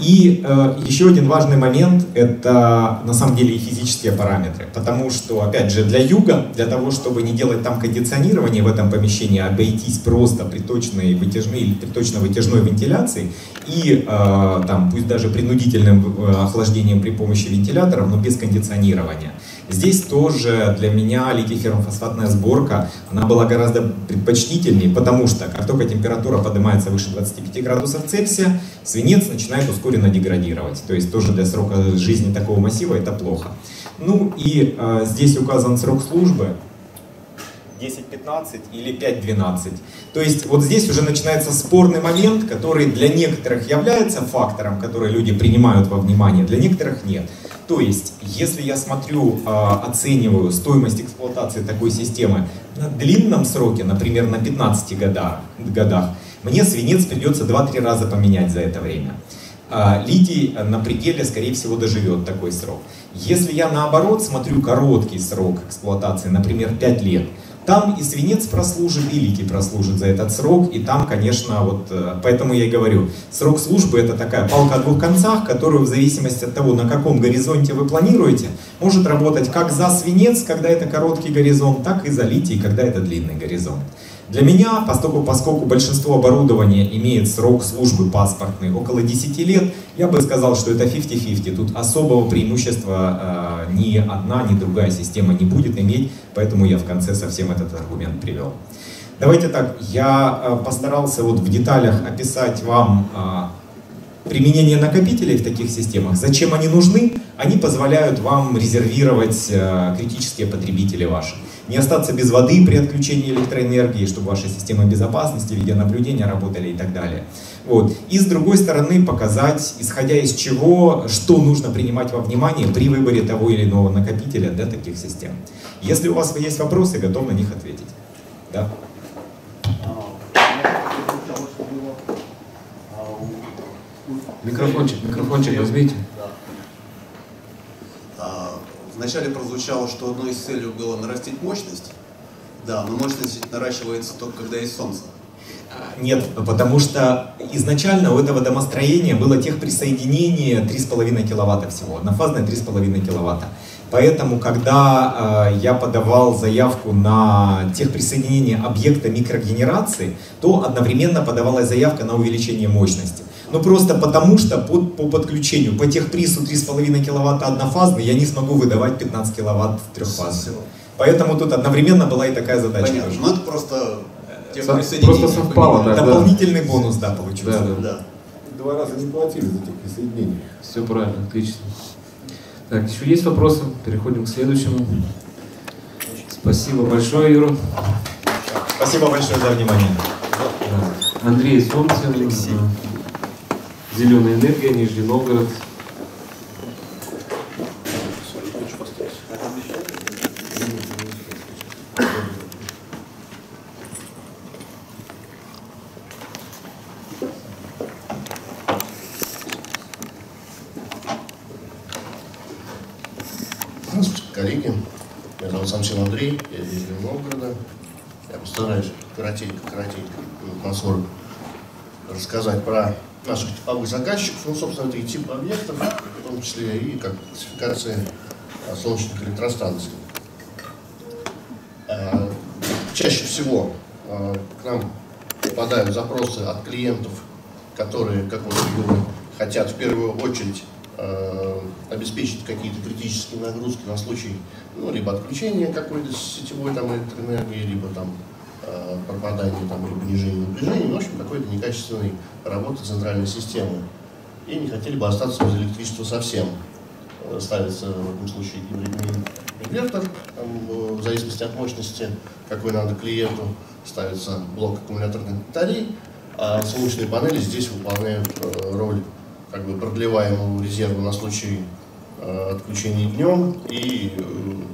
И э, еще один важный момент – это на самом деле и физические параметры. Потому что, опять же, для юга, для того, чтобы не делать там кондиционирование в этом помещении, а обойтись просто приточной вытяжной или приточно-вытяжной вентиляцией и э, там, пусть даже принудительным э, охлаждением при помощи вентиляторов, но без кондиционирования. Здесь тоже для меня литий-феррофосфатная сборка, она была гораздо предпочтительнее, потому что как только температура поднимается выше 25 градусов Цельсия, свинец начинает ускоренно деградировать. То есть тоже для срока жизни такого массива это плохо. Ну и э, здесь указан срок службы 10-15 или 5-12. То есть вот здесь уже начинается спорный момент, который для некоторых является фактором, который люди принимают во внимание, для некоторых нет. То есть, если я смотрю, а, оцениваю стоимость эксплуатации такой системы на длинном сроке, например, на 15 годах, годах мне свинец придется 2-3 раза поменять за это время. А, литий на пределе, скорее всего, доживет такой срок. Если я наоборот смотрю короткий срок эксплуатации, например, 5 лет, там и свинец прослужит, и литий прослужит за этот срок, и там, конечно, вот, э, поэтому я и говорю, срок службы это такая палка о двух концах, которую в зависимости от того, на каком горизонте вы планируете, может работать как за свинец, когда это короткий горизонт, так и за литий, когда это длинный горизонт. Для меня, поскольку, поскольку большинство оборудования имеет срок службы паспортный около 10 лет, я бы сказал, что это 50-50. Тут особого преимущества э, ни одна, ни другая система не будет иметь, поэтому я в конце совсем этот аргумент привел. Давайте так, я э, постарался вот в деталях описать вам э, применение накопителей в таких системах. Зачем они нужны? Они позволяют вам резервировать э, критические потребители ваши не остаться без воды при отключении электроэнергии, чтобы ваши системы безопасности, видеонаблюдения работали и так далее. Вот. И с другой стороны показать, исходя из чего, что нужно принимать во внимание при выборе того или иного накопителя для таких систем. Если у вас есть вопросы, готов на них ответить. Да? Микрофончик, микрофончик возьмите. Вначале прозвучало, что одной из целей было нарастить мощность. Да, но мощность наращивается только когда есть солнце. Нет, потому что изначально у этого домостроения было техприсоединение 3,5 киловатта всего, однофазное 3,5 киловатта. Поэтому, когда э, я подавал заявку на техприсоединение объекта микрогенерации, то одновременно подавалась заявка на увеличение мощности. Ну просто потому, что по, по подключению, по техпрису 3,5 киловатта однофазный, я не смогу выдавать 15 киловатт трехфазный. Поэтому тут одновременно была и такая задача. Понятно, тоже. ну это просто Просто совпало, да. Дополнительный бонус, да, получился. Да, да. Два раза не платили за этих присоединений. Все правильно, отлично. Так, еще есть вопросы? Переходим к следующему. Спасибо большое, Юра. Спасибо большое за внимание. Да. Андрей Солнцев, Зеленая энергия, Нижний Новгород. Здравствуйте, коллеги. Меня зовут Самсин Андрей, я из Нижнего Новгорода. Я постараюсь коротенько, коротенько, на 40, рассказать про наших типовых заказчиков, ну, собственно, это и тип объектов, в том числе и как классификация а, солнечных электростанций. А, Чаще всего а, к нам попадают запросы от клиентов, которые, как вот Юры, хотят в первую очередь обеспечить какие-то критические нагрузки на случай ну, либо отключения какой-то сетевой там, электроэнергии, либо там э, пропадания там, или понижения напряжения, ну, в общем, какой-то некачественной работы центральной системы. И не хотели бы остаться без электричества совсем. Э, Ставится в этом случае гибридный инвертор, там, э, в зависимости от мощности, какой надо клиенту, ставится блок аккумуляторных батарей, а солнечные панели здесь выполняют роль как бы продлеваемого резерва на случай отключения днем и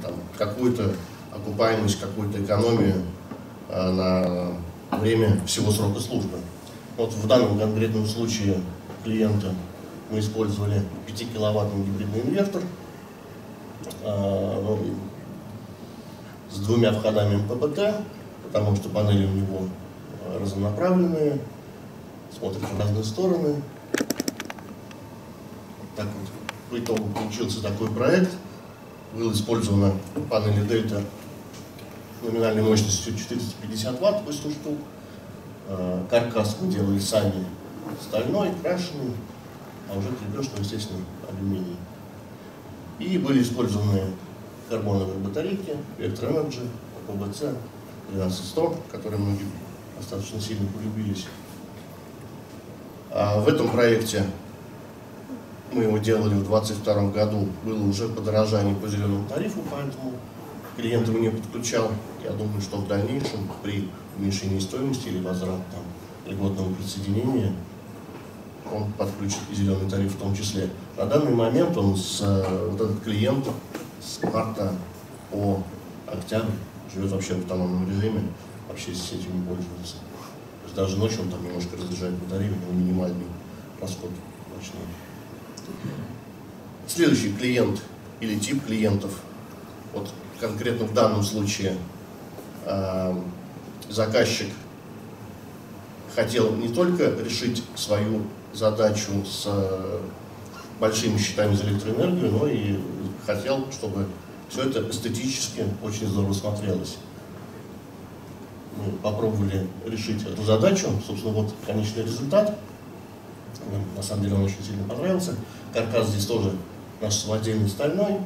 там, какую-то окупаемость, какую-то экономию на время всего срока службы. Вот в данном конкретном случае клиента мы использовали 5-киловаттный гибридный инвертор э, ну, с двумя входами МППТ, потому что панели у него э, разнонаправленные, смотрят в разные стороны, так вот, по итогу получился такой проект. Было использовано панели Дельта номинальной мощностью 450 ватт, 8 штук. Э, Каркас мы делали сами стальной, крашеный, а уже крепеж, естественно, алюминий. И были использованы карбоновые батарейки, Electroenergy, ОБЦ 12100, которые многие достаточно сильно полюбились. А в этом проекте мы его делали в 2022 году, было уже подорожание по зеленому тарифу, поэтому клиент его не подключал. Я думаю, что в дальнейшем при уменьшении стоимости или возврат там, льготного присоединения он подключит и зеленый тариф в том числе. На данный момент он с, э, вот этот клиент с марта по октябрь живет вообще в автономном режиме, вообще сетью не пользуется. То есть даже ночью он там немножко разряжает батарею, у него минимальный расход ночной. Следующий клиент или тип клиентов, вот конкретно в данном случае заказчик хотел не только решить свою задачу с э, большими счетами за электроэнергию, но и хотел, чтобы все это эстетически очень здорово смотрелось. Мы попробовали решить эту задачу, собственно, вот конечный результат. На самом деле он очень сильно понравился. Каркас здесь тоже наш самодельный стальной,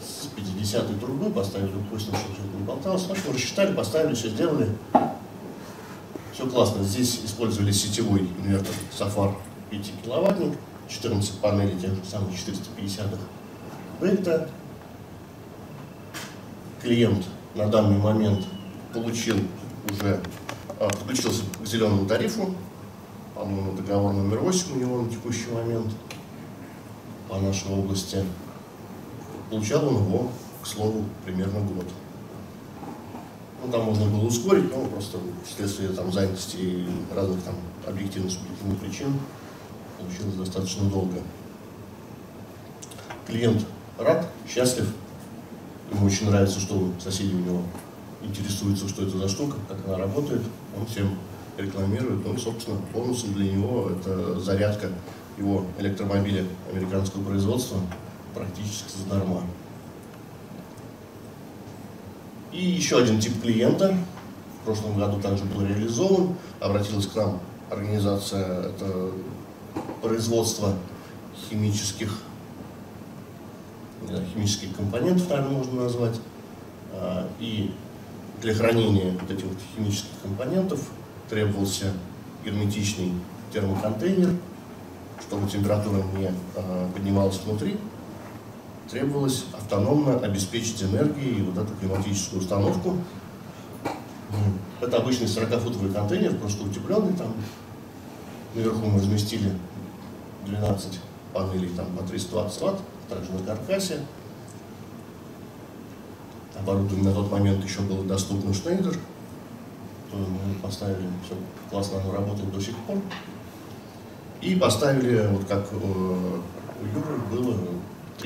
с 50 трубы, поставили упустим, чтобы не болталось. Общем, рассчитали, поставили, все сделали. Все классно. Здесь использовали сетевой инвертор Safar 5 киловаттник, 14 панелей тех же самых 450 Дельта. Клиент на данный момент получил уже, а, подключился к зеленому тарифу, по-моему, договор номер 8 у него на текущий момент по нашей области. Получал он его, к слову, примерно год. Ну, там можно было ускорить, но просто вследствие там, занятости и разных там объективных субъективных причин получилось достаточно долго. Клиент рад, счастлив, ему очень нравится, что соседи у него интересуются, что это за штука, как она работает, он всем рекламирует. Ну и, собственно, бонусом для него это зарядка его электромобиля американского производства практически задарма. И еще один тип клиента, в прошлом году также был реализован, обратилась к нам организация, это производство химических, химических компонентов, наверное, можно назвать, А, и для хранения вот этих вот химических компонентов требовался герметичный термоконтейнер, чтобы температура не а, поднималась внутри, требовалось автономно обеспечить энергией вот эту климатическую установку. Это обычный 40-футовый контейнер, просто утепленный там. Наверху мы разместили 12 панелей там, по 320 ватт, также на каркасе. Оборудование на тот момент еще было доступно Шнейдер. Мы поставили, все классно оно работает до сих пор. И поставили, вот как э, у Юры было,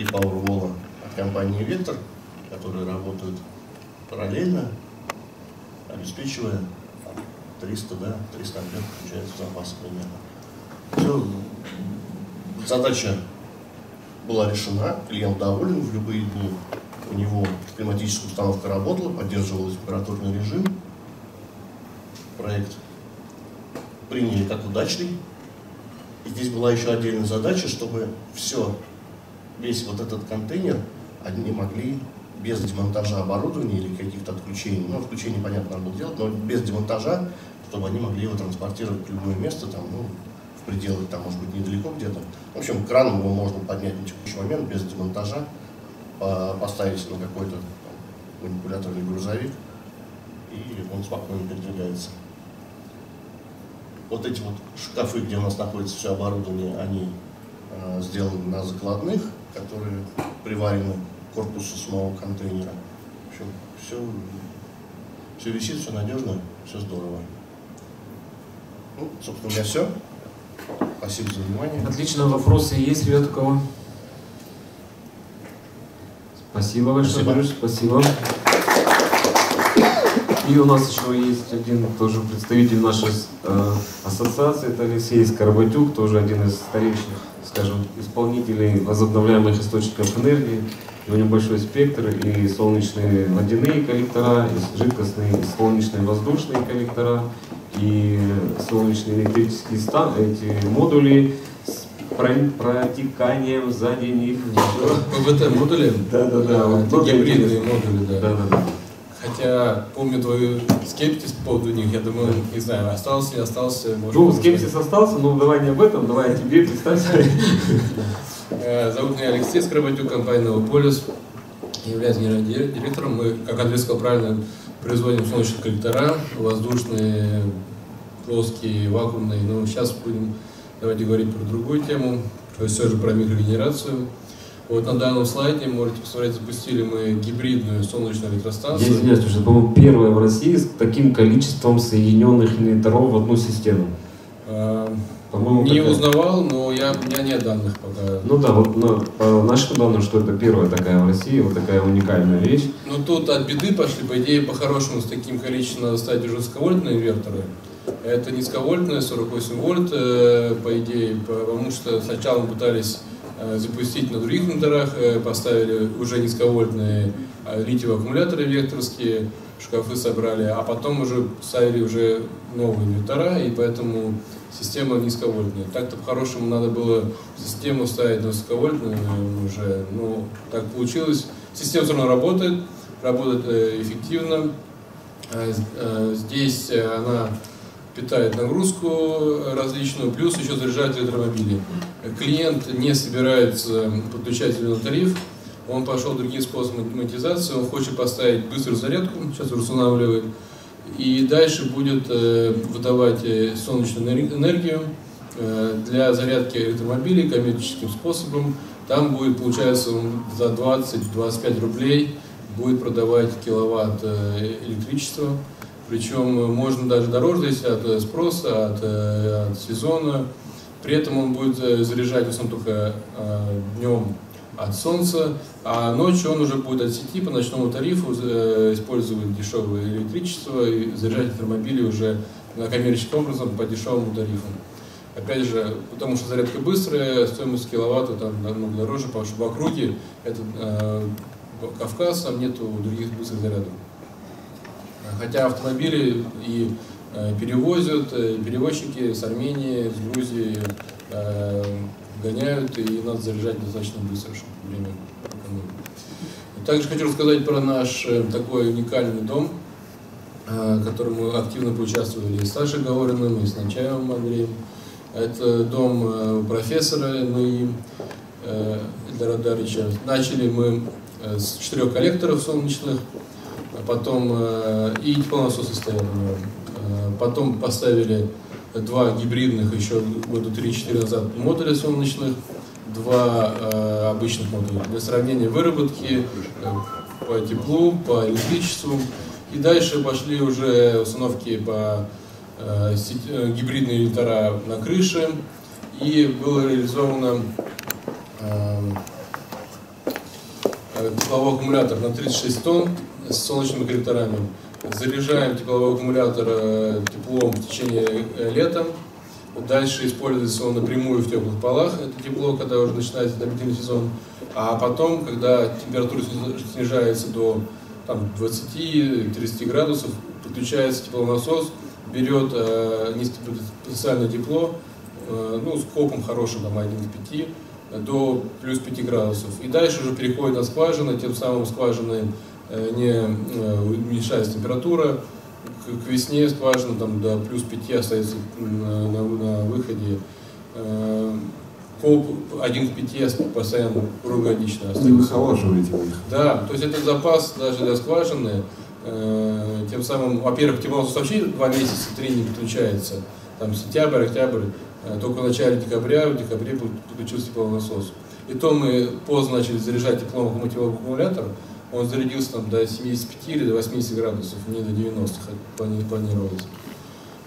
три Powerwall от компании Vector, которые работают параллельно, обеспечивая там, 300, да, 300 ампер включается запас примерно. Все, задача была решена, клиент доволен, в любые дни у него климатическая установка работала, поддерживала температурный режим. Проект приняли как удачный. И здесь была еще отдельная задача, чтобы все, весь вот этот контейнер они могли без демонтажа оборудования или каких-то отключений, ну, отключение, понятно, надо было делать, но без демонтажа, чтобы они могли его транспортировать в любое место, там, ну, в пределах, там, может быть, недалеко где-то. В общем, краном его можно поднять на текущий момент без демонтажа, по- поставить на какой-то манипуляторный грузовик, и он спокойно передвигается. Вот эти вот шкафы, где у нас находится все оборудование, они э, сделаны на закладных, которые приварены к корпусу самого контейнера. В общем, все, все висит, все надежно, все здорово. Ну, собственно, у меня все. Спасибо за внимание. Отлично, вопросы есть, ребят, у кого? Спасибо большое, Спасибо. Борис, спасибо. И у нас еще есть один тоже представитель нашей э, ассоциации, это Алексей Скорботюк, тоже один из старейших, скажем, исполнителей возобновляемых источников энергии. И у него большой спектр и солнечные водяные коллектора, и жидкостные, и солнечные воздушные коллектора, и солнечные электрические стан, эти модули с про- протеканием сзади них. ПВТ-модули? Да, да, да. Это Вот гибридные модули, да. Да, да, да. Хотя помню твою скепсис по поводу них, я думаю, не знаю, остался, не остался. может, Ну, скепсис остался, но давай не об этом, давай о тебе представься. Э, Зовут меня Алексей Скоробатюк, компания «Новополис». Являюсь генеральным дир- директором. Мы, как Андрей сказал правильно, производим солнечные коллектора, воздушные, плоские, вакуумные. Но сейчас будем, давайте говорить про другую тему, то есть все же про микрогенерацию. Вот на данном слайде можете посмотреть, запустили мы гибридную солнечную Я электростанцию. извиняюсь, потому что, по-моему, первая в России с таким количеством соединенных инверторов в одну систему. А, По-моему, Не такая. узнавал, но я, у меня нет данных пока. Ну да, вот на- по нашим данным, что это первая такая в России, вот такая уникальная вещь. Ну тут от беды пошли, по идее, по-хорошему с таким количеством надо ставить уже высоковольтные инверторы. Это низковольтные, 48 вольт, э, по идее, потому что сначала мы пытались запустить на других инверторах, э, поставили уже низковольтные э, литиевые аккумуляторы векторские, шкафы собрали, а потом уже ставили уже новые инвертора, и поэтому система низковольтная. Так-то по-хорошему надо было систему ставить на высоковольтную э, уже, но так получилось. Система все равно работает, работает э, эффективно. Э, э, Здесь э, она питает нагрузку различную, плюс еще заряжает электромобили. Клиент не собирается подключать его на тариф, он пошел другим способом монетизации, он хочет поставить быструю зарядку, сейчас устанавливает, и дальше будет э, выдавать э, солнечную энер- энергию э, для зарядки электромобилей коммерческим способом. Там будет, получается, за 20-25 рублей будет продавать киловатт электричества. Причем э, можно даже дороже здесь от э, спроса, от, э, от сезона. При этом он будет заряжать в основном только днем от солнца, а ночью он уже будет от сети по ночному тарифу использовать дешевое электричество и заряжать автомобили уже на коммерческим образом по дешевому тарифу. Опять же, потому что зарядка быстрая, стоимость киловатта там намного дороже, потому что в округе это э, Кавказ, там нету других быстрых зарядов. Хотя автомобили и э, перевозят, э, перевозчики с Армении, с Грузии э, гоняют, и надо заряжать достаточно быстро, чтобы время. Также хочу рассказать про наш такой уникальный дом, в котором мы активно поучаствовали и с Сашей Говориным, и с Начаевым Андреем. Это дом профессора э, Эльдара Дарича. Начали мы с четырех коллекторов солнечных, потом э, и теплонасосы стояли. Э, Потом поставили два гибридных еще года 3-4 назад модуля солнечных, два э, обычных модуля для сравнения выработки э, по теплу, по электричеству. И дальше пошли уже установки по э, сеть- э, гибридные электора на крыше. И было реализовано э, э, тепловой аккумулятор на 36 тонн с солнечными коллекторами. Заряжаем тепловой аккумулятор э, теплом в течение э, лета. Дальше используется он напрямую в теплых полах, это тепло, когда уже начинается отопительный сезон. А потом, когда температура снижается до там, 20-30 градусов, подключается теплонасос, берет э, низкопотенциальное тепло, э, ну, с копом хорошим, там, 1 к 5, э, до плюс 5 градусов. И дальше уже переходит на скважины, тем самым скважины не э, уменьшается температура, к, к весне скважина там до плюс 5 остается на, на- на выходе. Э, Коп 1 к 5 постоянно круглогодично Не остается. выхолаживаете их. Да, то есть это запас даже для скважины. Э, Тем самым, во-первых, теплонасос вообще два месяца, три не подключается. Там сентябрь, октябрь. Э, Только в начале декабря, в декабре под- подключился теплонасос. И то мы поздно начали заряжать теплом аккумулятор, аккумулятор. Он зарядился там до 75 или до 80 градусов, не до 90 как плани- планировалось.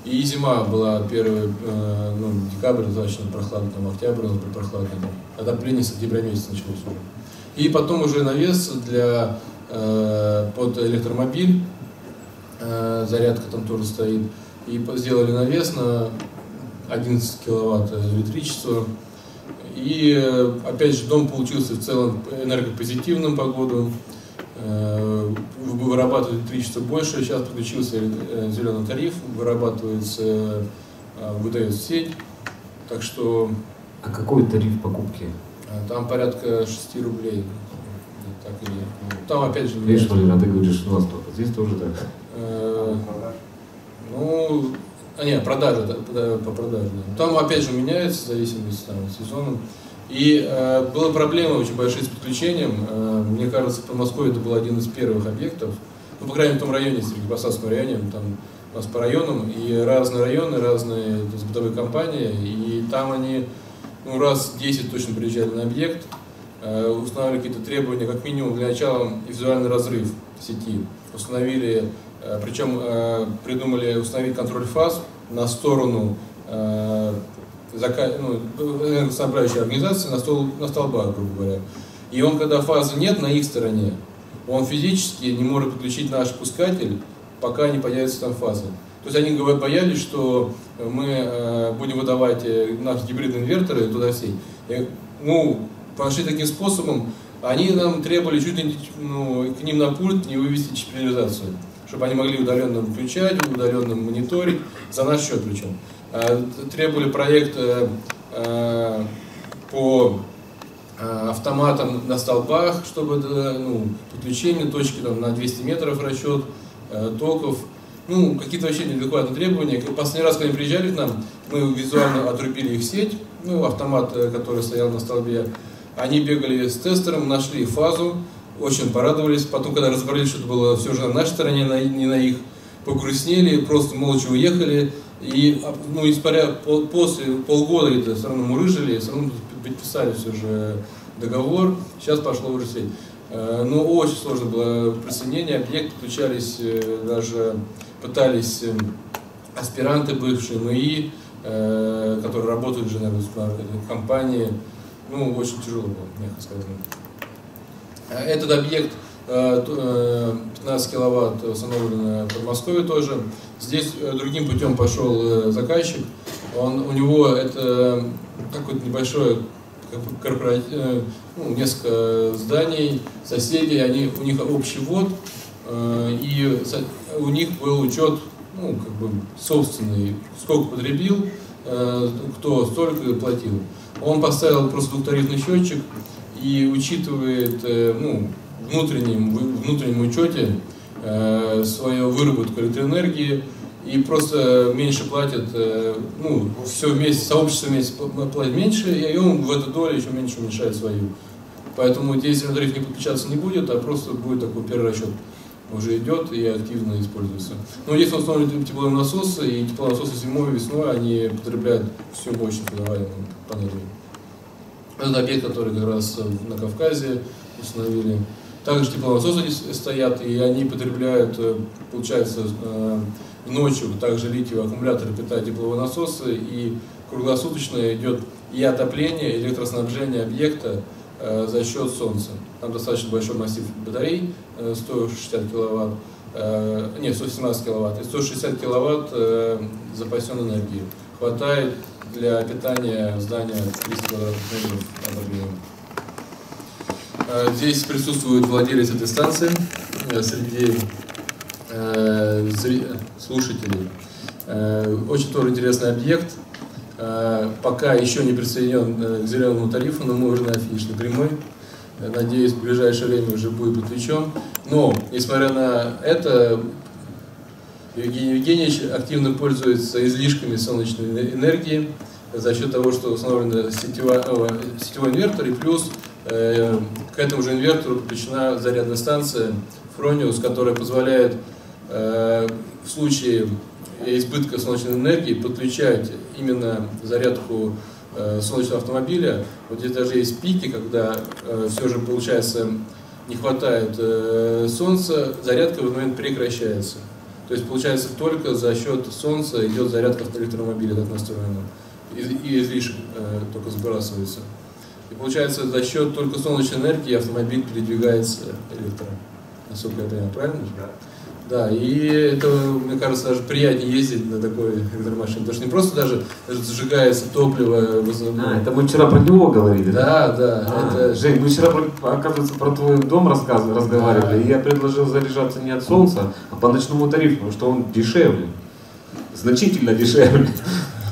И зима была первый, э, ну, декабрь достаточно прохладный, там, октябрь был прохладный, там, отопление с октября месяца началось уже. И потом уже навес для, э, под электромобиль, э, зарядка там тоже стоит, и сделали навес на 11 киловатт электричества. И э, опять же дом получился в целом энергопозитивным по году, Э, вы- вырабатывает электричество больше, сейчас подключился э, зеленый тариф, вырабатывается, э, выдает сеть, так что А какой тариф покупки? там порядка 6 рублей. Так или, ну, там опять же... Видишь, Валера, ты говоришь, у нас только. Здесь тоже так. Ну, а нет, да, по продаже. да. Там опять же меняется в зависимости от сезона. И э, была проблема очень большая с подключением. Э, мне кажется, по Москве это был один из первых объектов. Ну, по крайней мере, в том районе, в Среднепосадском районе, там у нас по районам, и разные районы, разные то есть, бытовые компании, и там они ну, раз 10 точно приезжали на объект, э, устанавливали какие-то требования, как минимум для начала визуальный разрыв сети. Установили, э, причем э, придумали установить контроль фаз на сторону э, ну, энергоснабжающей организации на, стол, на столбах, грубо говоря. И он, когда фазы нет на их стороне, он физически не может подключить наш пускатель, пока не появится там фаза. То есть они говорят, боялись, что мы э, будем выдавать э, наши гибридные инверторы туда в сеть. И, ну, пошли таким способом, они нам требовали чуть ли не, ну, к ним на пульт не вывести чипилизацию, чтобы они могли удаленно включать, удаленно мониторить, за наш счет причем. Э, требовали проект э, э, по автоматам на столбах, чтобы ну, подключение точки там, на 200 метров расчет токов. Ну, какие-то вообще неадекватные требования. Последний раз, когда они приезжали к нам, мы визуально отрубили их сеть, ну, автомат, который стоял на столбе. Они бегали с тестером, нашли фазу, очень порадовались. Потом, когда разобрались, что это было все же на нашей стороне, не на их, погрустнели, просто молча уехали. И, ну, несмотря по- после полгода где-то все равно мурыжили, все равно подписали все же договор, сейчас пошло уже сеть. Э, Ну, очень сложно было присоединение, объект подключались, э, даже пытались э, аспиранты бывшие МИИ, э, которые работают же наверное, в компании. Ну, очень тяжело было, мягко сказано. Э, Этот объект э, т- э, 15 киловатт установлен в Подмосковье тоже. Здесь э, другим путем пошел э, заказчик. Он, у него это какое-то небольшое корпоратив, ну, несколько зданий, соседей, они, у них общий ввод, э, и у них был учет, ну, как бы собственный, сколько потребил, э, кто столько платил. Он поставил просто счетчик и учитывает, э, ну, внутреннем, в внутреннем учете э, свою выработку электроэнергии и просто меньше платит, э, ну, все вместе, сообщество вместе пла- платит меньше, и он в эту долю еще меньше уменьшает свою. Поэтому действительно тариф не подключаться не будет, а просто будет такой перерасчет уже идет и активно используется. Но здесь установлены тепловые насосы, и тепловые насосы зимой и весной они потребляют всю мощность выдаваемую панелью. Это объект, который как раз на Кавказе установили. Также теплонасосы стоят, и они потребляют, э, получается, э, ночью также литиевые аккумуляторы питают тепловые насосы, и круглосуточно идет и отопление, и электроснабжение объекта э, за счет солнца. Там достаточно большой массив батарей, э, 160 киловатт, нет, 117 киловатт, и 160 киловатт запасенной энергии. Хватает для питания здания 300 квадратных метров Здесь присутствует владелец этой станции э, среди э, слушателей. Э, Очень тоже интересный объект. Э, Пока еще не присоединен э, к зеленому тарифу, но мы уже на финишной прямой. Э, Надеюсь, в ближайшее время уже будет подключен. Но, несмотря на это, Евгений Евгеньевич активно пользуется излишками солнечной энергии за счет того, что установлен сетевой, э, сетевой инвертор, и плюс э, к этому же инвертору подключена зарядная станция Фрониус, которая позволяет э, в случае избытка солнечной энергии подключать именно зарядку э, солнечного автомобиля. Вот здесь даже есть пики, когда все же получается не хватает э, солнца, зарядка в этот момент прекращается. То есть получается только за счет солнца идет зарядка электромобиля, так настроена. И, излишек э, только сбрасывается. И получается за счет только солнечной энергии автомобиль передвигается электро. Насколько я понимаю, правильно? Да, и это, мне кажется, даже приятнее ездить на такой электромашине, потому что не просто даже, даже зажигается топливо. А, это мы вчера про него говорили, да? Да, А, это... Жень, мы вчера, оказывается, про твой дом рассказывали, разговаривали, и я предложил заряжаться не от солнца, а по ночному тарифу, потому что он дешевле. Значительно дешевле.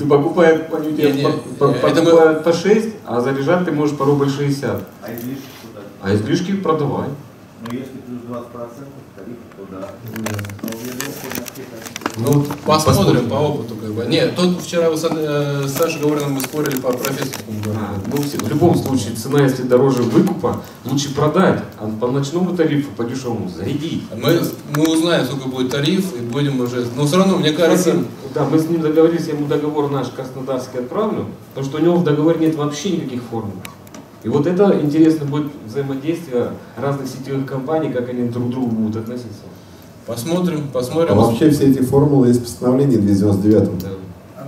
Ты покупаешь по, Не, не, по, по- это мы- по 6, а заряжать ты можешь по рубль 60. А излишки куда? А излишки продавай. Ну, если плюс 20% тариф, то да. Ну, посмотрим по опыту, как бы. Нет, тот вчера вы с, э, с Сашей Говориным мы спорили по профессорскому Ну, в любом случае, цена, если дороже выкупа, лучше продать, а по ночному тарифу, по дешевому, зарядить. Мы, мы узнаем, сколько будет тариф, и будем уже... Но все равно, мне кажется... Да, мы с ним договорились, я ему договор наш краснодарский отправлю, потому что у него в договоре нет вообще никаких формул. И вот это интересно будет взаимодействие разных сетевых компаний, как они друг к другу будут относиться. Посмотрим, А посмотрим. вообще все эти формулы есть в постановлении 299.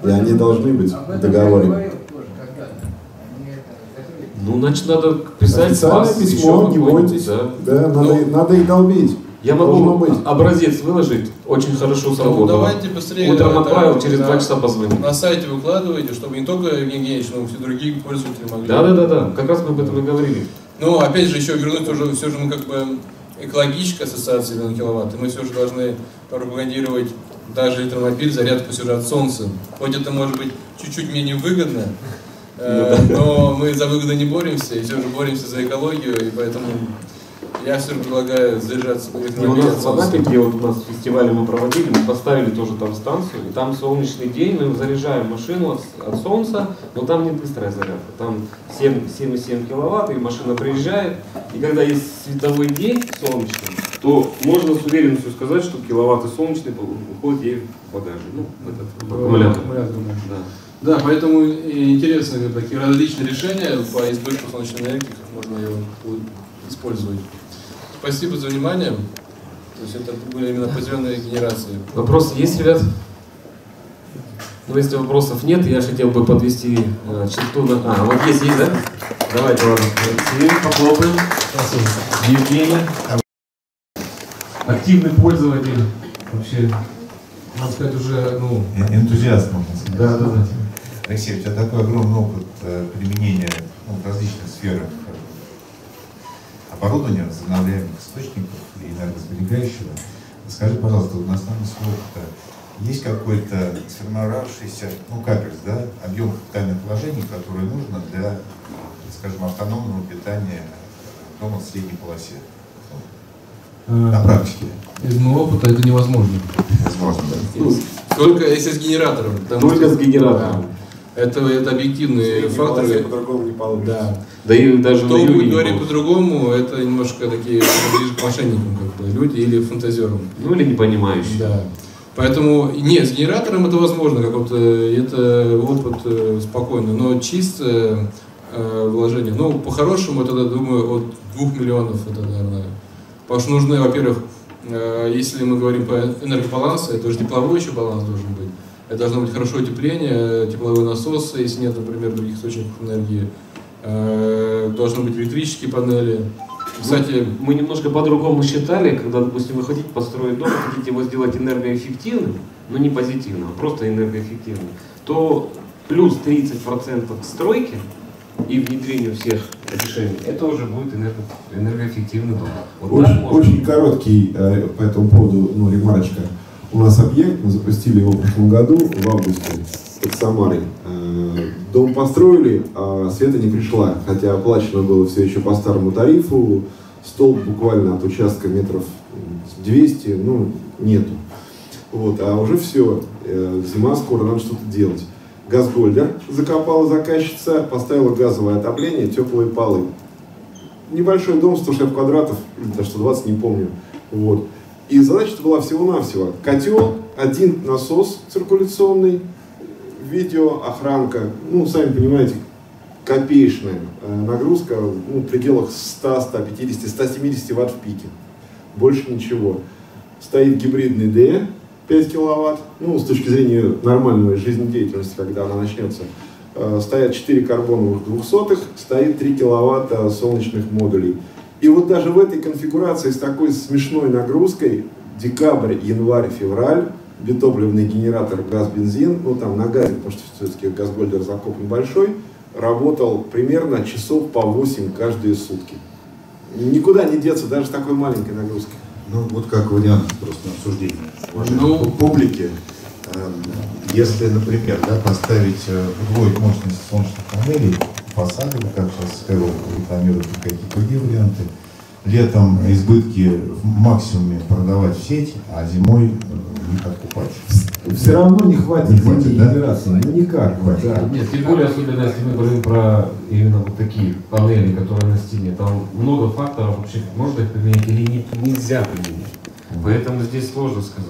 И они должны быть в договоре. Ну, значит, надо писать Официальное вас письмо, еще не бойтесь. Да. Да, надо, надо их долбить. Я могу быть. образец выложить, очень хорошо Ну, сработало. давайте быстрее... Утром отправил, через два часа позвонил. На сайте выкладывайте, чтобы не только Евгений но и все другие пользователи могли... Да, да, да, да. Как раз мы об этом и говорили. Ну, опять же, еще вернуть уже, все же мы как бы экологическая ассоциация зеленых киловатт, и мы все же должны пропагандировать даже электромобиль, зарядку все же от солнца. Хоть это может быть чуть-чуть менее выгодно, э, Ну но мы за выгоду не боремся, и все же боремся за экологию, и поэтому я все же предлагаю заряжаться И у нас в. Анапе, где вот у нас фестиваль мы проводили, мы поставили тоже там станцию, и там солнечный день, мы заряжаем машину от, от солнца, но там не быстрая зарядка, там 7 7,7 киловатт, и машина приезжает, и когда есть световой день солнечный, то можно с уверенностью сказать, что киловатты солнечные уходят ей в багажник, ну, этот в аккумулятор. Аккумулятор, да. Поэтому интересны такие различные решения по избытку солнечной энергии, как можно будет использовать. Спасибо за внимание. То есть это были именно определенные генерации. Вопросы есть, ребят? Но если вопросов нет, я хотел бы подвести э, черту на... А, вот есть, есть, да? Давайте, ладно. Алексей, похлопаем. Евгений. Активный пользователь. Вообще, надо сказать, уже, ну... Энтузиаст, можно сказать. Да, да, да. Алексей, у тебя такой огромный опыт э, применения ну, в различных сферах оборудования, возобновляемых источников и энергосберегающего. Скажи, пожалуйста, на основе своего опыта есть какой-то сформировавшийся, ну, капельс, да, объем капитальных вложений, которые нужно для, скажем, автономного питания дома в средней полосе? На практике. Из моего опыта это невозможно. Возможно, да. Ну, Только если с генератором. Только с генератором. Да. Это, это объективные Средней факторы. по-другому не получится. Да. Да и даже Кто будет говорить по-другому, это немножко такие ближе к мошенникам, как бы, люди или фантазерам. Ну или не понимающие. Да. Поэтому, нет, с генератором это возможно, как вот, э, это опыт э, спокойный, но чистое э, вложение, ну, по-хорошему, это, я думаю, от 2 миллионов, это, наверное, потому что нужны, во-первых, э, если мы говорим по энергобалансу, это же тепловой еще баланс должен быть, это должно быть хорошее утепление, тепловой насос, если нет, например, других источников энергии, Э, должны быть электрические панели. Кстати, мы немножко по-другому считали, когда, допустим, вы хотите построить дом, хотите его сделать энергоэффективным, но не позитивным, а просто энергоэффективным, то плюс 30% к стройке и внедрению всех решений, это уже будет энерго- энергоэффективный дом. Вот Очень, очень короткий э, по этому поводу, ну, ремарочка. У нас объект, мы запустили его в прошлом году, в августе, под Самарой. Э, Дом построили, а света не пришла, хотя оплачено было все еще по старому тарифу. Столб буквально от участка метров 200, ну, нету. Вот, а уже все, зима скоро, надо что-то делать. Газгольдер закопала заказчица, поставила газовое отопление, теплые полы. Небольшой дом, 160 квадратов, или даже 120, не помню. Вот. И задача была всего-навсего. Котел, один насос циркуляционный, видеоохранка, ну, сами понимаете, копеечная э, нагрузка, ну, в пределах 100, 150, 170 ватт в пике. Больше ничего. Стоит гибридный D 5 киловатт, ну, с точки зрения нормальной жизнедеятельности, когда она начнется. Э, Стоят 4 карбоновых двухсотых, стоит 3 киловатта солнечных модулей. И вот даже в этой конфигурации с такой смешной нагрузкой, декабрь, январь, февраль, битопливный генератор газ-бензин, ну там на газе, потому что все-таки газгольдер закоп небольшой, работал примерно часов по 8 каждые сутки. Никуда не деться даже с такой маленькой нагрузкой. Ну, вот как вариант просто на обсуждение уважаемой Ну. публики. Эм, Если, например, да, поставить, э, удвоить мощность солнечных панелей, фасады, как сейчас Skywalk рекламирует, какие-то другие варианты, летом избытки в максимуме продавать в сеть, а зимой э, их откупать. Все равно не хватит Не хватит, зимней да? генерации, ну никак. Да. Нет, тем более, особенно если мы говорим про именно вот такие панели, которые на стене, там много факторов вообще, можно их применить или не- нельзя применить. Поэтому здесь сложно сказать.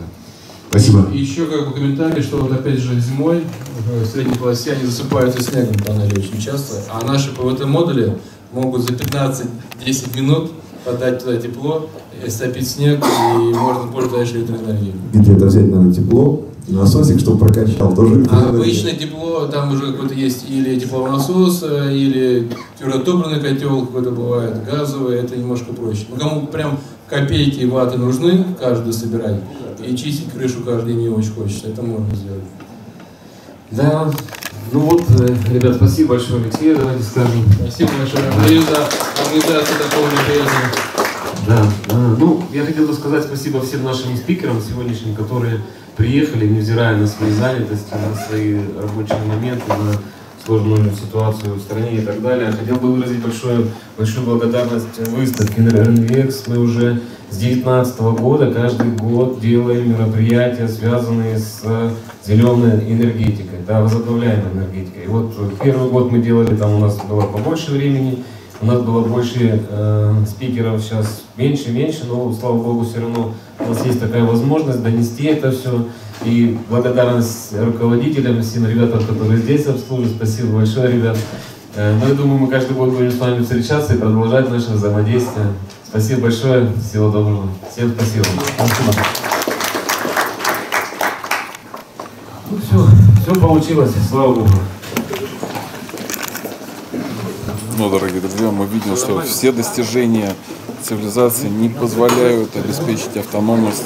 Спасибо. И еще как бы комментарий, что вот опять же зимой в средней полосе они засыпаются снегом панели очень часто, а наши ПВТ-модули могут за 15-10 минут подать туда тепло, стопить снег, и можно пользоваться электроэнергией. Где-то взять надо тепло, насосик, чтобы прокачал, тоже А обычное тепло, там уже какой-то есть или тепловой насос, э, или твердотопливный котел какой-то бывает, газовый, это немножко проще. Ну, кому прям копейки и ваты нужны, каждый собирать, и чистить крышу каждый день не очень хочется, это можно сделать. Да, ну вот, э, ребят, спасибо большое, Алексей, давайте скажем. Спасибо большое, Андрей, за организацию такого мероприятия. Да, ну, я хотел бы сказать спасибо всем нашим спикерам сегодняшним, которые приехали, невзирая на свои занятости, на свои рабочие моменты, на сложную ситуацию в стране и так далее. Хотел бы выразить большую, большую благодарность выставке NVX. Мы уже с 2019 года каждый год делаем мероприятия, связанные с зеленой энергетикой, да, возобновляемой энергетикой. И вот первый год мы делали, там у нас было побольше времени, у нас было больше э, спикеров, сейчас меньше, меньше, но слава богу, все равно у нас есть такая возможность донести это все. И благодарность руководителям, всем ребятам, которые здесь обслуживают. Спасибо большое, ребят. Э, ну, я думаю, мы каждый год будем с вами встречаться и продолжать наше взаимодействие. Спасибо большое, всего доброго. Всем спасибо. спасибо. Ну все, Все получилось, слава Богу. Ну, дорогие друзья, мы видим, что все достижения цивилизации не позволяют обеспечить автономность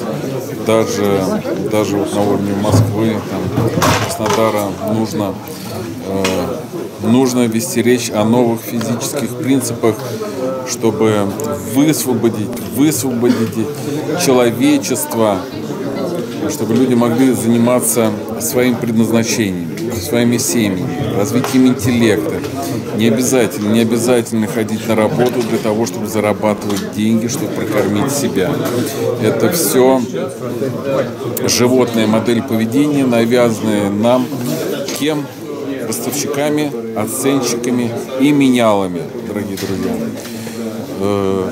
даже, даже вот на уровне Москвы, там, Краснодара. Нужно, э, нужно вести речь о новых физических принципах, чтобы высвободить, высвободить человечество, чтобы люди могли заниматься своим предназначением, своими семьями, развитием интеллекта. Не обязательно, не обязательно ходить на работу для того, чтобы зарабатывать деньги, чтобы прокормить себя. Это все животная модель поведения, навязанная нам кем? Ростовщиками, оценщиками и менялами, дорогие друзья. Э,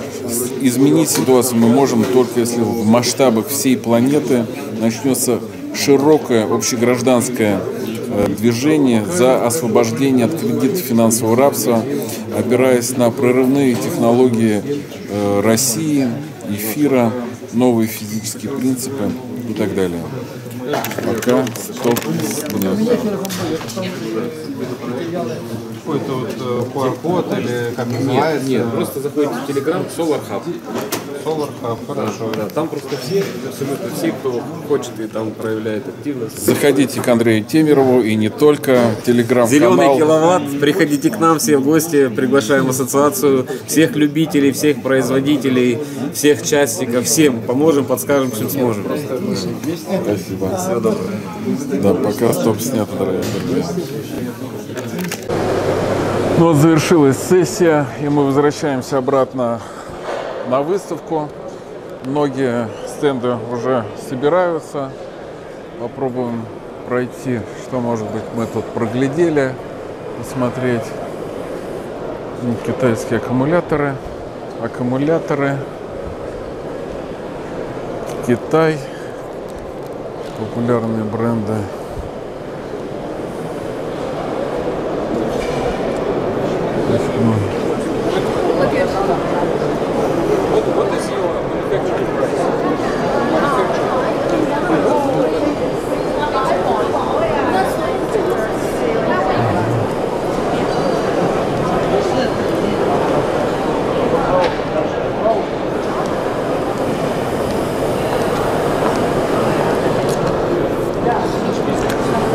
изменить ситуацию мы можем только если в масштабах всей планеты начнется широкое общегражданское э, движение за освобождение от кредитов финансового рабства, опираясь на прорывные технологии э, России, эфира, новые физические принципы и так далее. Пока стоп снят. Какой-то вот э, QR-код или как называется? Нет, просто заходите в Telegram Solar Hub. Solar Hub, хорошо. Да, там просто все, абсолютно все, кто хочет и там проявляет активность. Заходите к Андрею Темирову и не только. Телеграм-канал. Зеленый киловатт, приходите к нам все в гости, приглашаем ассоциацию всех любителей, всех производителей, всех частников, всем поможем, подскажем, чем сможем. Спасибо. Всего доброго. Да, пока стоп снято, дорогие друзья. Ну вот завершилась сессия, и мы возвращаемся обратно на выставку. Многие стенды уже собираются. Попробуем пройти, что, может быть, мы тут проглядели, посмотреть. Ну, Китайские аккумуляторы. Аккумуляторы. Китай. Популярные бренды.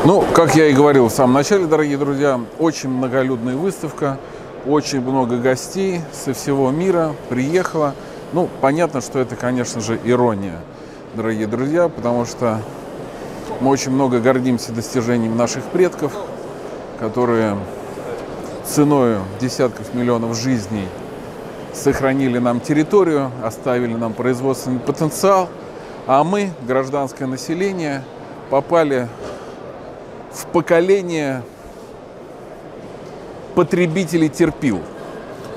Ну, как я и говорил в самом начале, дорогие друзья, очень многолюдная выставка, очень много гостей со всего мира приехало. Ну, понятно, что это, конечно же, ирония, дорогие друзья, потому что мы очень много гордимся достижением наших предков, которые ценой десятков миллионов жизней сохранили нам территорию, оставили нам производственный потенциал, а мы, гражданское население, попали в поколение потребителей терпил.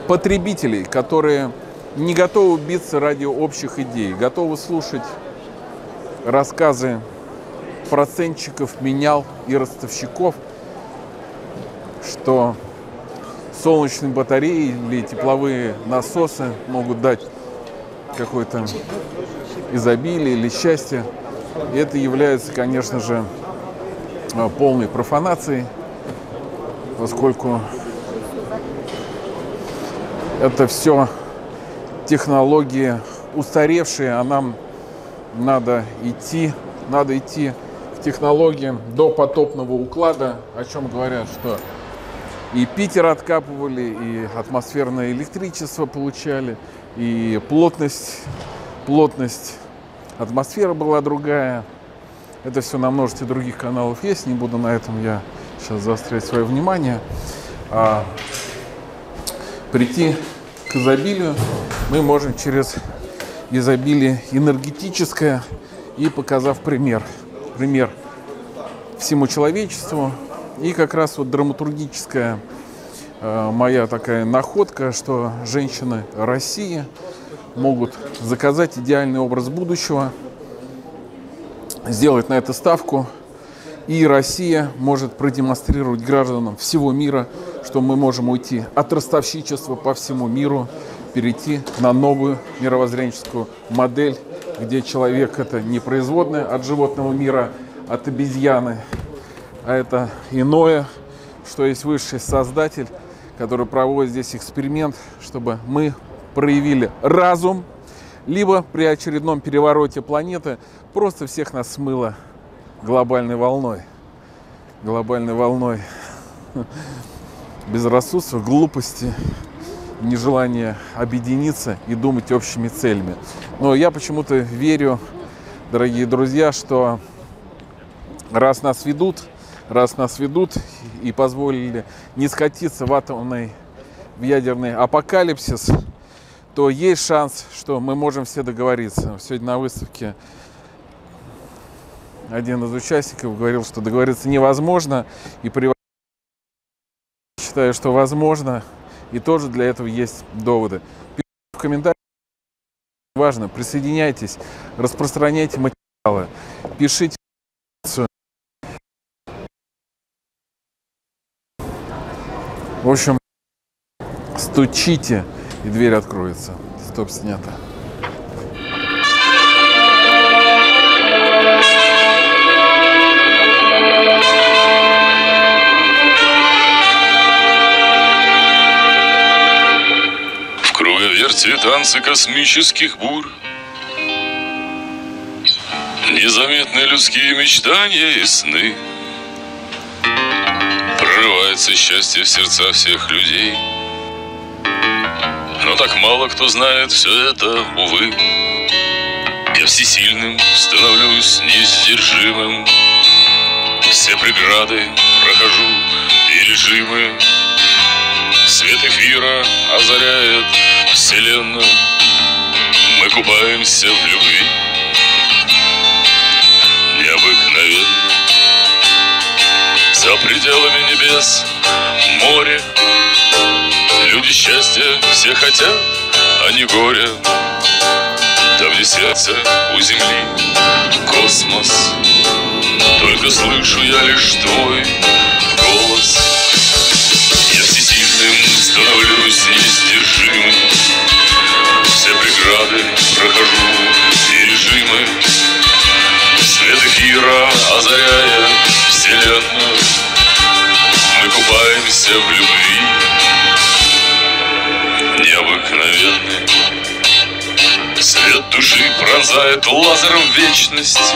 Потребителей, которые не готовы биться ради общих идей, готовы слушать рассказы процентчиков, менял и ростовщиков, что солнечные батареи или тепловые насосы могут дать какое-то изобилие или счастье. И это является, конечно же, полной профанацией, поскольку это все технологии устаревшие, а нам надо идти, надо идти к технологиям до потопного уклада, о чем говорят, что и Питер откапывали, и атмосферное электричество получали, и плотность, плотность атмосферы была другая. Это все на множестве других каналов есть, не буду на этом я сейчас заострять свое внимание. А прийти к изобилию мы можем через изобилие энергетическое и показав пример. Пример всему человечеству. И как раз вот драматургическая э, моя такая находка, что женщины России могут заказать идеальный образ будущего, сделать на это ставку, и Россия может продемонстрировать гражданам всего мира, что мы можем уйти от ростовщичества по всему миру, перейти на новую мировоззренческую модель, где человек это не производное от животного мира, от обезьяны, а это иное, что есть высший создатель, который проводит здесь эксперимент, чтобы мы проявили разум, либо при очередном перевороте планеты просто всех нас смыло глобальной волной. Глобальной волной безрассудства, глупости, нежелания объединиться и думать общими целями. Но я почему-то верю, дорогие друзья, что раз нас ведут, раз нас ведут и позволили не скатиться в атомный, в ядерный апокалипсис, то есть шанс, что мы можем все договориться. Сегодня на выставке один из участников говорил, что договориться невозможно, и при считаю, что возможно, и тоже для этого есть доводы. Пишите в комментариях, важно, присоединяйтесь, распространяйте материалы, пишите В общем, стучите, и дверь откроется. Стоп, снято. Круговерте танцы космических бур. Незаметны людские мечтания и сны. Прорывается счастье в сердца всех людей. Но так мало кто знает все это, увы. Я всесильным становлюсь несдержимым Все преграды прохожу и режимы. Свет эфира озаряет вселенную Мы купаемся в любви. Необыкновенно. За пределами небес море. Люди счастья все хотят, а не горя Там где сердце у земли. Космос. Только слышу я лишь твой голос. Я всесильным становлюсь несдержимым Все преграды прохожу и режимы. Свет эфира озаряя вселенную. Мы купаемся в любви. Необыкновенной Свет души пронзает лазером вечность.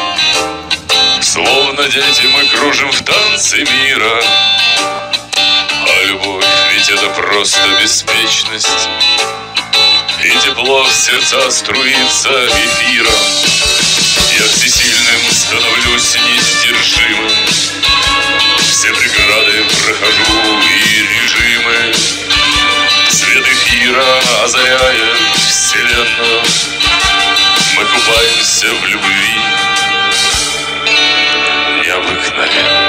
Словно дети мы кружим в танце мира. А любовь ведь это просто беспечность и тепло в сердца струится эфиром. Я всесильным становлюсь несдержимым. Все преграды прохожу и режимы. Свет эфира озаряет вселенную. Мы купаемся в любви. Необыкновенно.